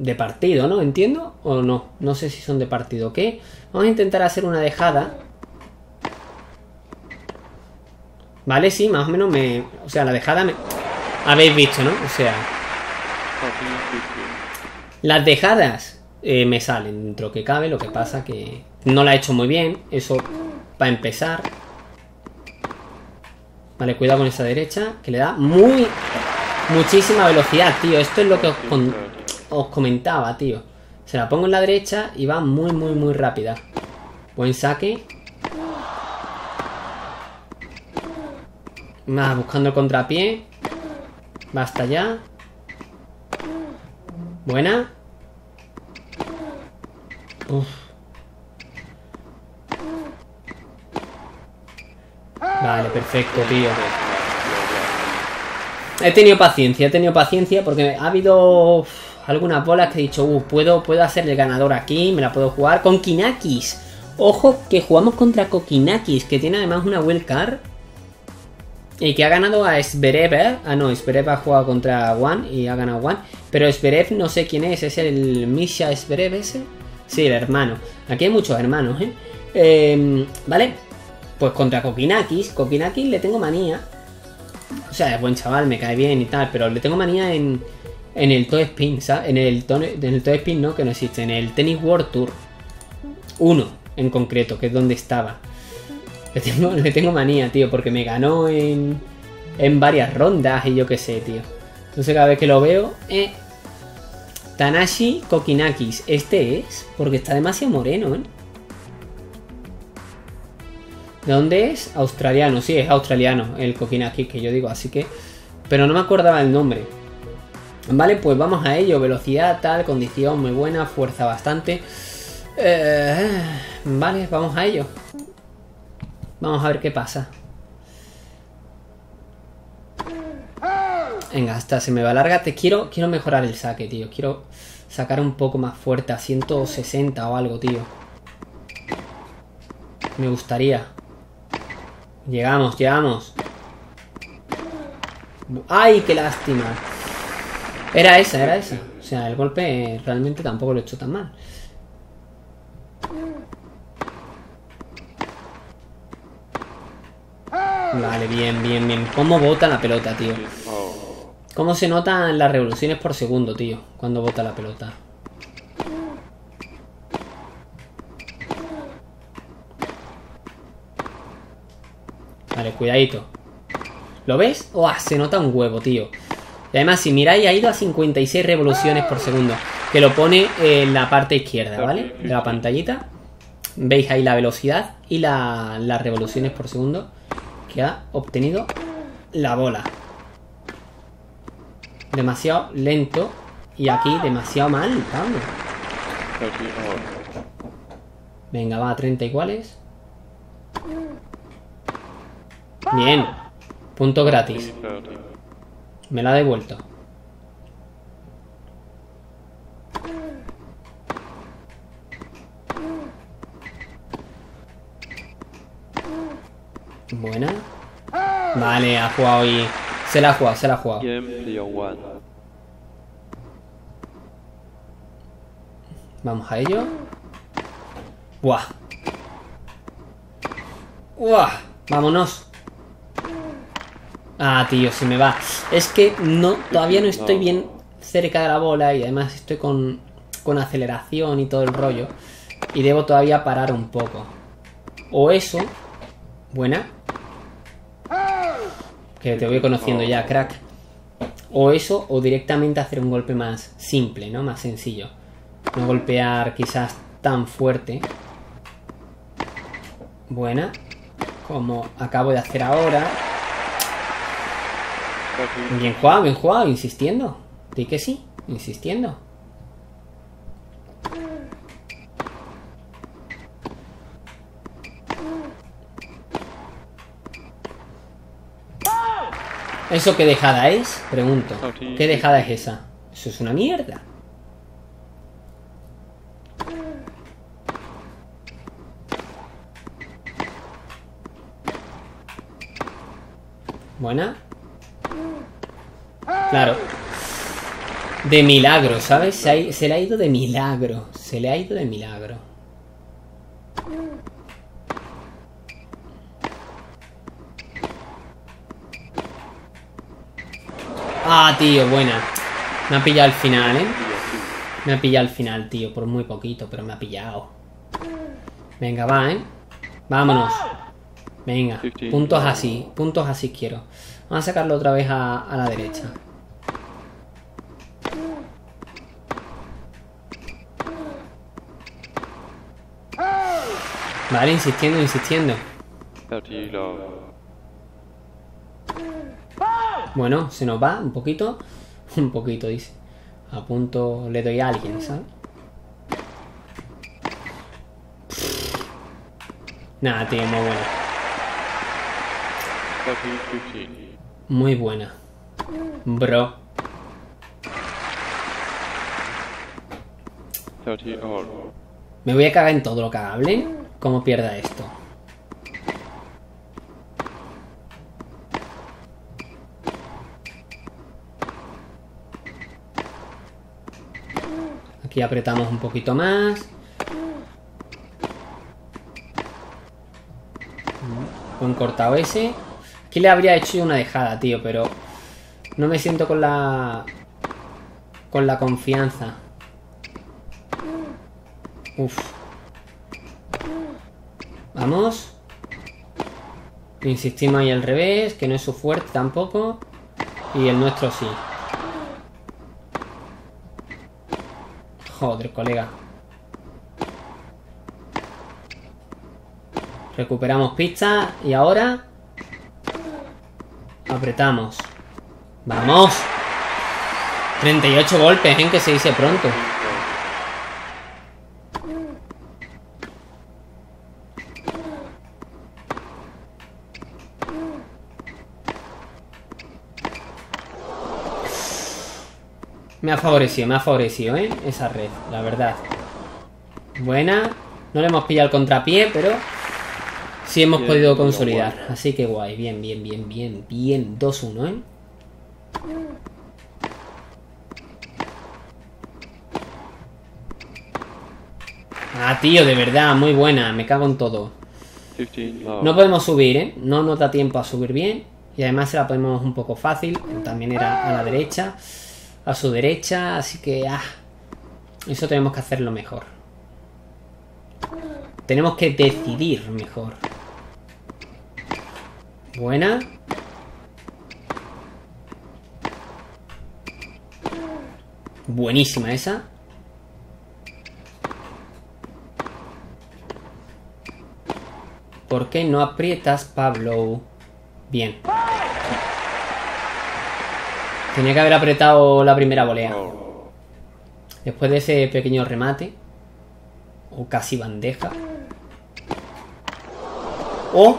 Speaker 1: De partido, ¿no? ¿Entiendo? ¿O no? No sé si son de partido o qué. Vamos a intentar hacer una dejada. Vale, sí, más o menos me. O sea, la dejada me. Habéis visto, ¿no? O sea.
Speaker 2: Copy 50.
Speaker 1: Las dejadas eh, me salen dentro que cabe, lo que pasa que no la he hecho muy bien, eso para empezar. Vale, cuidado con esa derecha, que le da muy... Muchísima velocidad, tío. Esto es lo que os, con- os comentaba, tío. Se la pongo en la derecha y va muy, muy, muy rápida. Buen saque. Más buscando el contrapié. Basta ya. Buena. Uf. Vale, perfecto, tío. He tenido paciencia, he tenido paciencia porque ha habido algunas bolas que he dicho, uh, puedo, puedo hacer el ganador aquí, me la puedo jugar con Kinakis. Ojo que jugamos contra Kokinakis, que tiene además una wild card. Y que ha ganado a Sverev. Ah, no, Sverev ha jugado contra One y ha ganado One. Pero Sverev no sé quién es, es el Misha Sverev ese. Sí, el hermano. Aquí hay muchos hermanos, ¿eh? Eh, Vale. Pues contra Kokinakis. Kokinakis le tengo manía. O sea, es buen chaval, me cae bien y tal. Pero le tengo manía en, en el Toe Spin, ¿sabes? En el, en el Toe Spin no, que no existe. En el Tennis World Tour. Uno en concreto, que es donde estaba. Le tengo, le tengo manía, tío, porque me ganó en, en varias rondas y yo qué sé, tío. Entonces cada vez que lo veo, eh. Tanashi Kokinakis. Este es, porque está demasiado moreno, ¿eh? ¿De dónde es? Australiano, sí, es australiano el Kokinakis que yo digo, así que... Pero no me acordaba el nombre. Vale, pues vamos a ello. Velocidad, tal, condición muy buena, fuerza bastante. Eh, vale, vamos a ello. Vamos a ver qué pasa. Venga, hasta se me va larga. Te quiero, quiero mejorar el saque, tío. Quiero sacar un poco más fuerte a 160 o algo, tío. Me gustaría. Llegamos, llegamos. ¡Ay, qué lástima! Era esa, era esa. O sea, el golpe realmente tampoco lo he hecho tan mal. Vale, bien, bien, bien. ¿Cómo bota la pelota, tío?
Speaker 2: Oh,
Speaker 1: ¿Cómo se notan las revoluciones por segundo, tío? Cuando bota la pelota. Vale, cuidadito. ¿Lo ves? ¡Uah! Se nota un huevo, tío. Y además, si miráis, ha ido a 56 revoluciones por segundo. Que lo pone en la parte izquierda, ¿vale? De la pantallita. Veis ahí la velocidad y la- las revoluciones por segundo que ha obtenido la bola. Demasiado lento. Y aquí demasiado mal, Pablo.
Speaker 2: 30 odd.
Speaker 1: Venga, va a 30 iguales. Bien. Punto gratis.
Speaker 2: 30.
Speaker 1: Me la ha devuelto. Buena. Vale, ha jugado y... Se la ha jugado, se la ha jugado.
Speaker 2: Game player 1.
Speaker 1: Vamos a ello. ¡Buah! ¡Buah! ¡Vámonos! Ah, tío, se me va. Es que no, todavía no estoy bien cerca de la bola y además estoy con, con aceleración y todo el rollo. Y debo todavía parar un poco. O eso. Buena. Que te voy conociendo ya, crack. O eso, o directamente hacer un golpe más simple, ¿no? Más sencillo. No golpear quizás tan fuerte. Buena. Como acabo de hacer ahora.
Speaker 2: 30,
Speaker 1: Bien jugado, bien jugado, insistiendo. Di que sí, insistiendo. ¿Eso qué dejada es? Pregunto. ¿Qué dejada es esa? Eso es una mierda. Buena. Claro. De milagro, ¿sabes? Se, ha- se le ha ido de milagro. Se le ha ido de milagro. Ah, tío, buena. Me ha pillado al final, ¿eh? Me ha pillado al final, tío. Por muy poquito, pero me ha pillado. Venga, va, ¿eh? Vámonos. Venga, puntos así. Puntos así quiero. Vamos a sacarlo otra vez a, la derecha. Vale, insistiendo, insistiendo.
Speaker 2: 30 low.
Speaker 1: Bueno, se nos va un poquito. Un poquito, dice. A punto le doy a alguien, ¿sabes? Nada, tío, muy buena.
Speaker 2: 30, 15.
Speaker 1: Muy buena. Bro.
Speaker 2: 30 all.
Speaker 1: Me voy a cagar en todo lo que hablen. Como pierda esto. Aquí apretamos un poquito más. Buen cortado ese. Aquí le habría hecho una dejada, tío, pero no me siento con la con la confianza. Uf. Vamos. Insistimos ahí al revés, que no es su fuerte tampoco. Y el nuestro sí. Joder, colega. Recuperamos pista y ahora apretamos. ¡Vamos! 38 golpes, ¿eh? Que se dice pronto. Me ha favorecido, me ha favorecido, ¿eh? Esa red, la verdad. Buena. No le hemos pillado el contrapié, pero sí hemos podido consolidar.
Speaker 2: guay.
Speaker 1: Así que guay, bien, bien, bien, bien, bien. 2-1, ¿eh? Ah, tío, de verdad, muy buena. Me cago en todo.
Speaker 2: 15 low.
Speaker 1: No podemos subir, ¿eh? No nos da tiempo a subir bien. Y además se la ponemos un poco fácil. También era a la derecha. A su derecha. Así que, ah. Eso tenemos que hacerlo mejor. Tenemos que decidir mejor. Buena. Buenísima esa. ¿Por qué no aprietas, Pablo? Bien. Tenía que haber apretado la primera volea. Después de ese pequeño remate. O casi bandeja. ¡Oh!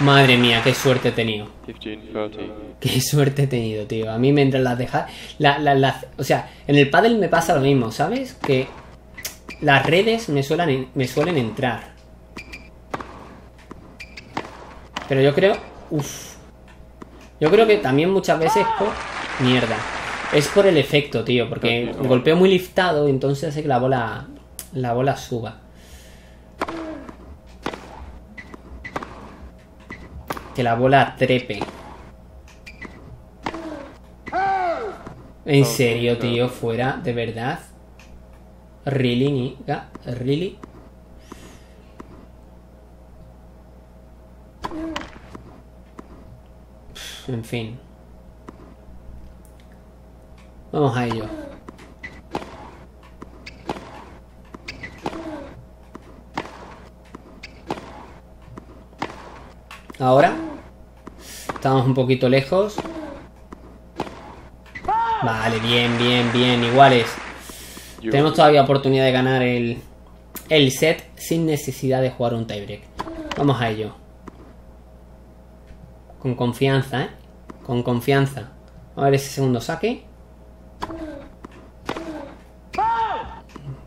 Speaker 1: Madre mía, qué suerte he tenido.
Speaker 2: 15 30.
Speaker 1: Qué suerte he tenido, tío. A mí mientras las dejas... La, la- la- o sea, en el pádel me pasa lo mismo, ¿sabes? Que las redes me suelen, me suelen entrar. Pero yo creo... Uf. Yo creo que también muchas veces por... Mierda. Es por el efecto, tío. Porque golpeo muy liftado y entonces hace que la bola... La bola suba. Que la bola trepe. En serio, tío, fuera, de verdad. Really, nigga, really. En fin. Vamos a ello. Ahora. Estamos un poquito lejos. Vale, bien, bien, bien. Iguales. Tenemos todavía oportunidad de ganar el, el set sin necesidad de jugar un tiebreak. Vamos a ello. Con confianza, ¿eh? Con confianza. A ver ese segundo saque.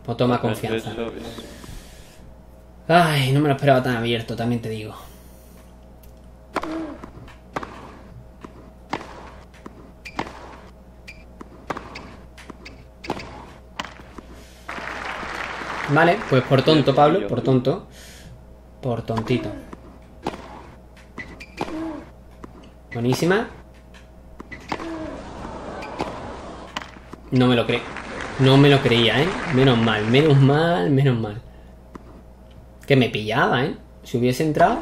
Speaker 1: Pues toma confianza. Ay, no me lo esperaba tan abierto, también te digo. Vale, pues por tonto, Pablo, por tonto. Por tontito. Buenísima. No me lo creo. No me lo creía, ¿eh? Menos mal, menos mal, menos mal. Que me pillaba, ¿eh? Si hubiese entrado,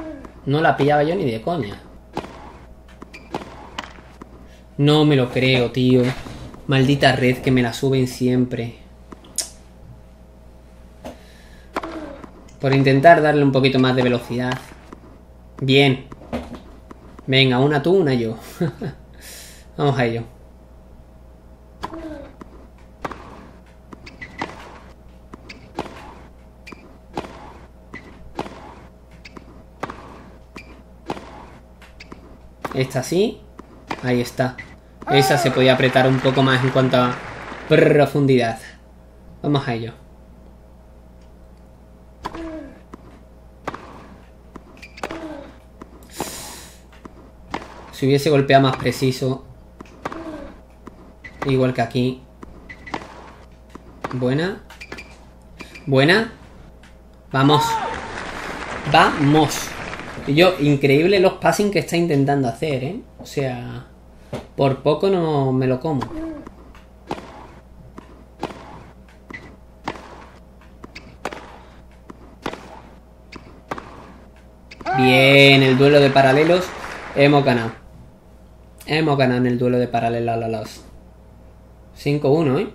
Speaker 1: no la pillaba yo ni de coña. No me lo creo, tío. Maldita red que me la suben siempre. Por intentar darle un poquito más de velocidad. Bien. Venga, una tú, una yo. Vamos a ello. Esta sí. Ahí está. Esa se podía apretar un poco más en cuanto a profundidad. Vamos a ello. Si hubiese golpeado más preciso. Igual que aquí. Buena. Buena. Vamos. Vamos. Y yo, increíble los passing que está intentando hacer, ¿eh? O sea, por poco no me lo como. Bien, el duelo de paralelos. Hemos ganado. Hemos ganado en el duelo de paralelos a los 5-1, ¿eh?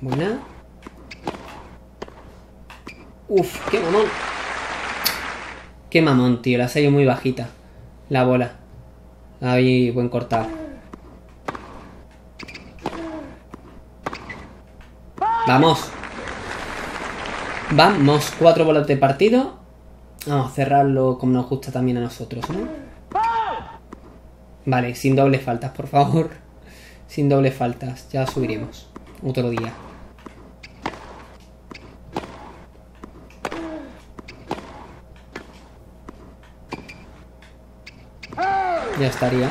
Speaker 1: Buena. Uf, qué mamón. Qué mamón, tío. La ha salido muy bajita. La bola. Ahí, buen cortado. Vamos. Vamos. Cuatro bolas de partido. Vamos a cerrarlo como nos gusta también a nosotros, ¿no? Vale, sin dobles faltas, por favor. Sin dobles faltas. Ya subiremos. Otro día. Ya estaría.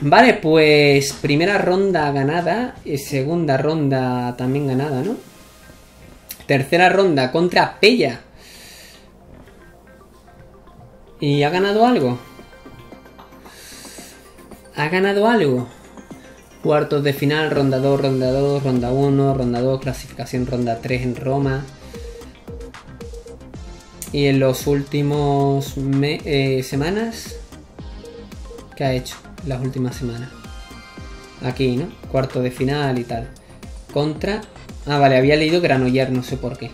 Speaker 1: Vale, pues primera ronda ganada, y segunda ronda también ganada, ¿no? Tercera ronda contra Pella. ¿Y ha ganado algo? ¿Ha ganado algo? Cuartos de final, ronda 2, ronda 2, ronda 1, ronda 2, clasificación ronda 3 en Roma. Y en los últimos eh, semanas, ¿qué ha hecho? Las últimas semanas. Aquí, ¿no? Cuarto de final y tal. Contra. Ah, vale, había leído Granoller, no sé por qué.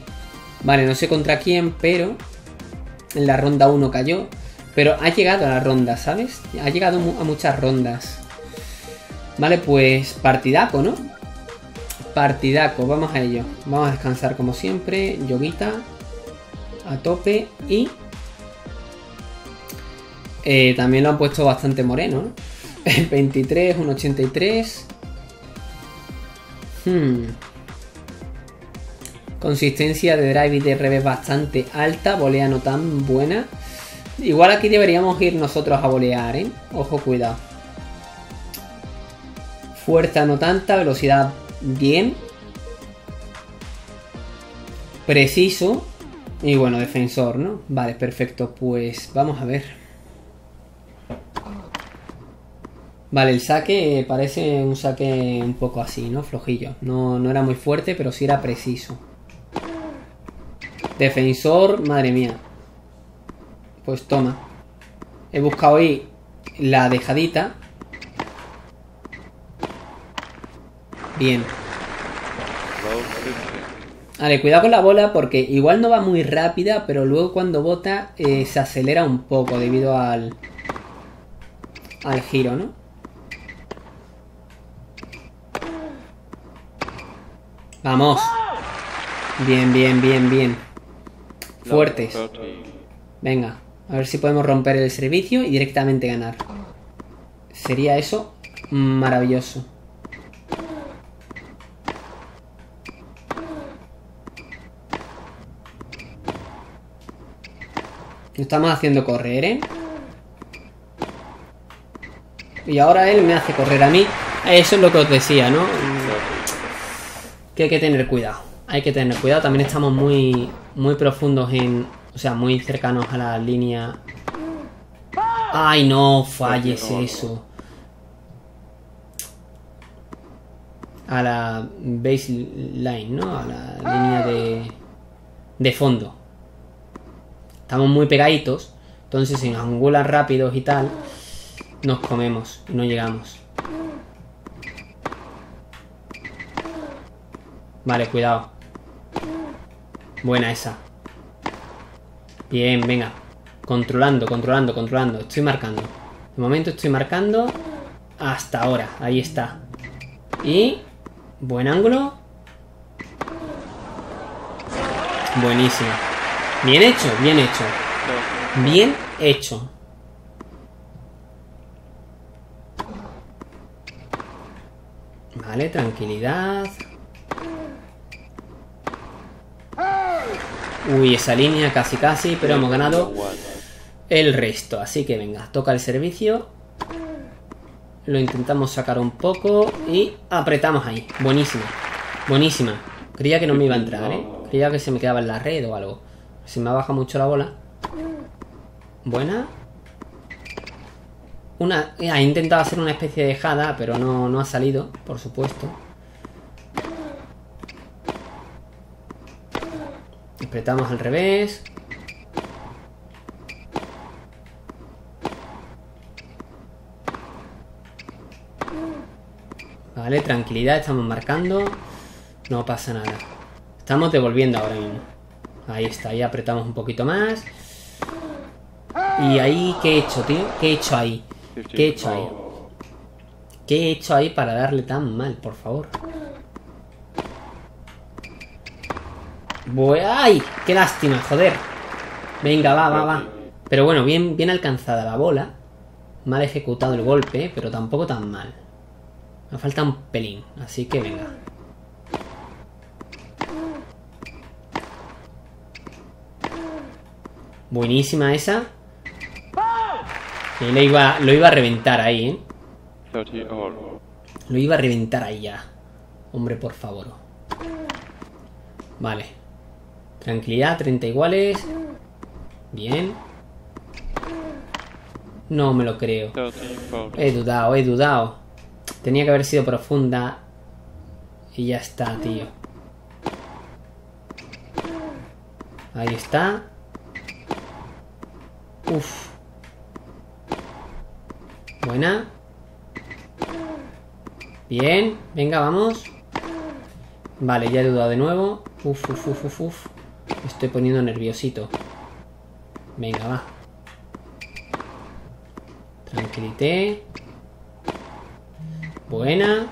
Speaker 1: Vale, no sé contra quién, pero. En la ronda 1 cayó. Pero ha llegado a la ronda, ¿sabes? Ha llegado a muchas rondas. Vale, pues partidaco, ¿no? Partidaco, vamos a ello. Vamos a descansar como siempre. Yoguita. A tope. Y. eh, también lo han puesto bastante moreno, ¿no? El 23, un 83. Hmm. Consistencia de drive y de revés bastante alta. Volea no tan buena. Igual aquí deberíamos ir nosotros a volear, ¿eh? Ojo, cuidado. Fuerza no tanta, velocidad bien. Preciso. Y bueno, defensor, ¿no? Vale, perfecto. Pues vamos a ver. Vale, el saque eh, parece un saque un poco así, ¿no? Flojillo. No, no era muy fuerte, pero sí era preciso. Defensor, madre mía. Pues toma. He buscado ahí la dejadita. Bien.
Speaker 2: Low 15.
Speaker 1: Vale, cuidado con la bola porque igual no va muy rápida, pero luego cuando bota eh, se acelera un poco debido al, al giro, ¿no? Vamos. Bien, bien, bien, bien. Fuertes.
Speaker 2: 30.
Speaker 1: Venga, a ver si podemos romper el servicio y directamente ganar. Sería eso maravilloso. Lo estamos haciendo correr, ¿eh? Y ahora él me hace correr a mí. Eso es lo que os decía, ¿no? Que hay que tener cuidado. Hay que tener cuidado. También estamos muy, muy profundos en. O sea, muy cercanos a la línea. Ay, no falles eso. A la baseline, ¿no? A la línea de. de fondo. Estamos muy pegaditos. Entonces, si nos angulan rápidos y tal, nos comemos y no llegamos. Vale, cuidado. Buena esa. Bien, venga. Controlando, controlando, controlando. Estoy marcando. De momento estoy marcando hasta ahora. Ahí está. Y... Buen ángulo. Buenísimo. Bien hecho, bien hecho. Bien hecho. Vale, tranquilidad. Uy, esa línea casi casi, pero hemos ganado el resto. Así que venga, toca el servicio. Lo intentamos sacar un poco y apretamos ahí. Buenísima. Buenísima. Creía que no me iba a entrar, ¿eh? Creía que se me quedaba en la red o algo. Se me ha bajado mucho la bola. Buena. Una... Ha intentado hacer una especie de jada, pero no, no ha salido, por supuesto. Apretamos al revés. Vale, tranquilidad, estamos marcando. No pasa nada. Estamos devolviendo ahora mismo. Ahí está, ahí apretamos un poquito más. Y ahí, ¿qué he hecho, tío? ¿Qué he hecho ahí? ¿Qué he hecho ahí? ¿Qué he hecho ahí para darle tan mal, por favor? ¡Ay! ¡Qué lástima, joder! Venga, va, va, va. Pero bueno, bien, bien alcanzada la bola. Mal ejecutado el golpe, pero tampoco tan mal. Me falta un pelín, así que venga. Buenísima esa. Y lo iba, lo iba a reventar ahí, ¿eh?
Speaker 2: 30 all.
Speaker 1: Lo iba a reventar ahí ya. Hombre, por favor. Vale. Tranquilidad, 30 iguales. Bien. No me lo creo.
Speaker 2: 30 40.
Speaker 1: He dudado, he dudado. Tenía que haber sido profunda. Y ya está, tío. Ahí está. Uf. Buena. Bien. Venga, vamos. Vale, ya he dudado de nuevo. Uf, uf, uf, uf, uf. Me estoy poniendo nerviosito. Venga, va. Tranquilité. Buena.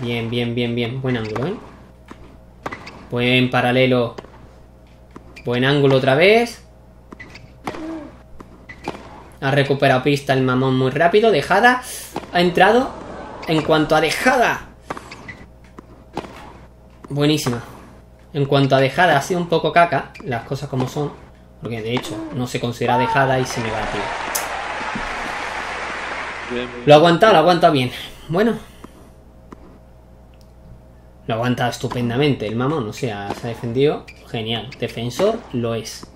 Speaker 1: Bien, bien, bien, bien. Buen ángulo, ¿eh? Buen paralelo. Buen ángulo otra vez. Ha recuperado pista el mamón muy rápido. Dejada. Ha entrado. En cuanto a dejada. Buenísima. En cuanto a dejada, ha sido un poco caca. Las cosas como son. Porque de hecho no se considera dejada y se me va, tío.
Speaker 2: Game
Speaker 1: Lo ha aguantado, lo ha aguantado bien. Bueno. Lo aguanta estupendamente el mamón, o sea, se ha defendido genial. Defensor lo es.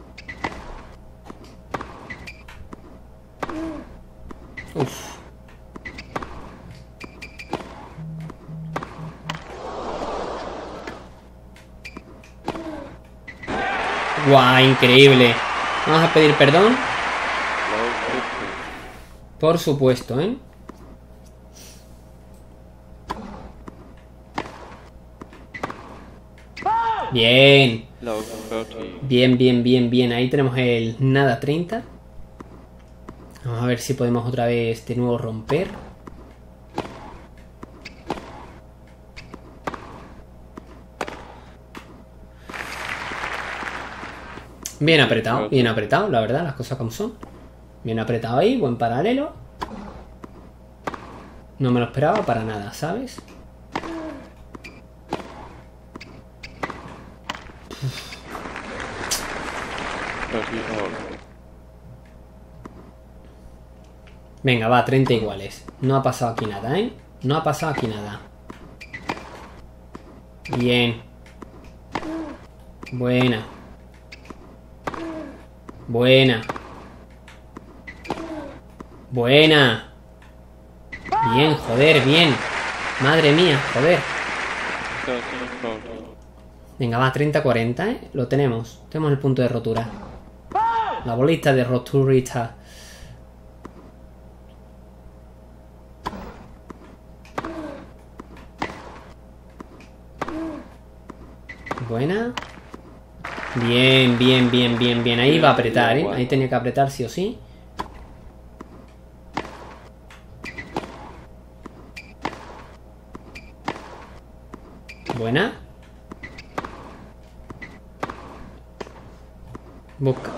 Speaker 1: Guau, increíble. Vamos a pedir perdón.
Speaker 2: low 50.
Speaker 1: Por supuesto, ¿eh? Bien.
Speaker 2: Low 30.
Speaker 1: Bien, bien, bien, bien. Ahí tenemos el nada 30. Vamos a ver si podemos otra vez de nuevo romper. Bien apretado, bien apretado, la verdad, las cosas como son. Bien apretado ahí, buen paralelo. No me lo esperaba para nada, ¿sabes?
Speaker 2: All.
Speaker 1: Venga, va, 30 iguales. No ha pasado aquí nada, ¿eh? No ha pasado aquí nada. Bien. Buena. Buena. Buena. Bien, joder, bien. Madre mía, joder. Venga, va, 30-40, ¿eh? Lo tenemos. Tenemos el punto de rotura. La bolita de roturita. Buena. Bien, bien, bien, bien, bien. Ahí va a apretar, ¿eh? Ahí tenía que apretar sí o sí. Buena. Busca.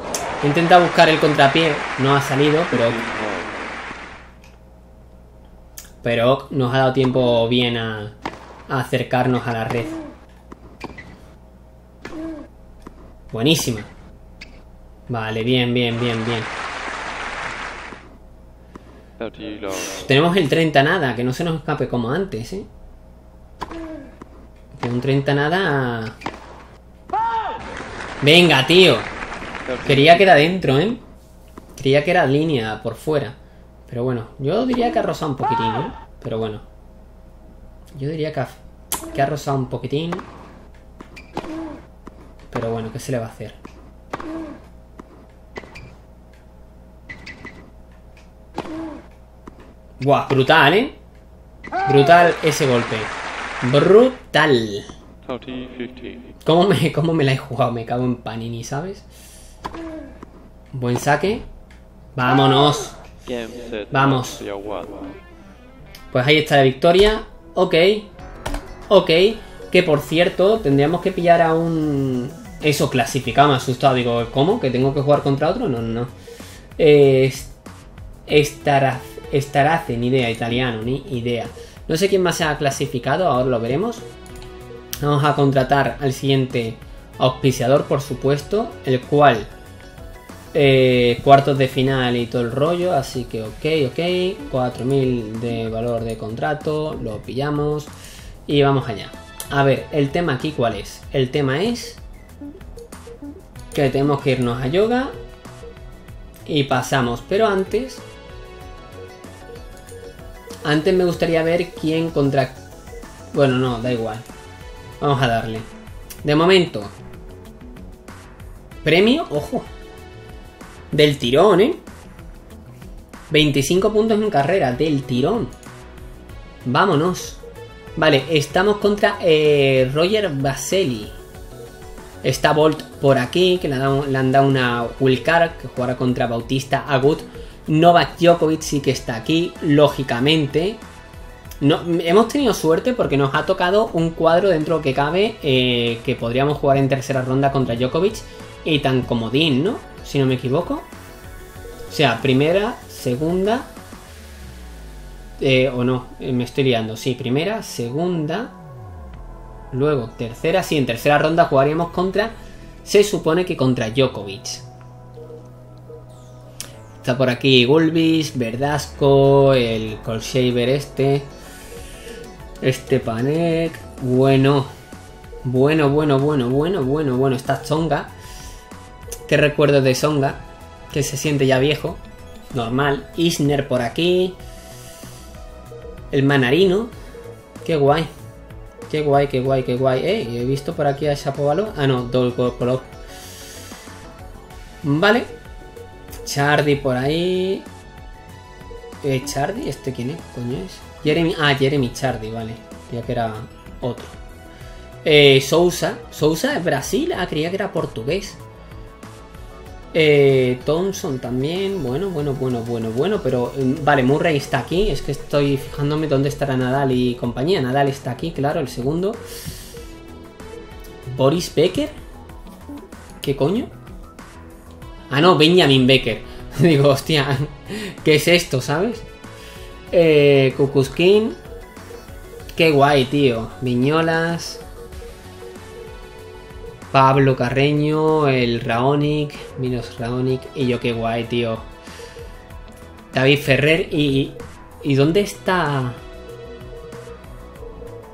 Speaker 1: Intenta buscar el contrapié. No ha salido, pero, pero nos ha dado tiempo bien a, a acercarnos a la red. Buenísima. Vale, bien, bien, bien, bien. Tenemos el 30 nada, que no se nos escape como antes, ¿eh? Que un 30 nada... Venga, tío. Quería que era dentro, ¿eh? Creía que era línea por fuera. Pero bueno, yo diría que ha rozado un poquitín, ¿eh? Pero bueno. Yo diría que ha, que ha rozado un poquitín. Pero bueno, ¿qué se le va a hacer? Buah, brutal, ¿eh? Brutal ese golpe. Brutal. ¿Cómo me, ¿Cómo me la he jugado? Me cago en Panini, ¿sabes? Buen saque. Vámonos. Vamos. Pues ahí está la victoria. Ok. Ok. Que por cierto, tendríamos que pillar a un... Eso, clasificado, me ha asustado. Digo, ¿cómo? ¿Que tengo que jugar contra otro? No, no, no. Eh, Estarace, ni idea, italiano, ni idea. No sé quién más se ha clasificado, ahora lo veremos. Vamos a contratar al siguiente auspiciador, por supuesto, el cual eh, cuartos de final y todo el rollo, así que ok, ok, 4000 de valor de contrato, lo pillamos y vamos allá. A ver, el tema aquí cuál es? El tema es que tenemos que irnos a yoga y pasamos, pero antes antes me gustaría ver quién contra bueno, no, da igual. Vamos a darle. De momento. Premio, ojo. Del tirón, ¿eh? 25 puntos en carrera, del tirón. Vámonos. Vale, estamos contra eh, Roger Baseli. Está Bolt por aquí, que le, han dado- una wildcard, que jugará contra Bautista Agut. Novak Djokovic sí que está aquí, lógicamente. No, hemos tenido suerte porque nos ha tocado un cuadro dentro que cabe eh, que podríamos jugar en tercera ronda contra Djokovic y tan comodín, ¿no? Si no me equivoco. O sea, primera, segunda. eh, o no, eh, me estoy liando. Sí, primera, segunda. Luego, tercera. Sí, en tercera ronda jugaríamos contra. Se supone que contra Djokovic. Está por aquí Gulbis, Verdasco, el Colshaver este. Este Panek. Bueno. Bueno, bueno, bueno, bueno, bueno, bueno. Está Songa. ¿Qué recuerdo de Songa? Que se siente ya viejo. Normal. Isner por aquí. El Manarino. Qué guay. Qué guay, qué guay, qué guay. Eh, he visto por aquí a Shapovalov. Ah, no, Dolgopolov. Vale. Chardy por ahí. Eh, Chardy, ¿este quién es? Coño es. Jeremy. Ah, Jeremy Chardy, vale. Ya que era otro. Eh, Sousa. Sousa es Brasil. Ah, creía que era portugués. Eh, Thompson también. Bueno, bueno, bueno, bueno, bueno. Pero mm, vale, Murray está aquí. Es que estoy fijándome dónde estará Nadal y compañía. Nadal está aquí, claro, el segundo. Boris Becker. ¿Qué coño? Ah, no, Benjamin Becker. Digo, hostia, ¿qué es esto, sabes? Eh, Kukuskin. Qué guay, tío. Viñolas. Pablo Carreño, el Raonic, Minos Raonic. Y yo, qué guay, tío. David Ferrer. ¿Y, y dónde está?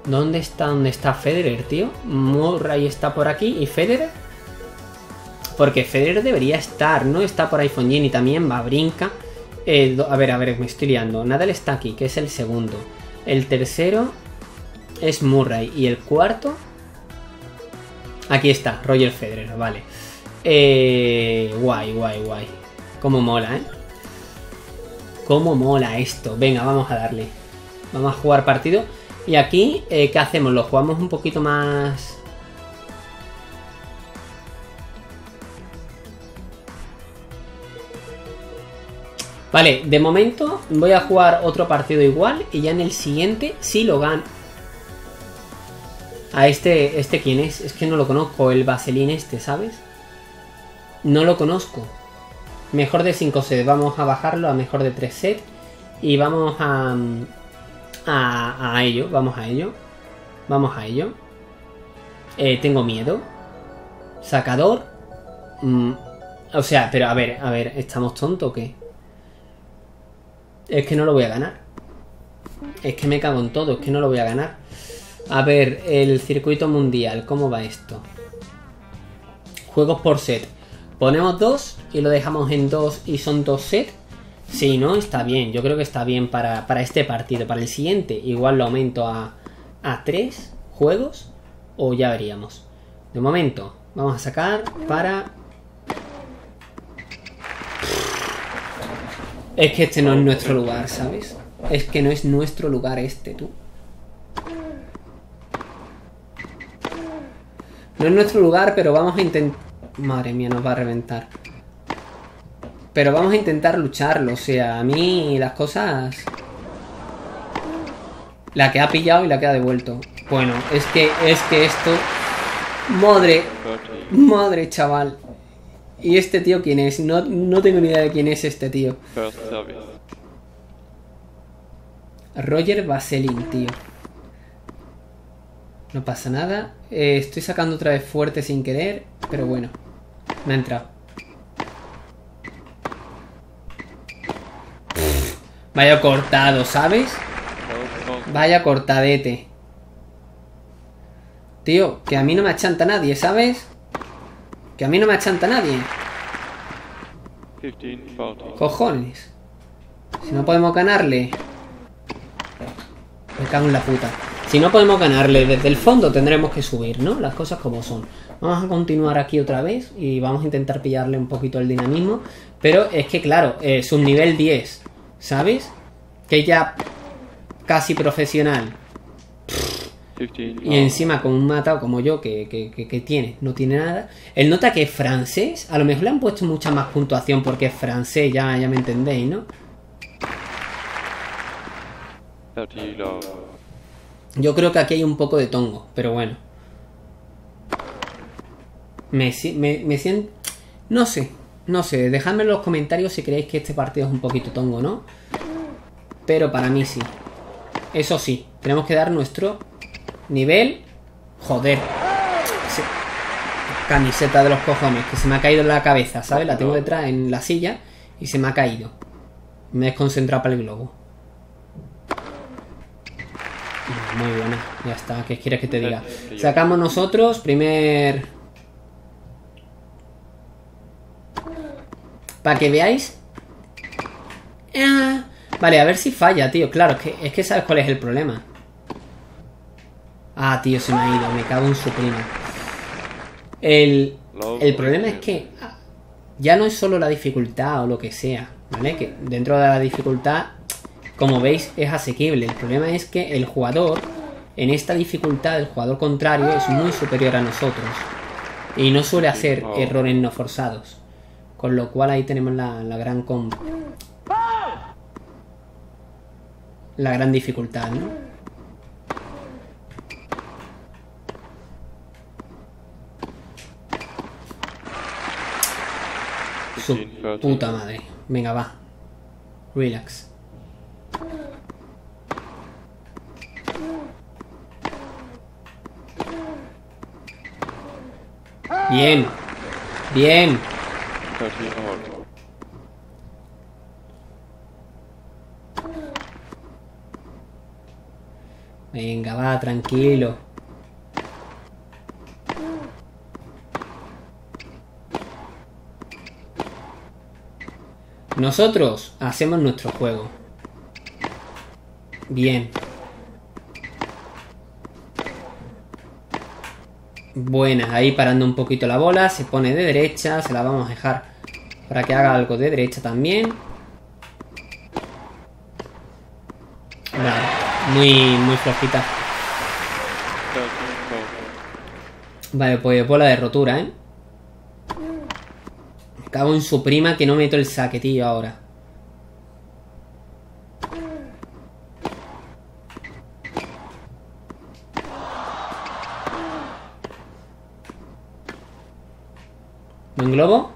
Speaker 1: ¿Dónde está? ¿Dónde está Federer, tío? Murray está por aquí. ¿Y Federer? Porque Federer debería estar, ¿no? Está por iPhone y también va, brinca. Eh, a ver, a ver, me estoy liando. Nadal está aquí, que es el segundo. El tercero es Murray. Y el cuarto. Aquí está, Roger Federer, vale. Eh, guay, guay, guay. Cómo mola, ¿eh? Cómo mola esto. Venga, vamos a darle. Vamos a jugar partido. Y aquí, eh, ¿qué hacemos? Lo jugamos un poquito más. Vale, de momento voy a jugar otro partido igual y ya en el siguiente sí lo gano. A este, ¿este quién es? Es que no lo conozco, el Vaselín este, ¿sabes? No lo conozco. Mejor de 5 sets, vamos a bajarlo a mejor de 3 sets y vamos a, a, a ello, vamos a ello. Vamos a ello. Eh, tengo miedo. Sacador. Mm, o sea, pero a ver, a ver, ¿estamos tontos o qué? Es que no lo voy a ganar. Es que me cago en todo, es que no lo voy a ganar. A ver, el circuito mundial, ¿cómo va esto? Juegos por set. Ponemos dos y lo dejamos en dos y son dos sets. Sí, ¿no? Está bien, yo creo que está bien para, para este partido. Para el siguiente, igual lo aumento a, a tres juegos o ya veríamos. De momento, vamos a sacar para... Es que este no es nuestro lugar, ¿sabes? Es que no es nuestro lugar este, tú. No es nuestro lugar, pero vamos a intentar... Madre mía, nos va a reventar. Pero vamos a intentar lucharlo. O sea, a mí las cosas... La que ha pillado y la que ha devuelto. Bueno, es que, es que esto... Madre,
Speaker 2: 30,
Speaker 1: madre, chaval. ¿Y este tío quién es? No, no tengo ni idea de quién es este tío. Roger Vaselin, tío. No pasa nada. Eh, estoy sacando otra vez fuerte sin querer, pero bueno. Me ha entrado. Vaya cortado, ¿sabes? Vaya cortadete. Tío, que a mí no me achanta nadie, ¿sabes? Que a mí no me achanta nadie.
Speaker 2: 15, 40.
Speaker 1: Cojones. Si no podemos ganarle. Me cago en la puta. Si no podemos ganarle desde el fondo, tendremos que subir, ¿no? Las cosas como son. Vamos a continuar aquí otra vez y vamos a intentar pillarle un poquito el dinamismo. Pero es que, claro, es un nivel 10, ¿sabes? Que ya casi profesional.
Speaker 2: 15,
Speaker 1: Y encima con un matado como yo que, que, que- que tiene, no tiene nada. Él nota que es francés. A lo mejor le han puesto mucha más puntuación porque es francés, ya, ya me entendéis, ¿no?
Speaker 2: 30 low.
Speaker 1: Yo creo que aquí hay un poco de tongo, pero bueno. Me, me, me siento... No sé, no sé. Dejadme en los comentarios si creéis que este partido es un poquito tongo, ¿no? Pero para mí sí. Eso sí, tenemos que dar nuestro nivel... Joder. Se- Camiseta de los cojones, que se me ha caído en la cabeza, ¿sabes? La tengo detrás en la silla y se me ha caído. Me he desconcentrado para el globo. Muy buena, ya está. ¿Qué quieres que te diga? Sacamos nosotros, primer. Para que veáis. Ah, Vale, a ver si falla, tío. Claro, es que, es que sabes cuál es el problema. Ah, tío, se me ha ido. Me cago en su prima. El, el problema es que ah, ya no es solo la dificultad o lo que sea, ¿vale? Que dentro de la dificultad, como veis, es asequible. El problema es que el jugador en esta dificultad el jugador contrario es muy superior a nosotros. Y no suele hacer errores no forzados. Con lo cual ahí tenemos la, la gran com- La gran dificultad, ¿no? Su
Speaker 2: 15, 13.
Speaker 1: puta madre. Venga, va. Relax. Bien. Bien.
Speaker 2: 13 all.
Speaker 1: Venga, va, tranquilo. Nosotros hacemos nuestro juego. Bien. Buena, ahí parando un poquito la bola, se pone de derecha, se la vamos a dejar para que haga algo de derecha también. Muy, muy flojita.
Speaker 2: 13 all.
Speaker 1: Vale, pues bola de rotura, ¿eh? Me cago en su prima que no meto el saque, tío, ahora. ¿Buen globo?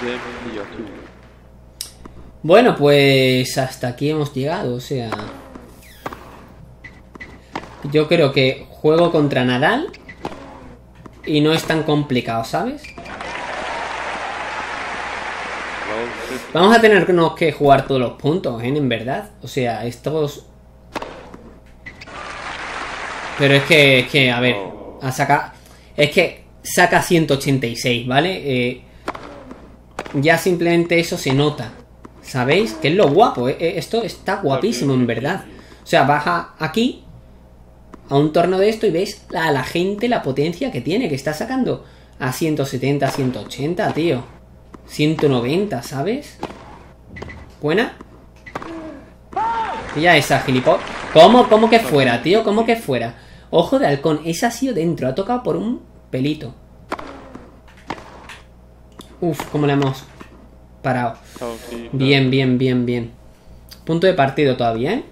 Speaker 2: Game clear 2.
Speaker 1: Bueno, pues hasta aquí hemos llegado, o sea... Yo creo que juego contra Nadal y no es tan complicado, ¿sabes?
Speaker 2: Round 15.
Speaker 1: Vamos a tenernos que jugar todos los puntos, ¿eh? En verdad. O sea, estos... Pero es que, es que, a ver, a sacar... Es que saca 186, ¿vale? Eh, ya simplemente eso se nota. ¿Sabéis? Que es lo guapo. eh, eh, Esto está guapísimo, en verdad. O sea, baja aquí a un torno de esto y veis a la gente la potencia que tiene, que está sacando a 170, 180, tío. 190, ¿sabes? Buena. Pilla esa, gilipollas. ¿Cómo? ¿Cómo que fuera, tío? ¿Cómo que fuera? Ojo de halcón. Esa ha sido dentro. Ha tocado por un pelito. Uf, cómo le hemos parado. Bien, bien, bien, bien. Punto de partido todavía, ¿eh?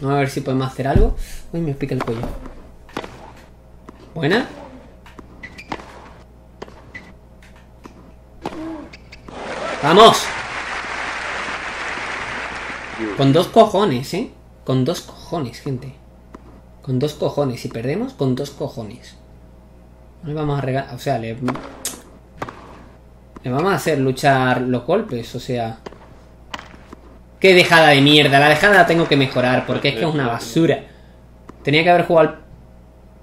Speaker 1: Vamos a ver si podemos hacer algo. Uy, me pica el cuello. Buena. ¡Vamos! Con dos cojones, ¿eh? Con dos cojones, gente. Con dos cojones. Si perdemos, con dos cojones. No le vamos a regalar... O sea, le... Le vamos a hacer luchar los golpes, o sea... Qué dejada de mierda. La dejada la tengo que mejorar porque es que es una basura. Tenía que haber jugado... al-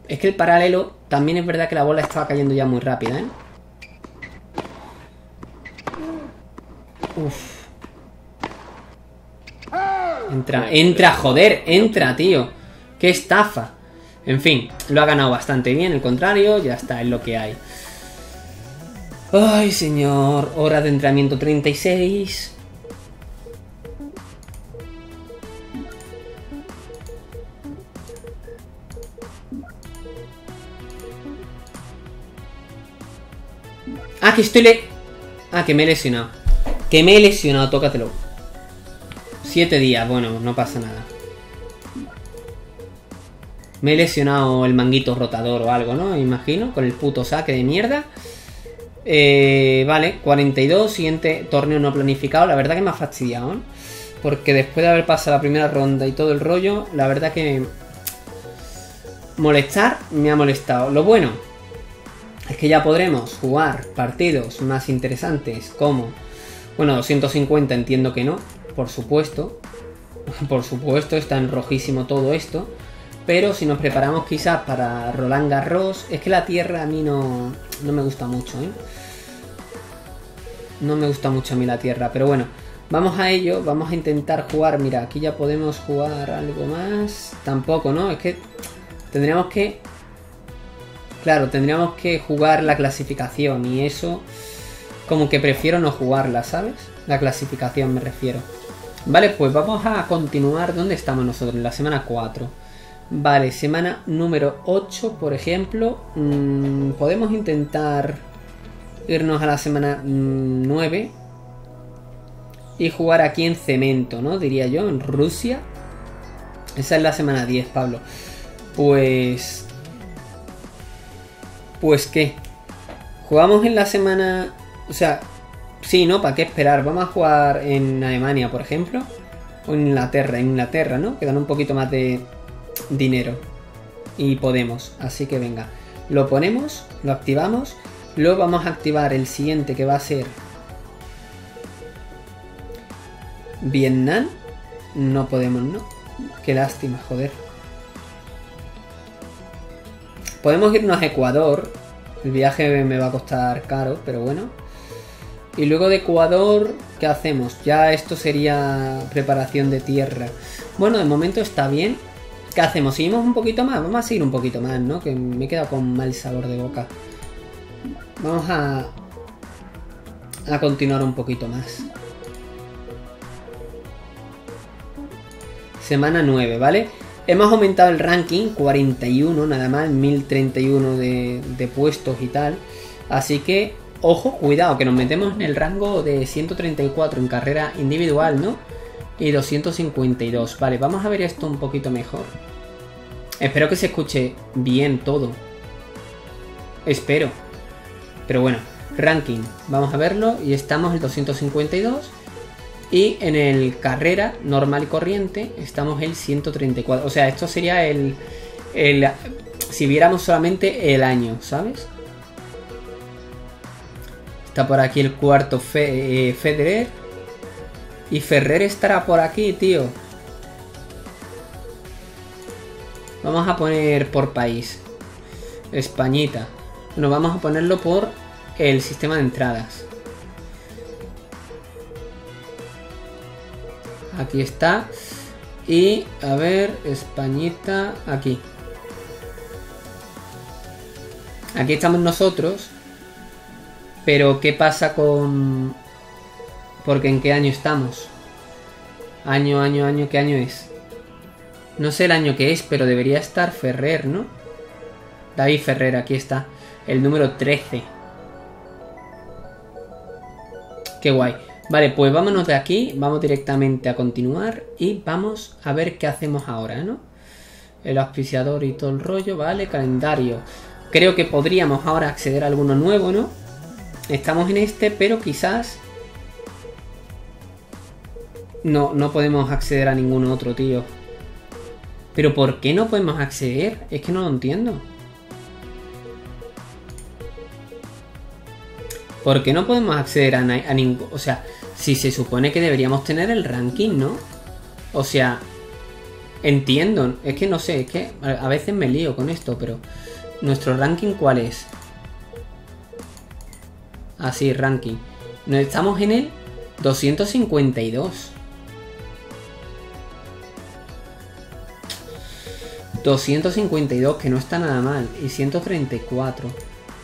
Speaker 1: Es que el paralelo... También es verdad que la bola estaba cayendo ya muy rápida, ¿eh? Uf. Entra, entra, joder, entra, tío. Qué estafa. En fin, lo ha ganado bastante bien, el contrario, ya está, es lo que hay. Ay, señor, hora de entrenamiento 36. Ah, que estoy le... Ah, que me he lesionado. Que me he lesionado, tócatelo. Siete días, bueno, no pasa nada. Me he lesionado el manguito rotador o algo, ¿no? Imagino, con el puto saque de mierda. Eh, vale, 42, siguiente torneo no planificado. La verdad que me ha fastidiado. Porque después de haber pasado la primera ronda y todo el rollo, la verdad que... Molestar me ha molestado. Lo bueno es que ya podremos jugar partidos más interesantes como... Bueno, 250 entiendo que no, por supuesto. Por supuesto, está en rojísimo todo esto. Pero si nos preparamos quizás para Roland Garros, es que la tierra a mí no, no me gusta mucho, ¿eh? No me gusta mucho a mí la tierra, pero bueno, vamos a ello, vamos a intentar jugar. Mira, aquí ya podemos jugar algo más. Tampoco, ¿no? Es que tendríamos que... Claro, tendríamos que jugar la clasificación y eso como que prefiero no jugarla, ¿sabes? La clasificación me refiero. Vale, pues vamos a continuar. ¿Dónde estamos nosotros? En la semana 4. Vale, semana número 8, por ejemplo. Mm, podemos intentar irnos a la semana 9 y jugar aquí en cemento, ¿no? Diría yo, en Rusia. Esa es la semana 10, Pablo. Pues... Pues qué. Jugamos en la semana... O sea, sí, ¿no? ¿Para qué esperar? Vamos a jugar en Alemania, por ejemplo. O en Inglaterra, en Inglaterra, ¿no? Que dan un poquito más de dinero. Y podemos. Así que venga. Lo ponemos, lo activamos. Luego vamos a activar el siguiente que va a ser Vietnam. No podemos, ¿no? Qué lástima, joder. Podemos irnos a Ecuador. El viaje me va a costar caro, pero bueno. Y luego de Ecuador, ¿qué hacemos? Ya esto sería preparación de tierra. Bueno, de momento está bien. ¿Qué hacemos? ¿Seguimos un poquito más? Vamos a seguir un poquito más, ¿no? Que me he quedado con mal sabor de boca. Vamos a... A continuar un poquito más. Semana 9, ¿vale? Hemos aumentado el ranking, 41 nada más, 1031 de, de puestos y tal. Así que, ojo, cuidado, que nos metemos en el rango de 134 en carrera individual, ¿no? Y 252. Vale, vamos a ver esto un poquito mejor. Espero que se escuche bien todo. Espero. Pero bueno, ranking. Vamos a verlo y estamos en 252. Y en el carrera normal y corriente estamos el 134. O sea, esto sería el, el si viéramos solamente el año, ¿sabes? Está por aquí el cuarto eh, Federer. Y Ferrer estará por aquí, tío. Vamos a poner por país. Españita. Bueno, vamos a ponerlo por el sistema de entradas. Aquí está. Y a ver, Españita, aquí. Aquí estamos nosotros. Pero ¿qué pasa con... Porque en qué año estamos? Año, año, año, ¿qué año es? No sé el año que es, pero debería estar Ferrer, ¿no? David Ferrer, aquí está. El número 13. Qué guay. Vale, pues vámonos de aquí, vamos directamente a continuar y vamos a ver qué hacemos ahora, ¿no? El auspiciador y todo el rollo, vale, calendario. Creo que podríamos ahora acceder a alguno nuevo, ¿no? Estamos en este, pero quizás... No, no podemos acceder a ningún otro, tío. Pero ¿por qué no podemos acceder? Es que no lo entiendo. ¿Por qué no podemos acceder a, a ningún... O sea, si se supone que deberíamos tener el ranking, ¿no? O sea, entiendo, es que no sé, es que a veces me lío con esto, pero ¿nuestro ranking cuál es? Así, ranking. Estamos en el 252. 252, que no está nada mal. Y 134.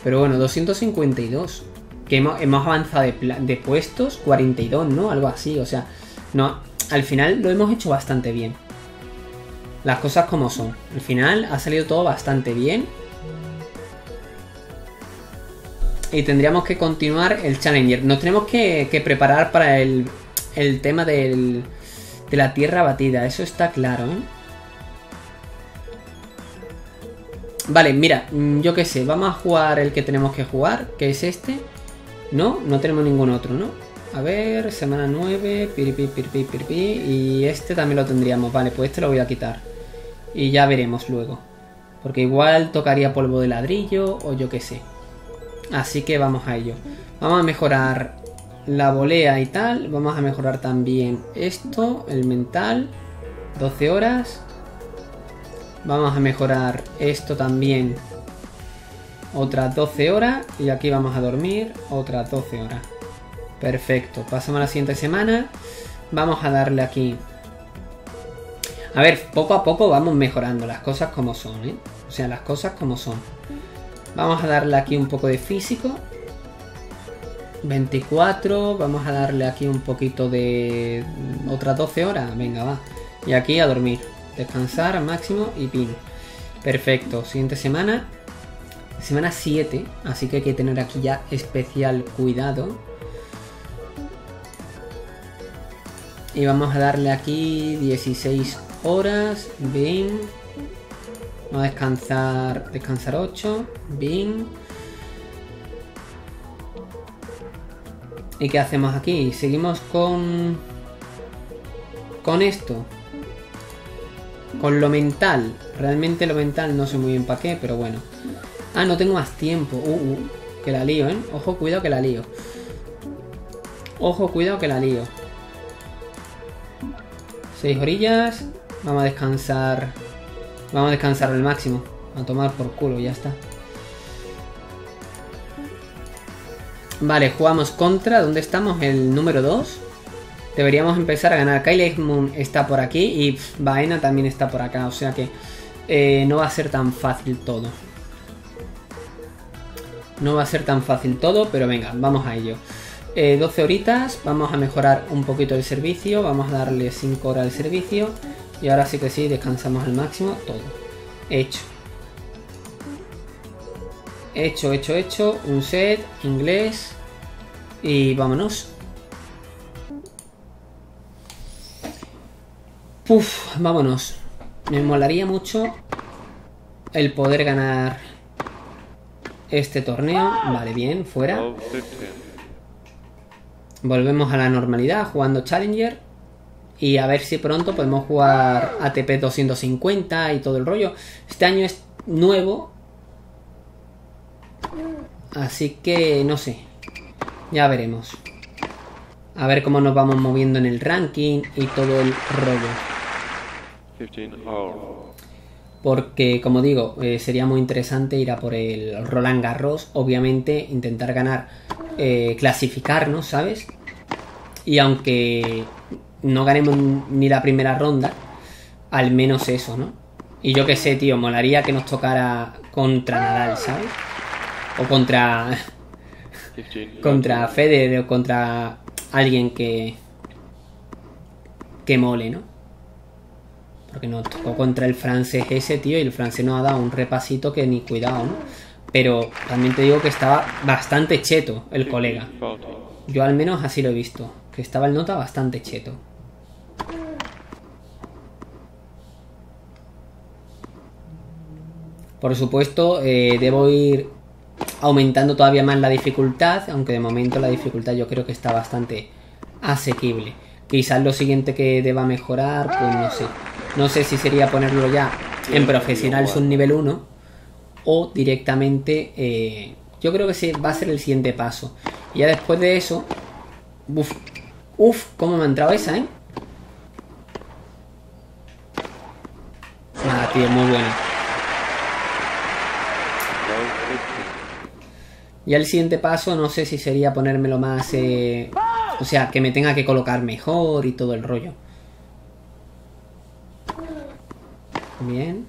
Speaker 1: Pero bueno, 252 que hemos, avanzado de, puestos 42, ¿no? Algo así, o sea, no, al final lo hemos hecho bastante bien. Las cosas como son. Al final ha salido todo bastante bien. Y tendríamos que continuar el Challenger. Nos tenemos que, preparar para el, el tema de la tierra batida. Eso está claro, ¿eh? Vale, mira, mm, yo qué sé, vamos a jugar el que tenemos que jugar, que es este. No, no tenemos ningún otro, ¿no? A ver, semana 9, piripi, piripi, piripi, y este también lo tendríamos. Vale, pues este lo voy a quitar. Y ya veremos luego. Porque igual tocaría polvo de ladrillo o yo qué sé. Así que vamos a ello. Vamos a mejorar la volea y tal. Vamos a mejorar también esto, el mental. 12 horas. Vamos a mejorar esto también otras 12 horas y aquí vamos a dormir otras 12 horas. Perfecto, pasamos a la siguiente semana. Vamos a darle aquí. A ver, poco a poco vamos mejorando las cosas como son, ¿eh? O sea, las cosas como son. Vamos a darle aquí un poco de físico. 24, vamos a darle aquí un poquito de otras 12 horas, venga va. Y aquí a dormir, descansar al máximo y pin. Perfecto, siguiente semana, semana 7, así que hay que tener aquí ya especial cuidado. Y vamos a darle aquí 16 horas, bien. Vamos a descansar, descansar 8, bien. ¿Y qué hacemos aquí? Seguimos con... Con esto. Con lo mental. Realmente lo mental no sé muy bien para qué, pero bueno. Ah, no tengo más tiempo. Uh, uh, que la lío, ¿eh? Ojo, cuidado que la lío. Ojo, cuidado que la lío. Seis orillas. Vamos a descansar. Vamos a descansar al máximo. A tomar por culo, ya está. Vale, jugamos contra. ¿Dónde estamos? El número 2. Deberíamos empezar a ganar. Kyle Moon está por aquí y pff, Baena también está por acá. O sea que eh, no va a ser tan fácil todo. No va a ser tan fácil todo, pero venga, vamos a ello. Eh, 12 horitas, vamos a mejorar un poquito el servicio. Vamos a darle 5 horas al servicio. Y ahora sí que sí, descansamos al máximo todo. Hecho. Hecho, hecho, hecho. Un set, inglés. Y vámonos. Puf, vámonos. Me molaría mucho el poder ganar este torneo. Vale, bien, fuera.
Speaker 2: 15.
Speaker 1: Volvemos a la normalidad jugando Challenger. Y a ver si pronto podemos jugar ATP 250 y todo el rollo. Este año es nuevo. Así que no sé. Ya veremos. A ver cómo nos vamos moviendo en el ranking y todo el rollo.
Speaker 2: 15 hours.
Speaker 1: Porque, como digo, eh, sería muy interesante ir a por el Roland Garros. Obviamente, intentar ganar, eh, clasificarnos, ¿sabes? Y aunque no ganemos ni la primera ronda, al menos eso, ¿no? Y yo qué sé, tío, molaría que nos tocara contra Nadal, ¿sabes? O contra,
Speaker 2: 15
Speaker 1: contra Federer o contra alguien que, que mole, ¿no? Porque nos tocó contra el francés ese, tío, y el francés nos ha dado un repasito que ni cuidado, ¿no? Pero también te digo que estaba bastante cheto el colega.
Speaker 2: 40.
Speaker 1: Yo al menos así lo he visto. Que estaba el nota bastante cheto. Por supuesto, eh, debo ir aumentando todavía más la dificultad, aunque de momento la dificultad yo creo que está bastante asequible. Quizás lo siguiente que deba mejorar, pues no sé. No sé si sería ponerlo ya en profesional subnivel 1 o directamente... eh, yo creo que sí, va a ser el siguiente paso. Y ya después de eso... Uf, uf, cómo me ha entrado esa, ¿eh? Nada, tío, muy buena.
Speaker 2: Low 15.
Speaker 1: Ya el siguiente paso no sé si sería ponérmelo más... eh, o sea, que me tenga que colocar mejor y todo el rollo. Bien.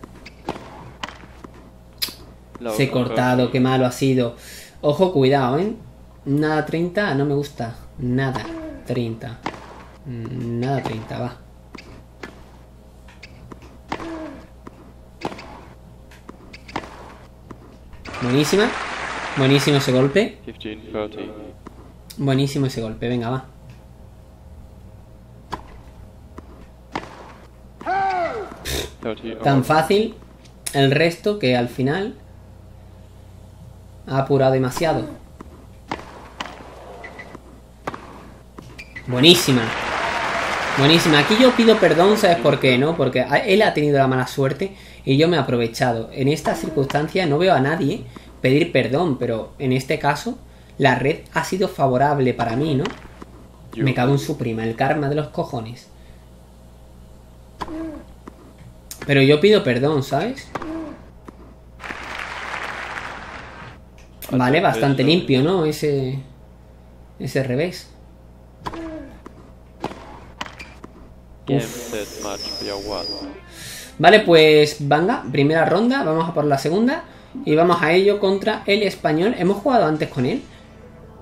Speaker 1: Se he cortado, qué malo ha sido. Ojo, cuidado, ¿eh? Nada 30, no me gusta. Nada 30. Mm, Nada 30, va. Buenísima. Buenísimo ese golpe.
Speaker 2: 15 30.
Speaker 1: Buenísimo ese golpe, venga, va.
Speaker 2: Thirty
Speaker 1: Tan fácil el resto que al final ha apurado demasiado. Buenísima. Buenísima. Aquí yo pido perdón, ¿sabes por qué? ¿No? Porque él ha tenido la mala suerte y yo me he aprovechado. En esta circunstancia no veo a nadie pedir perdón, pero en este caso la red ha sido favorable para mí, ¿no? Me cago en su prima, el karma de los cojones. Pero yo pido perdón, ¿sabes? Vale, bastante limpio, ¿no? Ese. Ese revés. Vale, pues venga, primera ronda, vamos a por la segunda. Y vamos a ello contra el español. ¿Hemos jugado antes con él?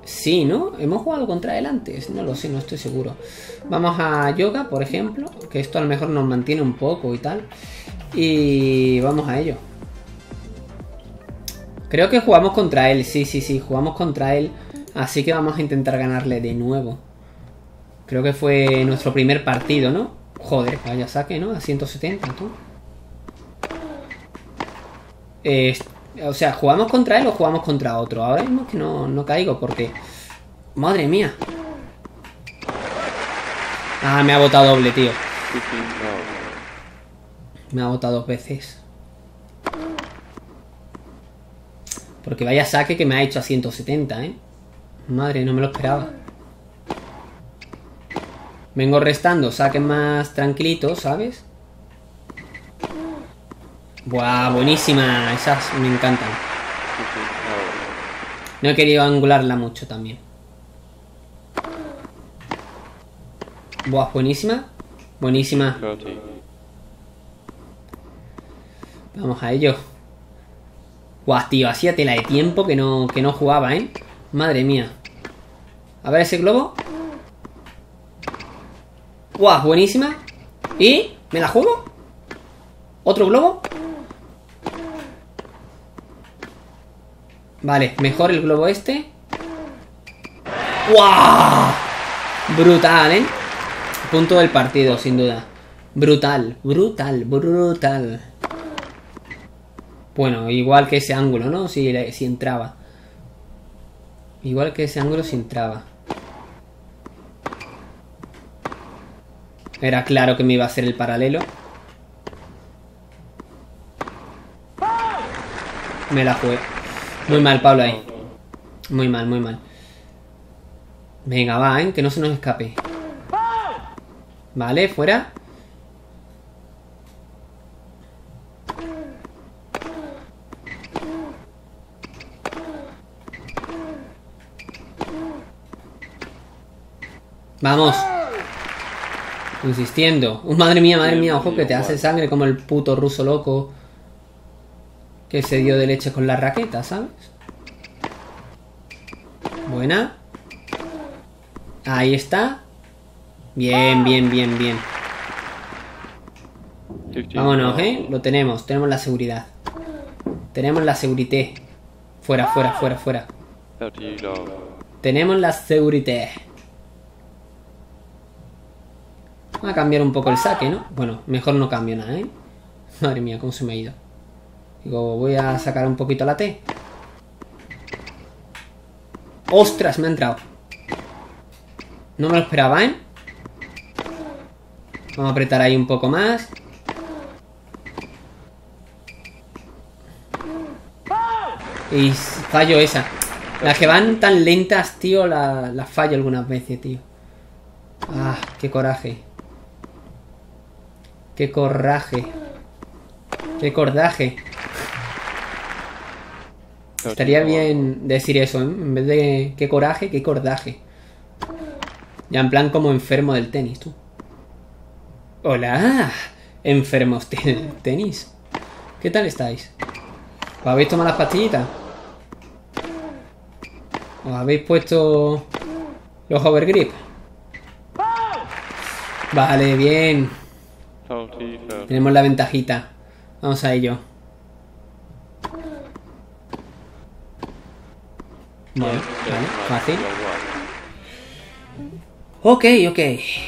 Speaker 1: Sí, ¿no? Hemos jugado contra él antes. No lo sé, no estoy seguro. Vamos a yoga, por ejemplo. Que esto a lo mejor nos mantiene un poco y tal. Y vamos a ello. Creo que jugamos contra él. Sí, sí, sí. Jugamos contra él. Así que vamos a intentar ganarle de nuevo. Creo que fue nuestro primer partido, ¿no? Joder, vaya saque, ¿no? A 170, tú. Eh, o sea, ¿jugamos contra él o jugamos contra otro? Ahora mismo es que no, no caigo porque... Madre mía. Ah, me ha botado doble, tío.
Speaker 2: 15 no.
Speaker 1: Me ha botado dos veces. Porque vaya saque que me ha hecho a 170, ¿eh? Madre, no me lo esperaba. Vengo restando saques más tranquilitos, ¿sabes? Buah, buenísima. Esas me encantan.
Speaker 2: 15
Speaker 1: No he querido angularla mucho también. Buah, buenísima. Buenísima.
Speaker 2: no. 30.
Speaker 1: Vamos a ello. Guau, tío, hacía tela de tiempo que no, que no jugaba, ¿eh? Madre mía. A ver ese globo. Guau, buenísima. ¿Y? ¿Me la juego? ¿Otro globo? Vale, mejor el globo este. ¡Guau! Brutal, ¿eh? Punto del partido, sin duda. Brutal, brutal, brutal. Bueno, igual que ese ángulo, ¿no? Si, si entraba. Igual que ese ángulo si entraba. Era claro que me iba a hacer el paralelo. Me la jugué. Muy mal, Pablo, ahí. Muy mal, muy mal. Venga, va, ¿eh? Que no se nos escape. Vale, fuera. Vamos. Insistiendo. Madre mía, madre mía, ojo que te hace sangre como el puto ruso loco que se dio de leche con la raqueta, ¿sabes? Buena. Ahí está. Bien, bien, bien, bien.
Speaker 2: 15
Speaker 1: Vámonos,
Speaker 2: no.
Speaker 1: ¿eh? Lo tenemos, tenemos la seguridad. Tenemos la seguridad. Fuera, fuera, fuera, fuera.
Speaker 2: 30 low.
Speaker 1: Tenemos la seguridad. Vamos a cambiar un poco el saque, ¿no? Bueno, mejor no cambio nada, ¿eh? Madre mía, cómo se me ha ido. Digo, voy a sacar un poquito la T. ¡Ostras! Me ha entrado. No me lo esperaba, ¿eh? Vamos a apretar ahí un poco más. Y fallo esa. Las que van tan lentas, tío, la- las fallo algunas veces, tío. Ah, qué coraje. Qué coraje. Qué cordaje. Estaría bien decir eso, ¿eh? En vez de qué coraje, qué cordaje. Ya en plan como enfermo del tenis, tú. Hola, enfermos del tenis. ¿Qué tal estáis? ¿Os habéis tomado las pastillitas? ¿Os habéis puesto los overgrip? Vale, bien.
Speaker 2: 30 30.
Speaker 1: Tenemos la ventajita. Vamos a ello. Bueno, vale, fácil. Ok, ok.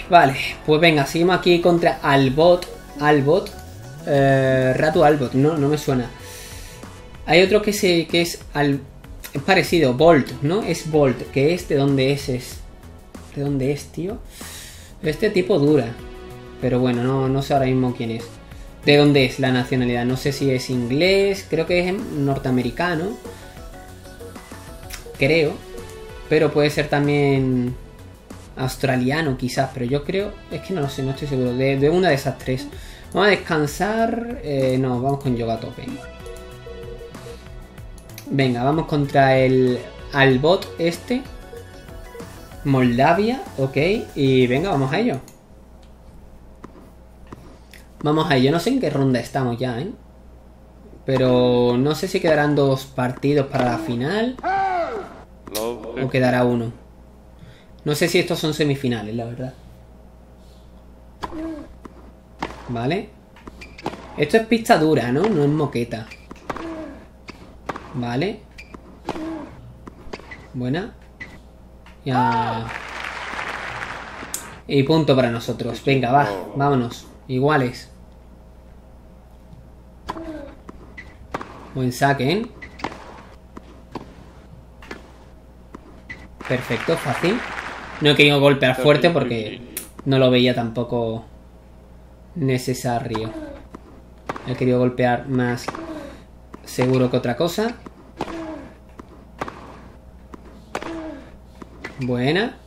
Speaker 1: Vale, pues venga, seguimos aquí contra Albot. Albot. Eh, Ratu Albot, no, no me suena. Hay otro que, se, que es, al, es parecido, Bolt, ¿no? Es Bolt, que es de dónde es, es. ¿De dónde es, tío? Este tipo dura. Pero bueno, no, no sé ahora mismo quién es. ¿De dónde es la nacionalidad? No sé si es inglés, creo que es norteamericano. Creo. Pero puede ser también australiano quizás, pero yo creo, es que no lo sé, no estoy seguro. De, de una de esas tres. Vamos a descansar. eh, no, vamos con yoga tope. Venga, vamos contra el Albot este. Moldavia, ok. Y venga, vamos a ello. Vamos a ello. No sé en qué ronda estamos ya, ¿eh? Pero no sé si quedarán dos partidos para la final. O quedará uno. No sé si estos son semifinales, la verdad. Vale. Esto es pista dura, ¿no? No es moqueta. Vale. Buena. Ya. Y punto para nosotros. Venga, va. Vámonos. Iguales. Buen saque, ¿eh? Perfecto, fácil. No he querido golpear fuerte porque no lo veía tampoco necesario. He querido golpear más seguro que otra cosa. Buena.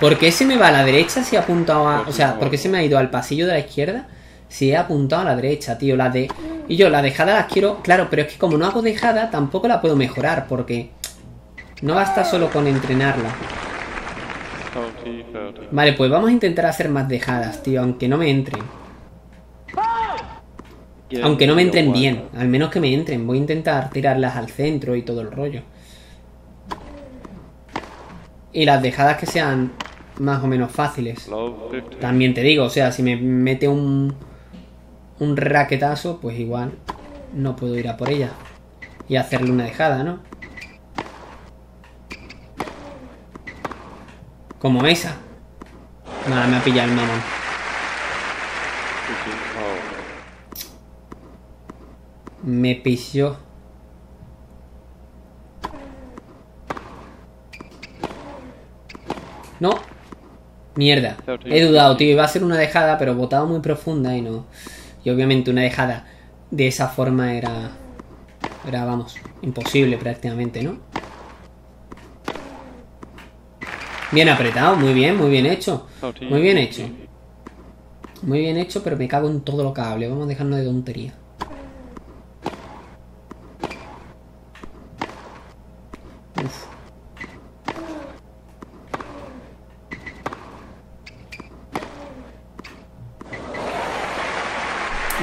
Speaker 1: ¿Por qué se me va a la derecha si he apuntado a... O sea, ¿por qué se me ha ido al pasillo de la izquierda si he apuntado a la derecha, tío? La de... Y yo, la dejada las quiero... Claro, pero es que como no hago dejada, tampoco la puedo mejorar porque... No basta solo con entrenarla.
Speaker 2: 20, 30.
Speaker 1: Vale, pues vamos a intentar hacer más dejadas, tío, aunque no me entren. Aunque no me entren bien, al menos que me entren. Voy a intentar tirarlas al centro y todo el rollo. Y las dejadas que sean más o menos fáciles.
Speaker 2: Low 50.
Speaker 1: También te digo, o sea, si me mete un, un raquetazo, pues igual no puedo ir a por ella. Y hacerle una dejada, ¿no? Como esa. Nada, me ha pillado el mamón.
Speaker 2: 15 low.
Speaker 1: Me pilló. No. Mierda. He dudado, tío. Iba a ser una dejada, pero botado muy profunda y no. Y obviamente una dejada de esa forma era. Era, vamos, imposible prácticamente, ¿no? Bien apretado, muy bien, muy bien hecho. Muy bien hecho. Muy bien hecho, pero me cago en todo lo que hable. Vamos a dejarnos de tontería.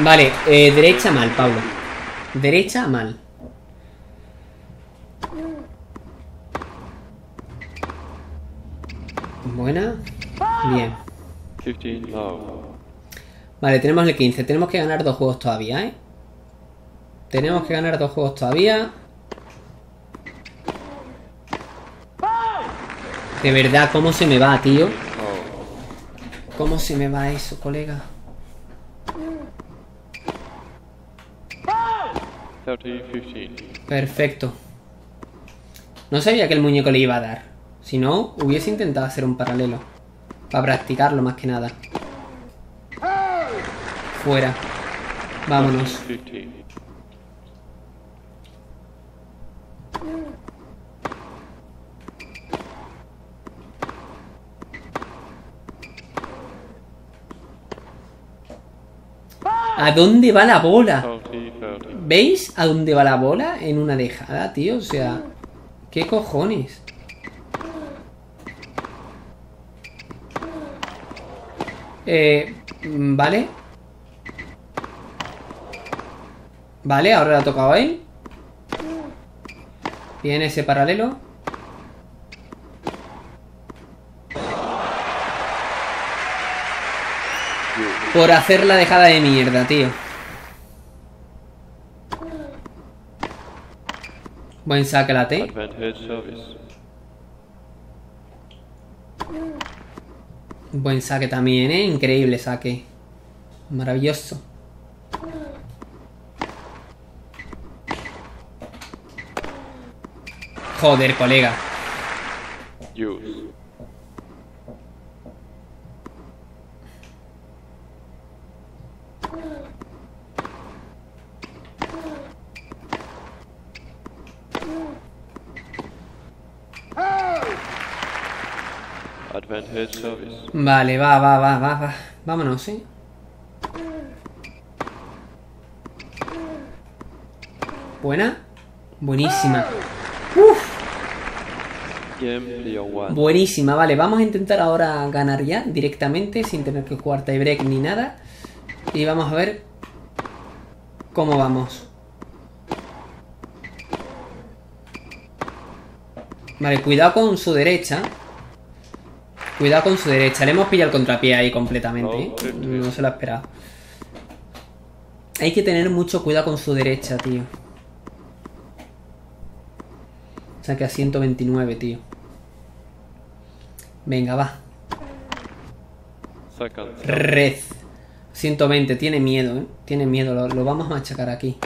Speaker 1: Vale, eh, derecha mal, Pablo. Derecha mal. Buena. Bien.
Speaker 2: 15 low.
Speaker 1: Vale, tenemos el 15. Tenemos que ganar dos juegos todavía, ¿eh? Tenemos que ganar dos juegos todavía. De verdad, ¿cómo se me va, tío? ¿Cómo se me va eso, colega?
Speaker 2: 30, 15.
Speaker 1: Perfecto. No sabía que el muñeco le iba a dar. Si no, hubiese intentado hacer un paralelo. Para practicarlo más que nada. Fuera. Vámonos.
Speaker 2: 15.
Speaker 1: ¿A dónde va la bola?
Speaker 2: 20, 30.
Speaker 1: ¿Veis a dónde va la bola en una dejada, tío? O sea, ¿qué cojones? Eh, vale. Vale, ahora le ha tocado a él. Bien ese paralelo. Por hacer la dejada de mierda, tío. Buen saque la T. Buen saque también, ¿eh? Increíble saque. Maravilloso. Joder, colega.
Speaker 2: Use. Advantage service.
Speaker 1: Vale, va, va, va, va, va. Vámonos, ¿sí? Buena. Buenísima.
Speaker 2: 1.
Speaker 1: Buenísima, vale. Vamos a intentar ahora ganar ya directamente sin tener que jugar tie break ni nada. Y vamos a ver cómo vamos. Vale, cuidado con su derecha. Cuidado con su derecha. Le hemos pillado el contrapié ahí completamente. ¿eh? No se lo ha esperado. Hay que tener mucho cuidado con su derecha, tío. O sea que a 129, tío. Venga, va. Red. 120, tiene miedo, ¿eh? Tiene miedo, lo, lo vamos a machacar aquí.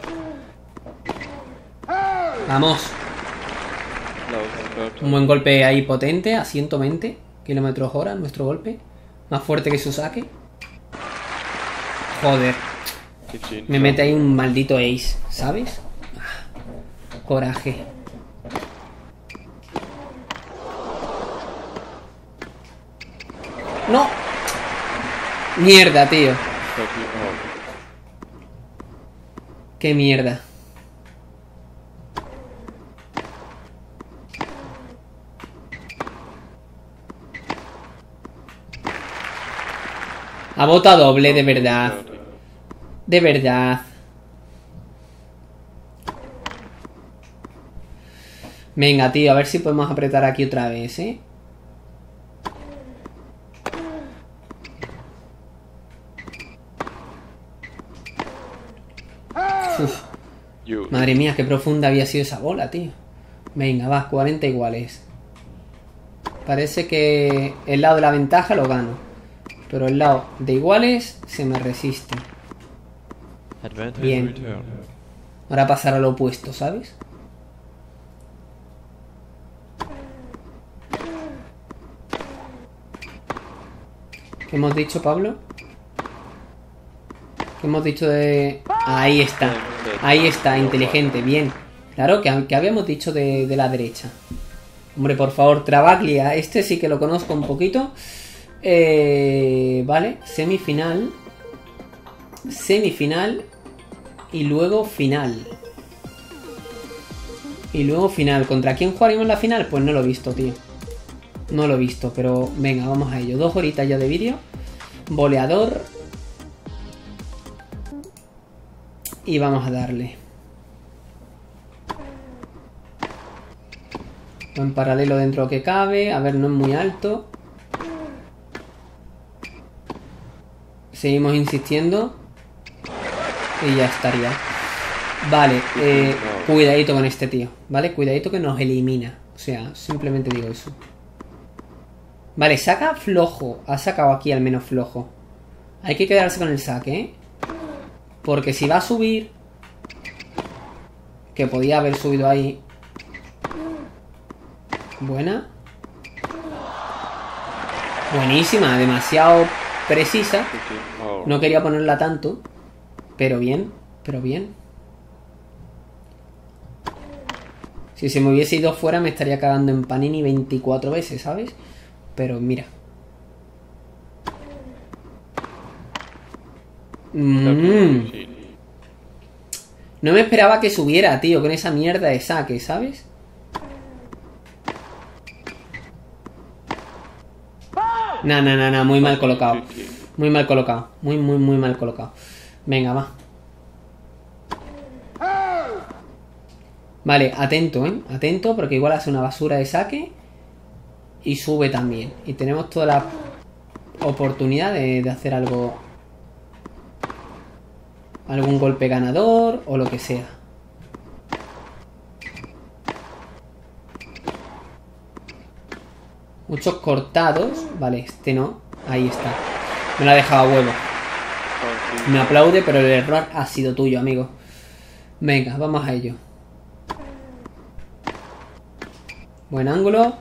Speaker 1: Vamos. Un buen golpe ahí potente, a 120 kilómetros hora, nuestro golpe. Más fuerte que su saque. Joder, me mete ahí un maldito ace, ¿sabes? Ah, Coraje. ¡No! Mierda, tío.
Speaker 2: Oh.
Speaker 1: Qué mierda. A bota doble, de verdad. De verdad. Venga, tío, a ver si podemos apretar aquí otra vez, ¿eh? Uf. Madre mía, qué profunda había sido esa bola, tío. Venga, va, 40 iguales. Parece que el lado de la ventaja lo gano. Pero el lado de iguales se me resiste. Bien. Ahora pasar al opuesto, ¿sabes? ¿Qué hemos dicho, Pablo? ¿Qué hemos dicho de...? Ahí está. Ahí está, inteligente, bien. Claro, que, que habíamos dicho de, de la derecha. Hombre, por favor, Travaglia. Este sí que lo conozco un poquito. Eh, vale, semifinal. Semifinal. Y luego final. Y luego final. ¿Contra quién jugaremos la final? Pues no lo he visto, tío. No lo he visto, pero venga, vamos a ello. Dos horitas ya de vídeo. Boleador. Y vamos a darle. En paralelo dentro que cabe. A ver, no es muy alto. Seguimos insistiendo. Y ya estaría. Vale, eh, cuidadito con este tío. ¿Vale? Cuidadito que nos elimina. O sea, simplemente digo eso. Vale, saca flojo. Ha sacado aquí al menos flojo. Hay que quedarse con el saque, ¿eh? Porque si va a subir... Que podía haber subido ahí. Buena. Buenísima, demasiado precisa. No quería ponerla tanto. Pero bien, pero bien. Si se me hubiese ido fuera me estaría cagando en Panini 24 veces, ¿sabes? Pero mira. Mm. No me esperaba que subiera, tío, con esa mierda de saque, ¿sabes? No, no, no, no, muy mal colocado. Muy mal colocado. Muy, muy, muy mal colocado. Venga, va. Vale, atento, ¿eh? Atento, porque igual hace una basura de saque. Y sube también. Y tenemos toda la oportunidad de, de hacer algo... Algún golpe ganador o lo que sea. Muchos cortados. Vale, este no. Ahí está. Me lo ha dejado a huevo. Me aplaude, pero el error ha sido tuyo, amigo. Venga, vamos a ello. Buen ángulo.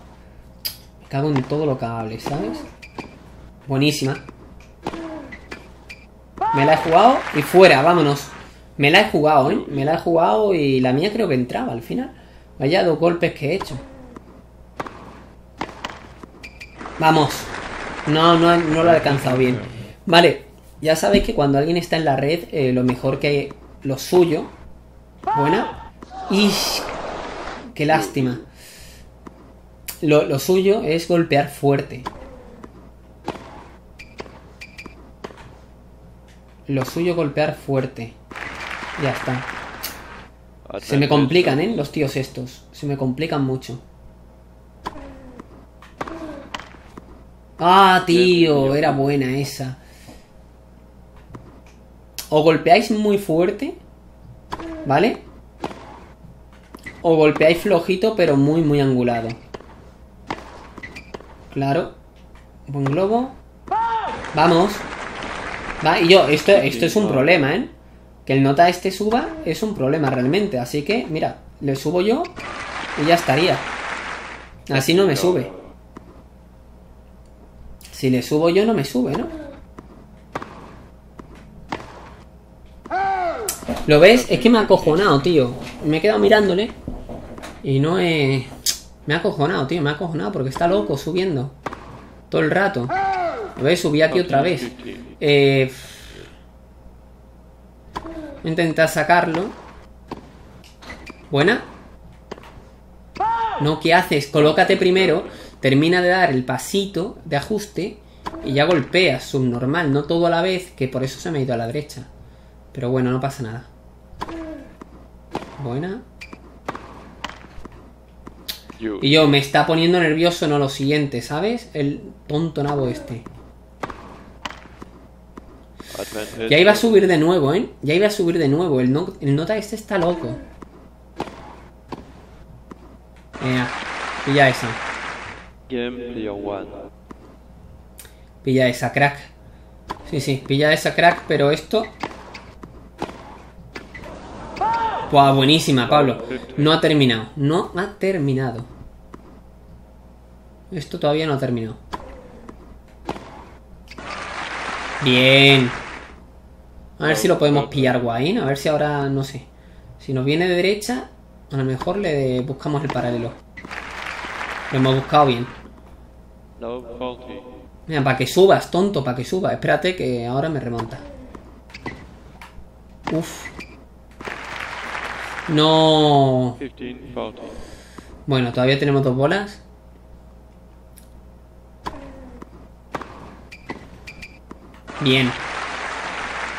Speaker 1: Me cago en todo lo que hable, ¿sabes? Buenísima. Me la he jugado y fuera, vámonos. Me la he jugado, ¿eh? Me la he jugado y la mía creo que entraba al final. Vaya dos golpes que he hecho. Vamos. No, no, no lo he alcanzado bien. Vale, ya sabéis que cuando alguien está en la red, eh, lo mejor que lo suyo. Buena. Y qué lástima. Lo, lo suyo es golpear fuerte. Lo suyo es golpear fuerte. Ya está. Se me complican, ¿eh? Los tíos estos. Se me complican mucho. Ah, tío, era buena esa. O golpeáis muy fuerte, ¿vale? O golpeáis flojito, pero muy, muy angulado. Claro. Buen globo. Vamos. Va, y yo, esto, esto es un problema, ¿eh? Que el nota este suba es un problema realmente. Así que, mira, le subo yo y ya estaría. Así no me sube. Si le subo yo, no me sube, ¿no? ¿Lo ves? Es que me ha acojonado, tío. Me he quedado mirándole. Y no he... Me ha acojonado, tío. Me ha acojonado porque está loco subiendo. Todo el rato. ¿Lo ves? Subí aquí otra vez. Eh... Voy a intentar sacarlo. Buena. No, ¿qué haces? Colócate primero. Termina de dar el pasito de ajuste. Y ya golpeas, subnormal. No todo a la vez, que por eso se me ha ido a la derecha. Pero bueno, no pasa nada. Buena. Y yo, me está poniendo nervioso, no lo siguiente, ¿sabes? El tonto nabo este. Ya iba a subir de nuevo, ¿eh? Ya iba a subir de nuevo. El, no- el nota este está loco. Venga, pilla esa. Pilla esa, crack. Sí, sí, pilla esa, crack, pero esto... Buah, buenísima, Pablo. No ha terminado. No ha terminado. Esto todavía no ha terminado. Bien. A ver si lo podemos pillar guay. A ver si ahora, no sé. Si nos viene de derecha, a lo mejor le buscamos el paralelo. Lo hemos buscado bien. Mira, para que subas, tonto, para que subas. Espérate que ahora me remonta. Uf. No.
Speaker 2: 15 faulty.
Speaker 1: Bueno, todavía tenemos dos bolas. Bien.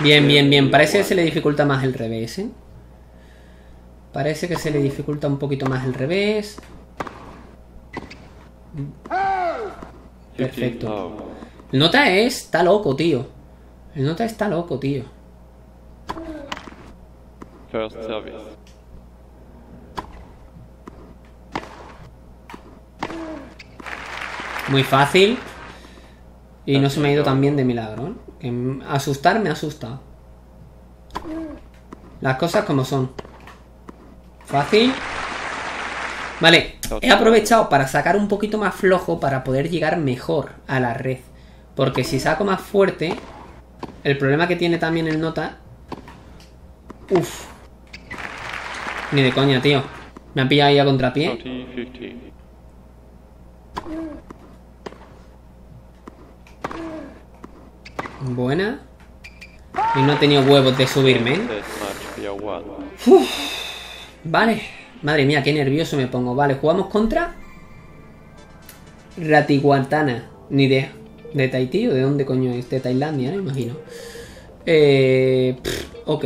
Speaker 1: Bien, bien, bien. Parece que se le dificulta más el revés, ¿eh? Parece que se le dificulta un poquito más el revés.
Speaker 2: 15
Speaker 1: Perfecto. El nota es, está loco, tío. El nota está loco, tío.
Speaker 2: First service.
Speaker 1: Muy fácil. Y no se me ha ido tan bien de milagro. ¿eh? Asustar me ha asustado. Las cosas como son. Fácil. Vale, he aprovechado para sacar un poquito más flojo para poder llegar mejor a la red. Porque si saco más fuerte, el problema que tiene también el nota... Uf. Ni de coña, tío. Me han pillado ahí a contrapié.
Speaker 2: 40, 15.
Speaker 1: Buena. Y no he tenido huevos de subirme, ¿eh?
Speaker 2: One.
Speaker 1: Vale. Madre mía, qué nervioso me pongo. Vale, jugamos contra... Ratiguantana. Ni idea. ¿De Tahití o de dónde coño es? De Tailandia, ¿no? Imagino. Eh... ok.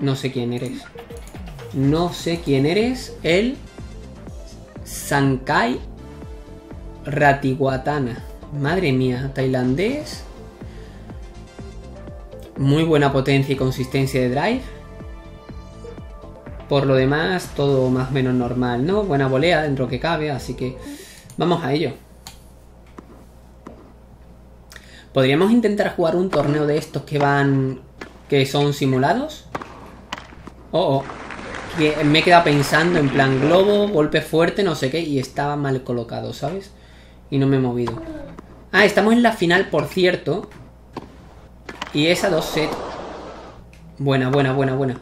Speaker 1: No sé quién eres. No sé quién eres. El... Sankai Ratiguatana. Madre mía, tailandés. Muy buena potencia y consistencia de drive. Por lo demás, todo más o menos normal, ¿no? Buena volea dentro que cabe, así que vamos a ello. ¿Podríamos intentar jugar un torneo de estos que van... que son simulados? Oh, oh. Que me he quedado pensando en plan globo, golpe fuerte, no sé qué, y estaba mal colocado, ¿sabes? Y no me he movido. Ah, estamos en la final, por cierto. Y esa dos set. Buena, buena, buena, buena.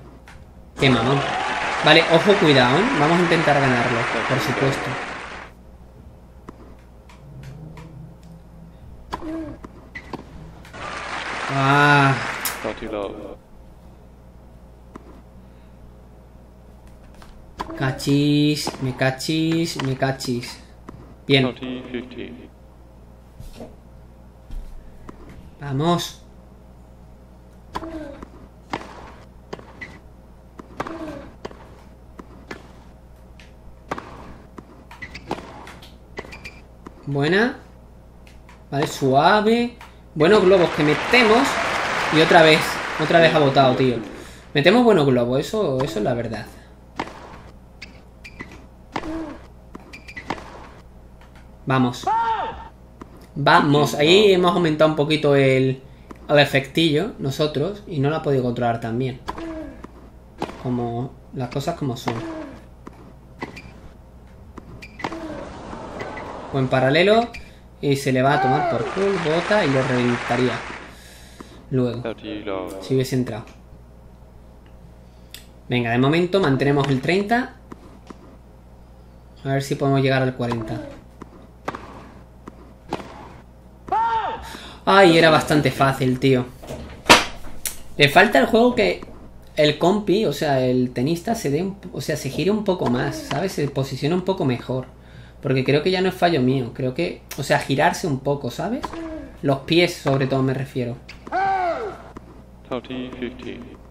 Speaker 1: Qué mamón. Vale, ojo, cuidado, ¿eh? Vamos a intentar ganarlo, por supuesto. Ah,
Speaker 2: 40 low.
Speaker 1: cachis, me cachis, me cachis. Bien,
Speaker 2: 40, 15.
Speaker 1: vamos. Buena. Vale, suave. Buenos globos que metemos. Y otra vez. Otra vez ha botado, tío. Metemos buenos globos, eso, eso es la verdad. Vamos. Vamos. Ahí hemos aumentado un poquito el, el efectillo, nosotros. Y no lo ha podido controlar también. Como las cosas como son. O en paralelo. Y se le va a tomar por culo, bota y lo reventaría. Luego.
Speaker 2: 30 low.
Speaker 1: Si hubiese entrado. Venga, de momento mantenemos el 30. A ver si podemos llegar al 40. Ay, era bastante fácil, tío. Le falta el juego que el compi, o sea, el tenista se dé, un- o sea, se gire un poco más, ¿sabes? Se posiciona un poco mejor. Porque creo que ya no es fallo mío, creo que, o sea, girarse un poco, ¿sabes? Los pies, sobre todo, me refiero.
Speaker 2: 30 15.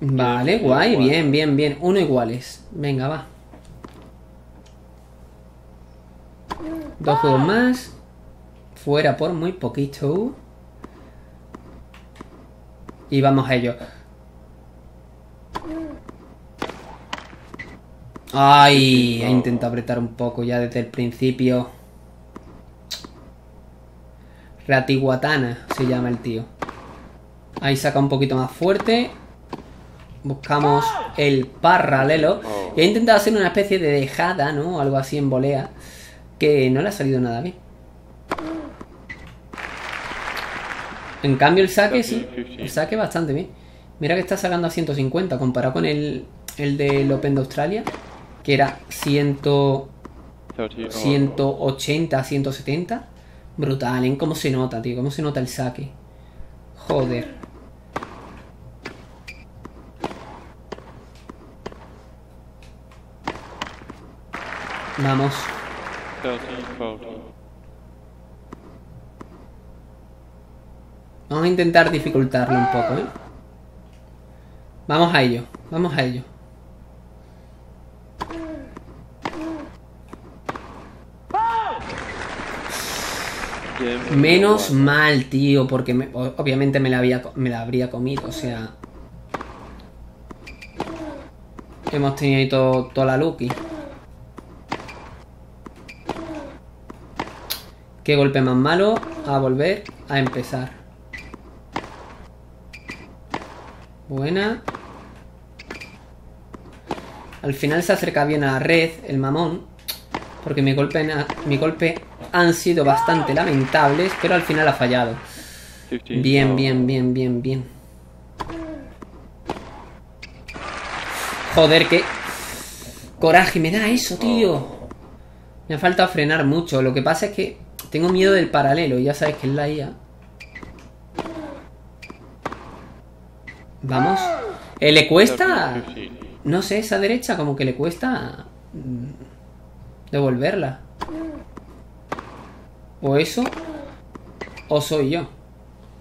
Speaker 1: Vale, guay, bien, bien, bien. Uno iguales. Venga, va. Dos juegos más. Fuera por muy poquito. Y vamos a ello. Ay, he intentado apretar un poco ya desde el principio. Ratiguatana se llama el tío. Ahí saca un poquito más fuerte. Buscamos el paralelo. Y he intentado hacer una especie de dejada, ¿no? Algo así en volea. Que no le ha salido nada bien. En cambio el saque sí. El saque bastante bien. Mira que está sacando a 150 comparado con el, el del Open de Australia. Que era 100,
Speaker 2: 30
Speaker 1: 180, 170. Brutal, ¿en cómo se nota, tío? ¿Cómo se nota el saque? Joder. Vamos.
Speaker 2: 30 40.
Speaker 1: Vamos a intentar dificultarlo un poco, ¿eh? Vamos a ello, vamos a ello. Menos mal, tío, porque obviamente me la, había, me la habría comido, o sea... Hemos tenido ahí toda la Lucky. Qué golpe más malo. A volver a empezar. Buena. Al final se acerca bien a la red, el mamón. Porque mi golpe, mi golpe han sido bastante lamentables, pero al final ha fallado.
Speaker 2: 15
Speaker 1: Bien, bien, bien, bien, bien. Joder, qué coraje me da eso, tío. Me ha faltado frenar mucho. Lo que pasa es que tengo miedo del paralelo. Ya sabes que es la IA. Vamos. Eh, le cuesta...
Speaker 2: 30 15.
Speaker 1: No sé, esa derecha como que le cuesta... mm, Devolverla. O eso... O soy yo.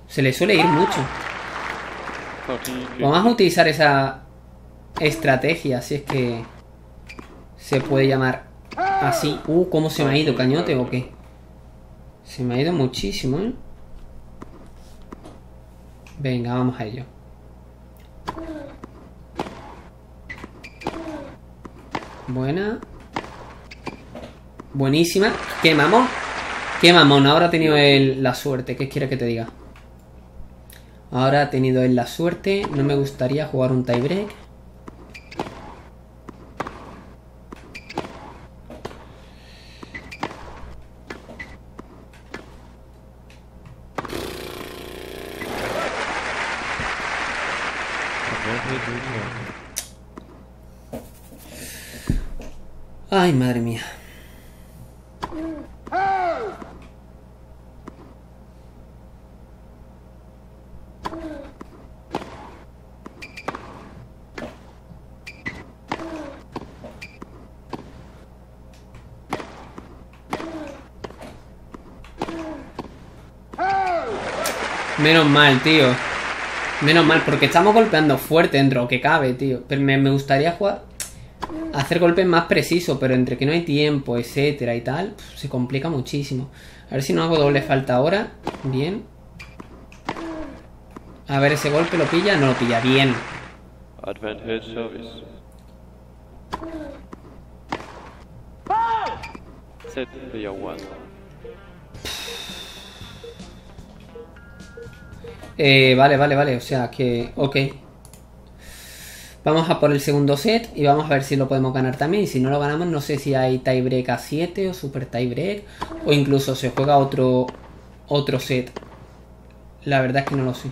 Speaker 1: Se le suele ir mucho.
Speaker 2: 30 15.
Speaker 1: Vamos a utilizar esa estrategia, si es que se puede llamar así. Uh, ¿cómo se me ha ido, cañote o qué? Se me ha ido muchísimo, ¿eh? Venga, vamos a ello. Buena. Buenísima. ¡Qué mamón! ¡Qué mamón! Ahora ha tenido él la suerte. ¿Qué quieres que te diga? Ahora ha tenido él la suerte. No me gustaría jugar un tiebreak. Ay, madre mía. Menos mal, tío. Menos mal, porque estamos golpeando fuerte dentro que cabe, tío. Pero me gustaría jugar... Hacer golpes más precisos, pero entre que no hay tiempo, etcétera y tal, se complica muchísimo. A ver si no hago doble falta ahora. Bien. A ver, ese golpe lo pilla. No lo pilla. Bien.
Speaker 2: Advantage service. Set player 1.
Speaker 1: Eh, vale, vale, vale. O sea que... Ok. Vamos a por el segundo set y vamos a ver si lo podemos ganar también. Y si no lo ganamos, no sé si hay tiebreak a 7 o super tiebreak. O incluso se juega otro, otro set. La verdad es que no lo sé.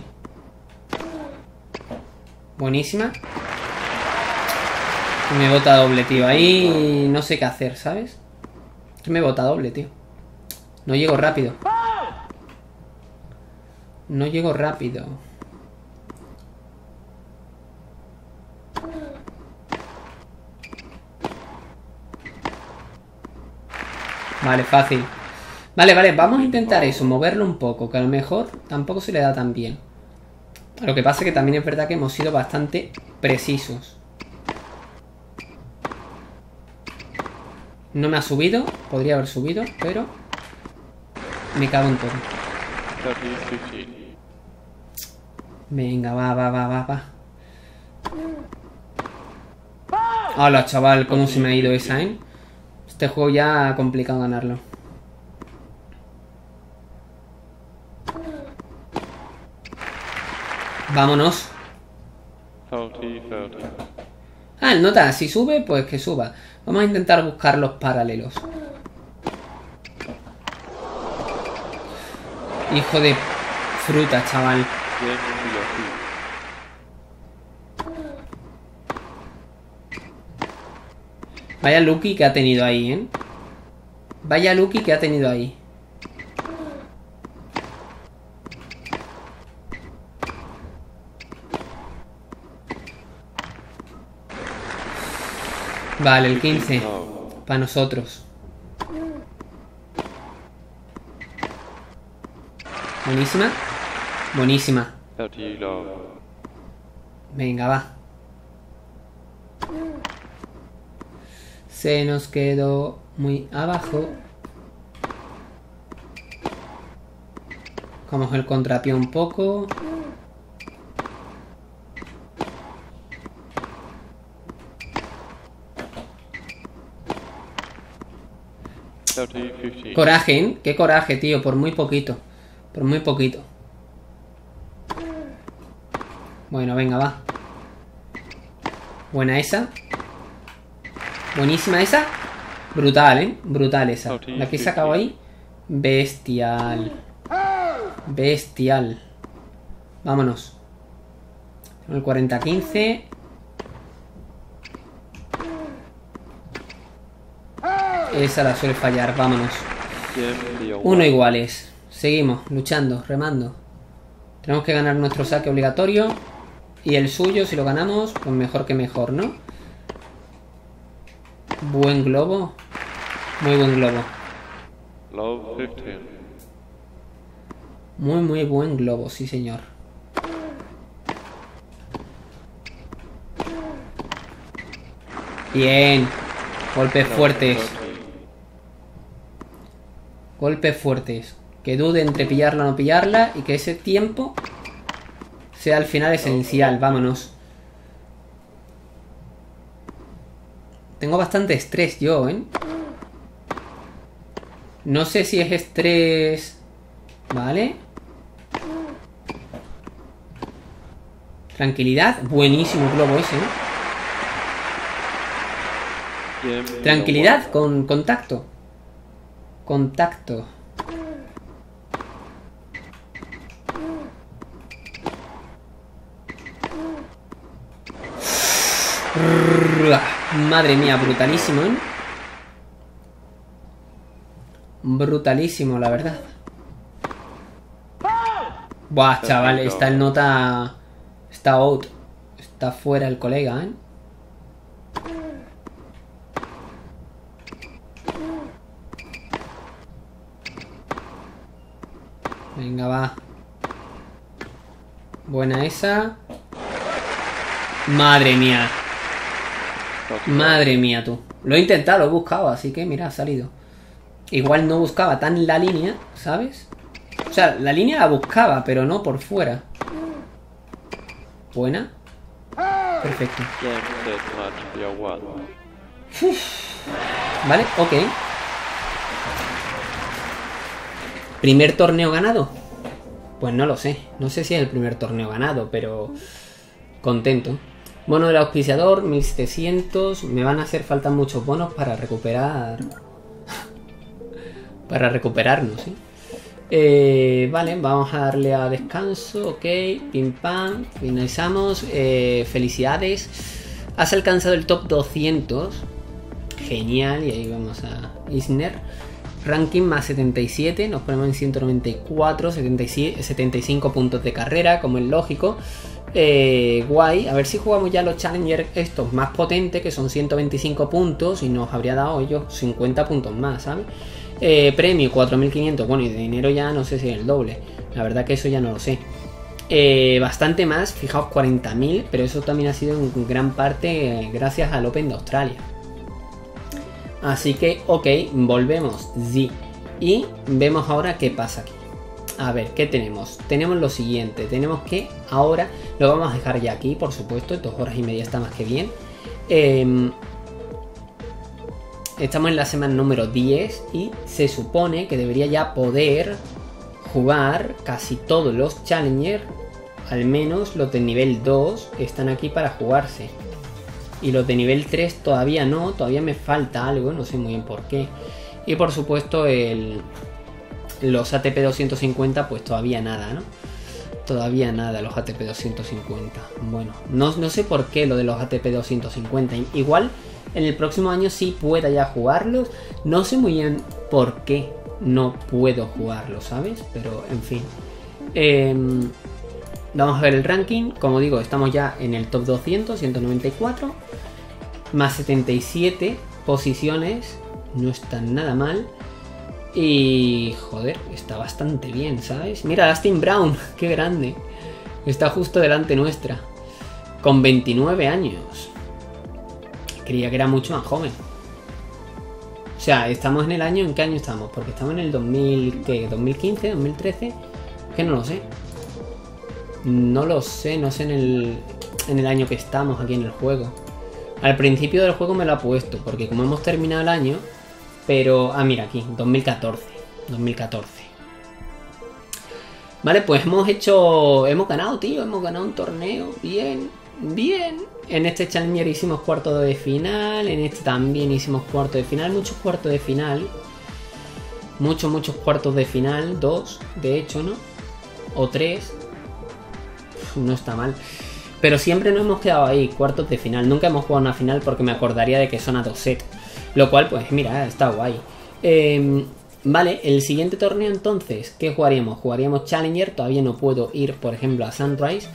Speaker 1: Buenísima. Me bota doble, tío. Ahí no sé qué hacer, ¿sabes? Me bota doble, tío. No llego rápido. No llego rápido. Vale, fácil. Vale, vale, vamos a intentar eso, moverlo un poco, que a lo mejor tampoco se le da tan bien. Lo que pasa es que también es verdad que hemos sido bastante precisos. No me ha subido, podría haber subido, pero me cago en todo.
Speaker 2: 30, 15.
Speaker 1: Venga, va, va, va, va, va. Hola, chaval, cómo se me ha ido esa, ¿eh? Este juego ya ha complicado ganarlo. Vámonos.
Speaker 2: 30, 30.
Speaker 1: Ah, el nota, si sube, pues que suba. Vamos a intentar buscar los paralelos. Hijo de fruta, chaval.
Speaker 2: Game player 2.
Speaker 1: Vaya Lucky que ha tenido ahí, ¿eh? Vaya Lucky que ha tenido ahí. Vale, el 15.
Speaker 2: Now.
Speaker 1: Para nosotros. Buenísima. Buenísima.
Speaker 2: 30 low.
Speaker 1: Venga, va. Se nos quedó muy abajo. Coge el contrapié un poco. Coraje, ¿eh? Qué coraje, tío. Por muy poquito. Por muy poquito. Bueno, venga, va. Buena esa. Buenísima esa. Brutal, ¿eh? Brutal esa. La que he sacado ahí. Bestial. Bestial. Vámonos. El 40-15. Esa la suele fallar, vámonos.
Speaker 2: Game player 1.
Speaker 1: Uno iguales. Seguimos, luchando, remando. Tenemos que ganar nuestro saque obligatorio. Y el suyo, si lo ganamos, pues mejor que mejor, ¿no? Buen globo. Muy buen globo.
Speaker 2: Low 15.
Speaker 1: Muy, muy buen globo, sí señor. Bien. Golpes fuertes.
Speaker 2: 30.
Speaker 1: Golpes fuertes. Que dude entre pillarla o no pillarla. Y que ese tiempo sea al final esencial. Vámonos. Tengo bastante estrés yo, ¿eh? No sé si es estrés... Vale. Tranquilidad. Buenísimo globo ese, ¿eh? Tranquilidad con contacto. Contacto. Madre mía, brutalísimo, ¿eh? Brutalísimo, la verdad. Buah, chaval, está el nota... Está out. Está fuera el colega, ¿eh? Venga, va. Buena esa. Madre mía. Madre mía, tú. Lo he intentado, lo he buscado, así que mira, ha salido. Igual no buscaba tan la línea, ¿sabes? O sea, la línea la buscaba, pero no por fuera. Buena. Perfecto. Vale, ok. ¿Primer torneo ganado? Pues no lo sé. No sé si es el primer torneo ganado, pero contento. Bono del auspiciador, 1700. Me van a hacer falta muchos bonos para recuperar. para recuperarnos, ¿sí? Eh, vale, vamos a darle a descanso. Ok, pim pam. Finalizamos. Eh, felicidades. Has alcanzado el top 200. Genial. Y ahí vamos a Isner. Ranking más 77, nos ponemos en 194, 77, 75 puntos de carrera, como es lógico. Eh, guay, a ver si jugamos ya los Challenger estos más potentes, que son 125 puntos, y nos habría dado ellos 50 puntos más, ¿sabes? Eh, premio 4500, bueno, y de dinero ya no sé si es el doble, la verdad que eso ya no lo sé. Eh, bastante más, fijaos 40.000, pero eso también ha sido en gran parte gracias al Open de Australia. Así que, ok, volvemos. Sí. Y vemos ahora qué pasa aquí. A ver, ¿qué tenemos? Tenemos lo siguiente. Tenemos que ahora lo vamos a dejar ya aquí, por supuesto. Dos horas y media está más que bien. Em, estamos en la semana número 10 y se supone que debería ya poder jugar casi todos los Challenger. Al menos los de nivel 2 están aquí para jugarse. Y los de nivel 3 todavía no, todavía me falta algo, no sé muy bien por qué. Y por supuesto el, los ATP 250 pues todavía nada, ¿no? Todavía nada los ATP 250. Bueno, no, no sé por qué lo de los ATP 250. Igual en el próximo año sí pueda ya jugarlos. No sé muy bien por qué no puedo jugarlos, ¿sabes? Pero en fin. Em, Vamos a ver el ranking. Como digo, estamos ya en el top 200, 194. Más 77 posiciones. No están nada mal. Y joder, está bastante bien, ¿sabes? Mira, Dustin Brown, qué grande. Está justo delante nuestra. Con 29 años. Creía que era mucho más joven. O sea, estamos en el año, ¿en qué año estamos? Porque estamos en el 2000, ¿qué? 2015, 2013. Que no lo sé. No lo sé, no sé en el, en el año que estamos aquí en el juego. Al principio del juego me lo ha puesto, porque como hemos terminado el año, pero... Ah, mira, aquí, 2014. 2014. Vale, pues hemos hecho... Hemos ganado, tío, hemos ganado un torneo. Bien, bien. En este Challenger hicimos cuarto de final, en este también hicimos cuarto de final, muchos cuartos de final. Muchos, muchos cuartos de final, dos, de hecho, ¿no? O tres no está mal. Pero siempre nos hemos quedado ahí, cuartos de final. Nunca hemos jugado una final porque me acordaría de que son a dos sets. Lo cual, pues mira, está guay. Em, vale, el siguiente torneo entonces, ¿qué jugaríamos? Jugaríamos Challenger, todavía no puedo ir, por ejemplo, a Sunrise.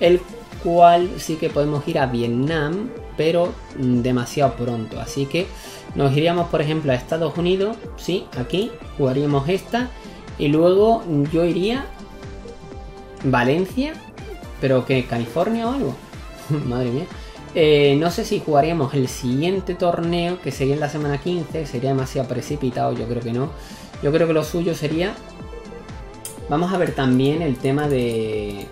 Speaker 1: El cual sí que podemos ir a Vietnam, pero demasiado pronto. Así que nos iríamos, por ejemplo, a Estados Unidos, sí, aquí, jugaríamos esta. Y luego yo iría Valencia pero que California o algo. Madre mía. Eh, no sé si jugaríamos el siguiente torneo, que sería en la semana 15. Sería demasiado precipitado, yo creo que no. Yo creo que lo suyo sería... Vamos a ver también el tema de...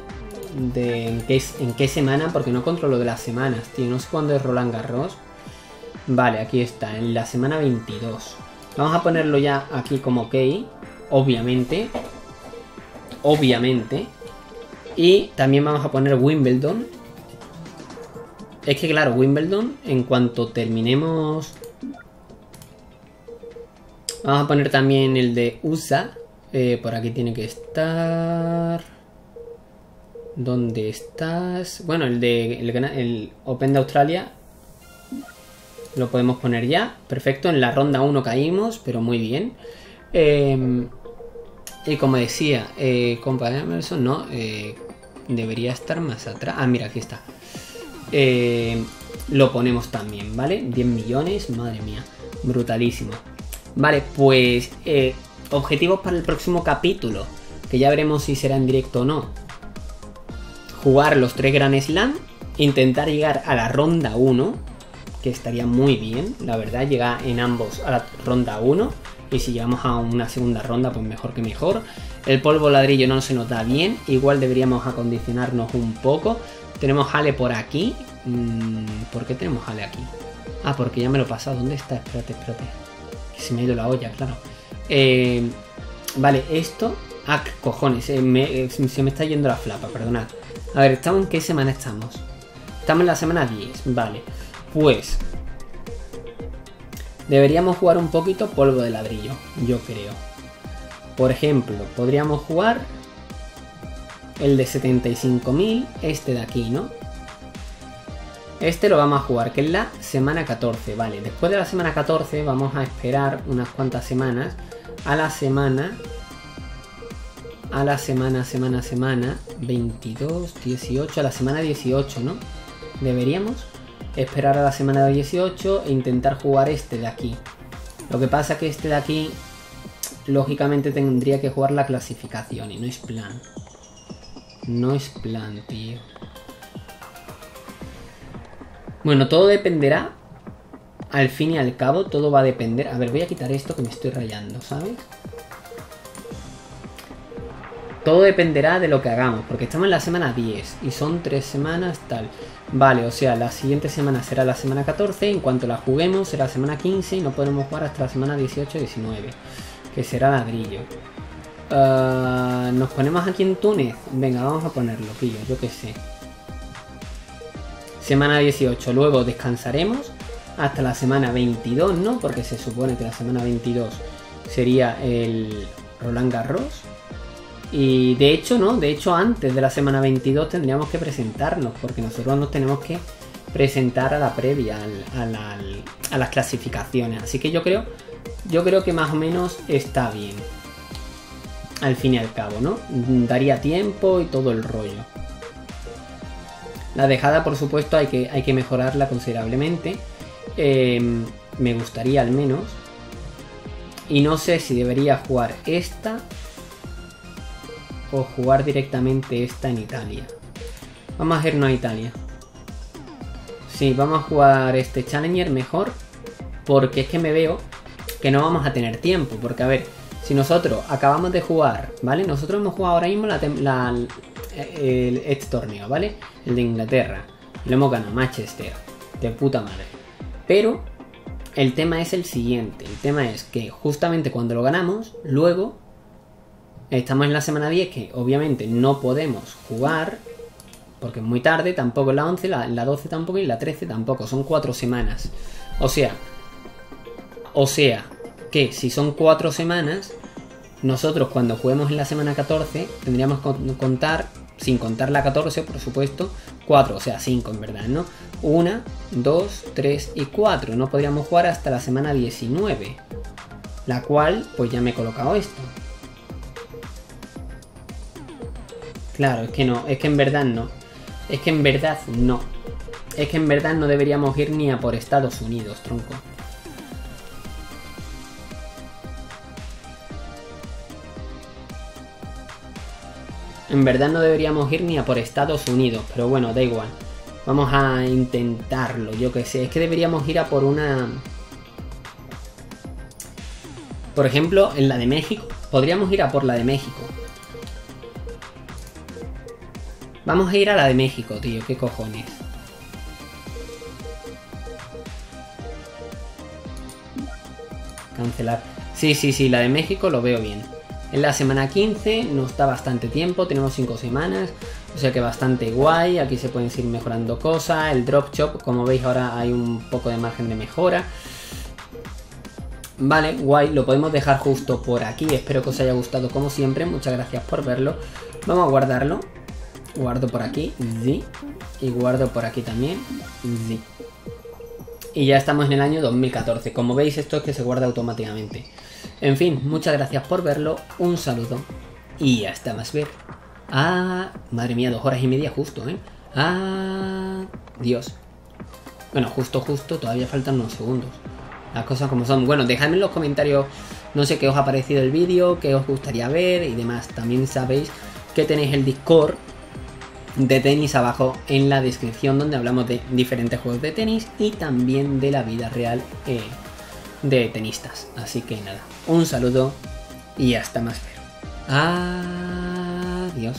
Speaker 1: De en qué, en qué semana, porque no controlo de las semanas, tío. No sé cuándo es Roland Garros. Vale, aquí está, en la semana 22. Vamos a ponerlo ya aquí como ok. Obviamente. Obviamente. Y también vamos a poner Wimbledon. Es que claro, Wimbledon, en cuanto terminemos... Vamos a poner también el de USA. Eh, por aquí tiene que estar... ¿Dónde estás? Bueno, el de el, Open de Australia lo podemos poner ya. Perfecto, en la ronda 1 caímos, pero muy bien. Eh, y como decía, eh, compañero Emerson, no, eh, debería estar más atrás. Ah, mira, aquí está. Eh, lo ponemos también, ¿vale? 10 millones, madre mía, brutalísimo. Vale, pues eh, objetivos para el próximo capítulo, que ya veremos si será en directo o no. jugar los tres Grand Slam, intentar llegar a la ronda 1, que estaría muy bien, la verdad, llegar en ambos a la ronda 1. Y si llegamos a una segunda ronda, pues mejor que mejor. El polvo ladrillo no se nos da bien, igual deberíamos acondicionarnos un poco. Tenemos Ale por aquí. Mm, ¿Por qué tenemos Ale aquí? Ah, porque ya me lo he pasado. ¿Dónde está? Espérate, espérate. Que se me ha ido la olla, claro. Eh, vale, esto. Ah, cojones. eh, eh, se me está yendo la flapa, perdonad. A ver, ¿estamos en qué semana estamos? Estamos en la semana 10, vale. Pues. Deberíamos jugar un poquito polvo de ladrillo, yo creo. Por ejemplo, podríamos jugar el de 75.000, este de aquí, ¿no? Este lo vamos a jugar, que es la semana 14, vale. Después de la semana 14 vamos a esperar unas cuantas semanas a la semana... A la semana, semana, semana 22, 18, a la semana 18, ¿no? Deberíamos esperar a la semana 18 e intentar jugar este de aquí. Lo que pasa que este de aquí, lógicamente tendría que jugar la clasificación y no es plan. No es plan, tío. Bueno, todo dependerá. Al fin y al cabo, todo va a depender. A ver, voy a quitar esto que me estoy rayando, ¿sabes? Todo dependerá de lo que hagamos, porque estamos en la semana 10 y son 3 semanas tal. Vale, o sea, la siguiente semana será la semana 14, en cuanto la juguemos será la semana 15 y no podremos jugar hasta la semana 18-19, que será ladrillo. Ah, Nos ponemos aquí en Túnez. Venga, vamos a ponerlo, pillo, yo qué sé. Semana 18, luego descansaremos hasta la semana 22, ¿no? Porque se supone que la semana 22 sería el Roland Garros. Y de hecho, ¿no? De hecho, antes de la semana 22 tendríamos que presentarnos, porque nosotros nos tenemos que presentar a la previa, a las clasificaciones. Así que yo creo, yo creo que más o menos está bien. Al fin y al cabo, ¿no? Daría tiempo y todo el rollo. La dejada, por supuesto, hay que, hay que mejorarla considerablemente. Eh, me gustaría al menos. Y no sé si debería jugar esta o jugar directamente esta en Italia. Vamos a irnos a Italia. Sí, vamos a jugar este Challenger mejor. Porque es que me veo que no vamos a tener tiempo. Porque a ver, si nosotros acabamos de jugar, ¿vale? Nosotros hemos jugado ahora mismo el, este torneo, ¿vale? El de Inglaterra. Lo hemos ganado, Manchester. De puta madre. Pero el tema es el siguiente. El tema es que justamente cuando lo ganamos, luego estamos en la semana 10 que obviamente no podemos jugar. Porque es muy tarde, tampoco en la 11, la, la 12 tampoco y la 13 tampoco. Son cuatro semanas. O sea, o sea, que si son cuatro semanas, nosotros cuando juguemos en la semana 14 tendríamos que con- contar, sin contar la 14 por supuesto, 4, o sea 5 en verdad, ¿no? 1, 2, 3 y 4. No podríamos jugar hasta la semana 19. La cual, pues ya me he colocado esto. Claro, es que no, es que en verdad no. Es que en verdad no. Es que en verdad no deberíamos ir ni a por Estados Unidos, tronco. En verdad no deberíamos ir ni a por Estados Unidos, pero bueno, da igual. Vamos a intentarlo, yo que sé. Es que deberíamos ir a por una... Por ejemplo, en la de México. Podríamos ir a por la de México. Vamos a ir a la de México, tío. ¿Qué cojones? Cancelar. Sí, sí, sí, la de México lo veo bien. En la semana 15 nos da bastante tiempo, tenemos 5 semanas, o sea que bastante guay, aquí se pueden ir mejorando cosas, el drop shop, como veis ahora hay un poco de margen de mejora. Vale, guay, lo podemos dejar justo por aquí, espero que os haya gustado como siempre, muchas gracias por verlo. Vamos a guardarlo, guardo por aquí, sí, y guardo por aquí también, sí. Y ya estamos en el año 2014, como veis esto es que se guarda automáticamente. En fin, muchas gracias por verlo, un saludo y hasta más ver. Ah, madre mía, dos horas y media justo, ¿eh? Ah, Dios. Bueno, justo, justo, todavía faltan unos segundos. Las cosas como son. Bueno, dejadme en los comentarios, no sé qué os ha parecido el vídeo, qué os gustaría ver y demás. También sabéis que tenéis el Discord, de tenis abajo en la descripción donde hablamos de diferentes juegos de tenis y también de la vida real eh, de tenistas. Así que nada, un saludo y hasta más ver. Adiós.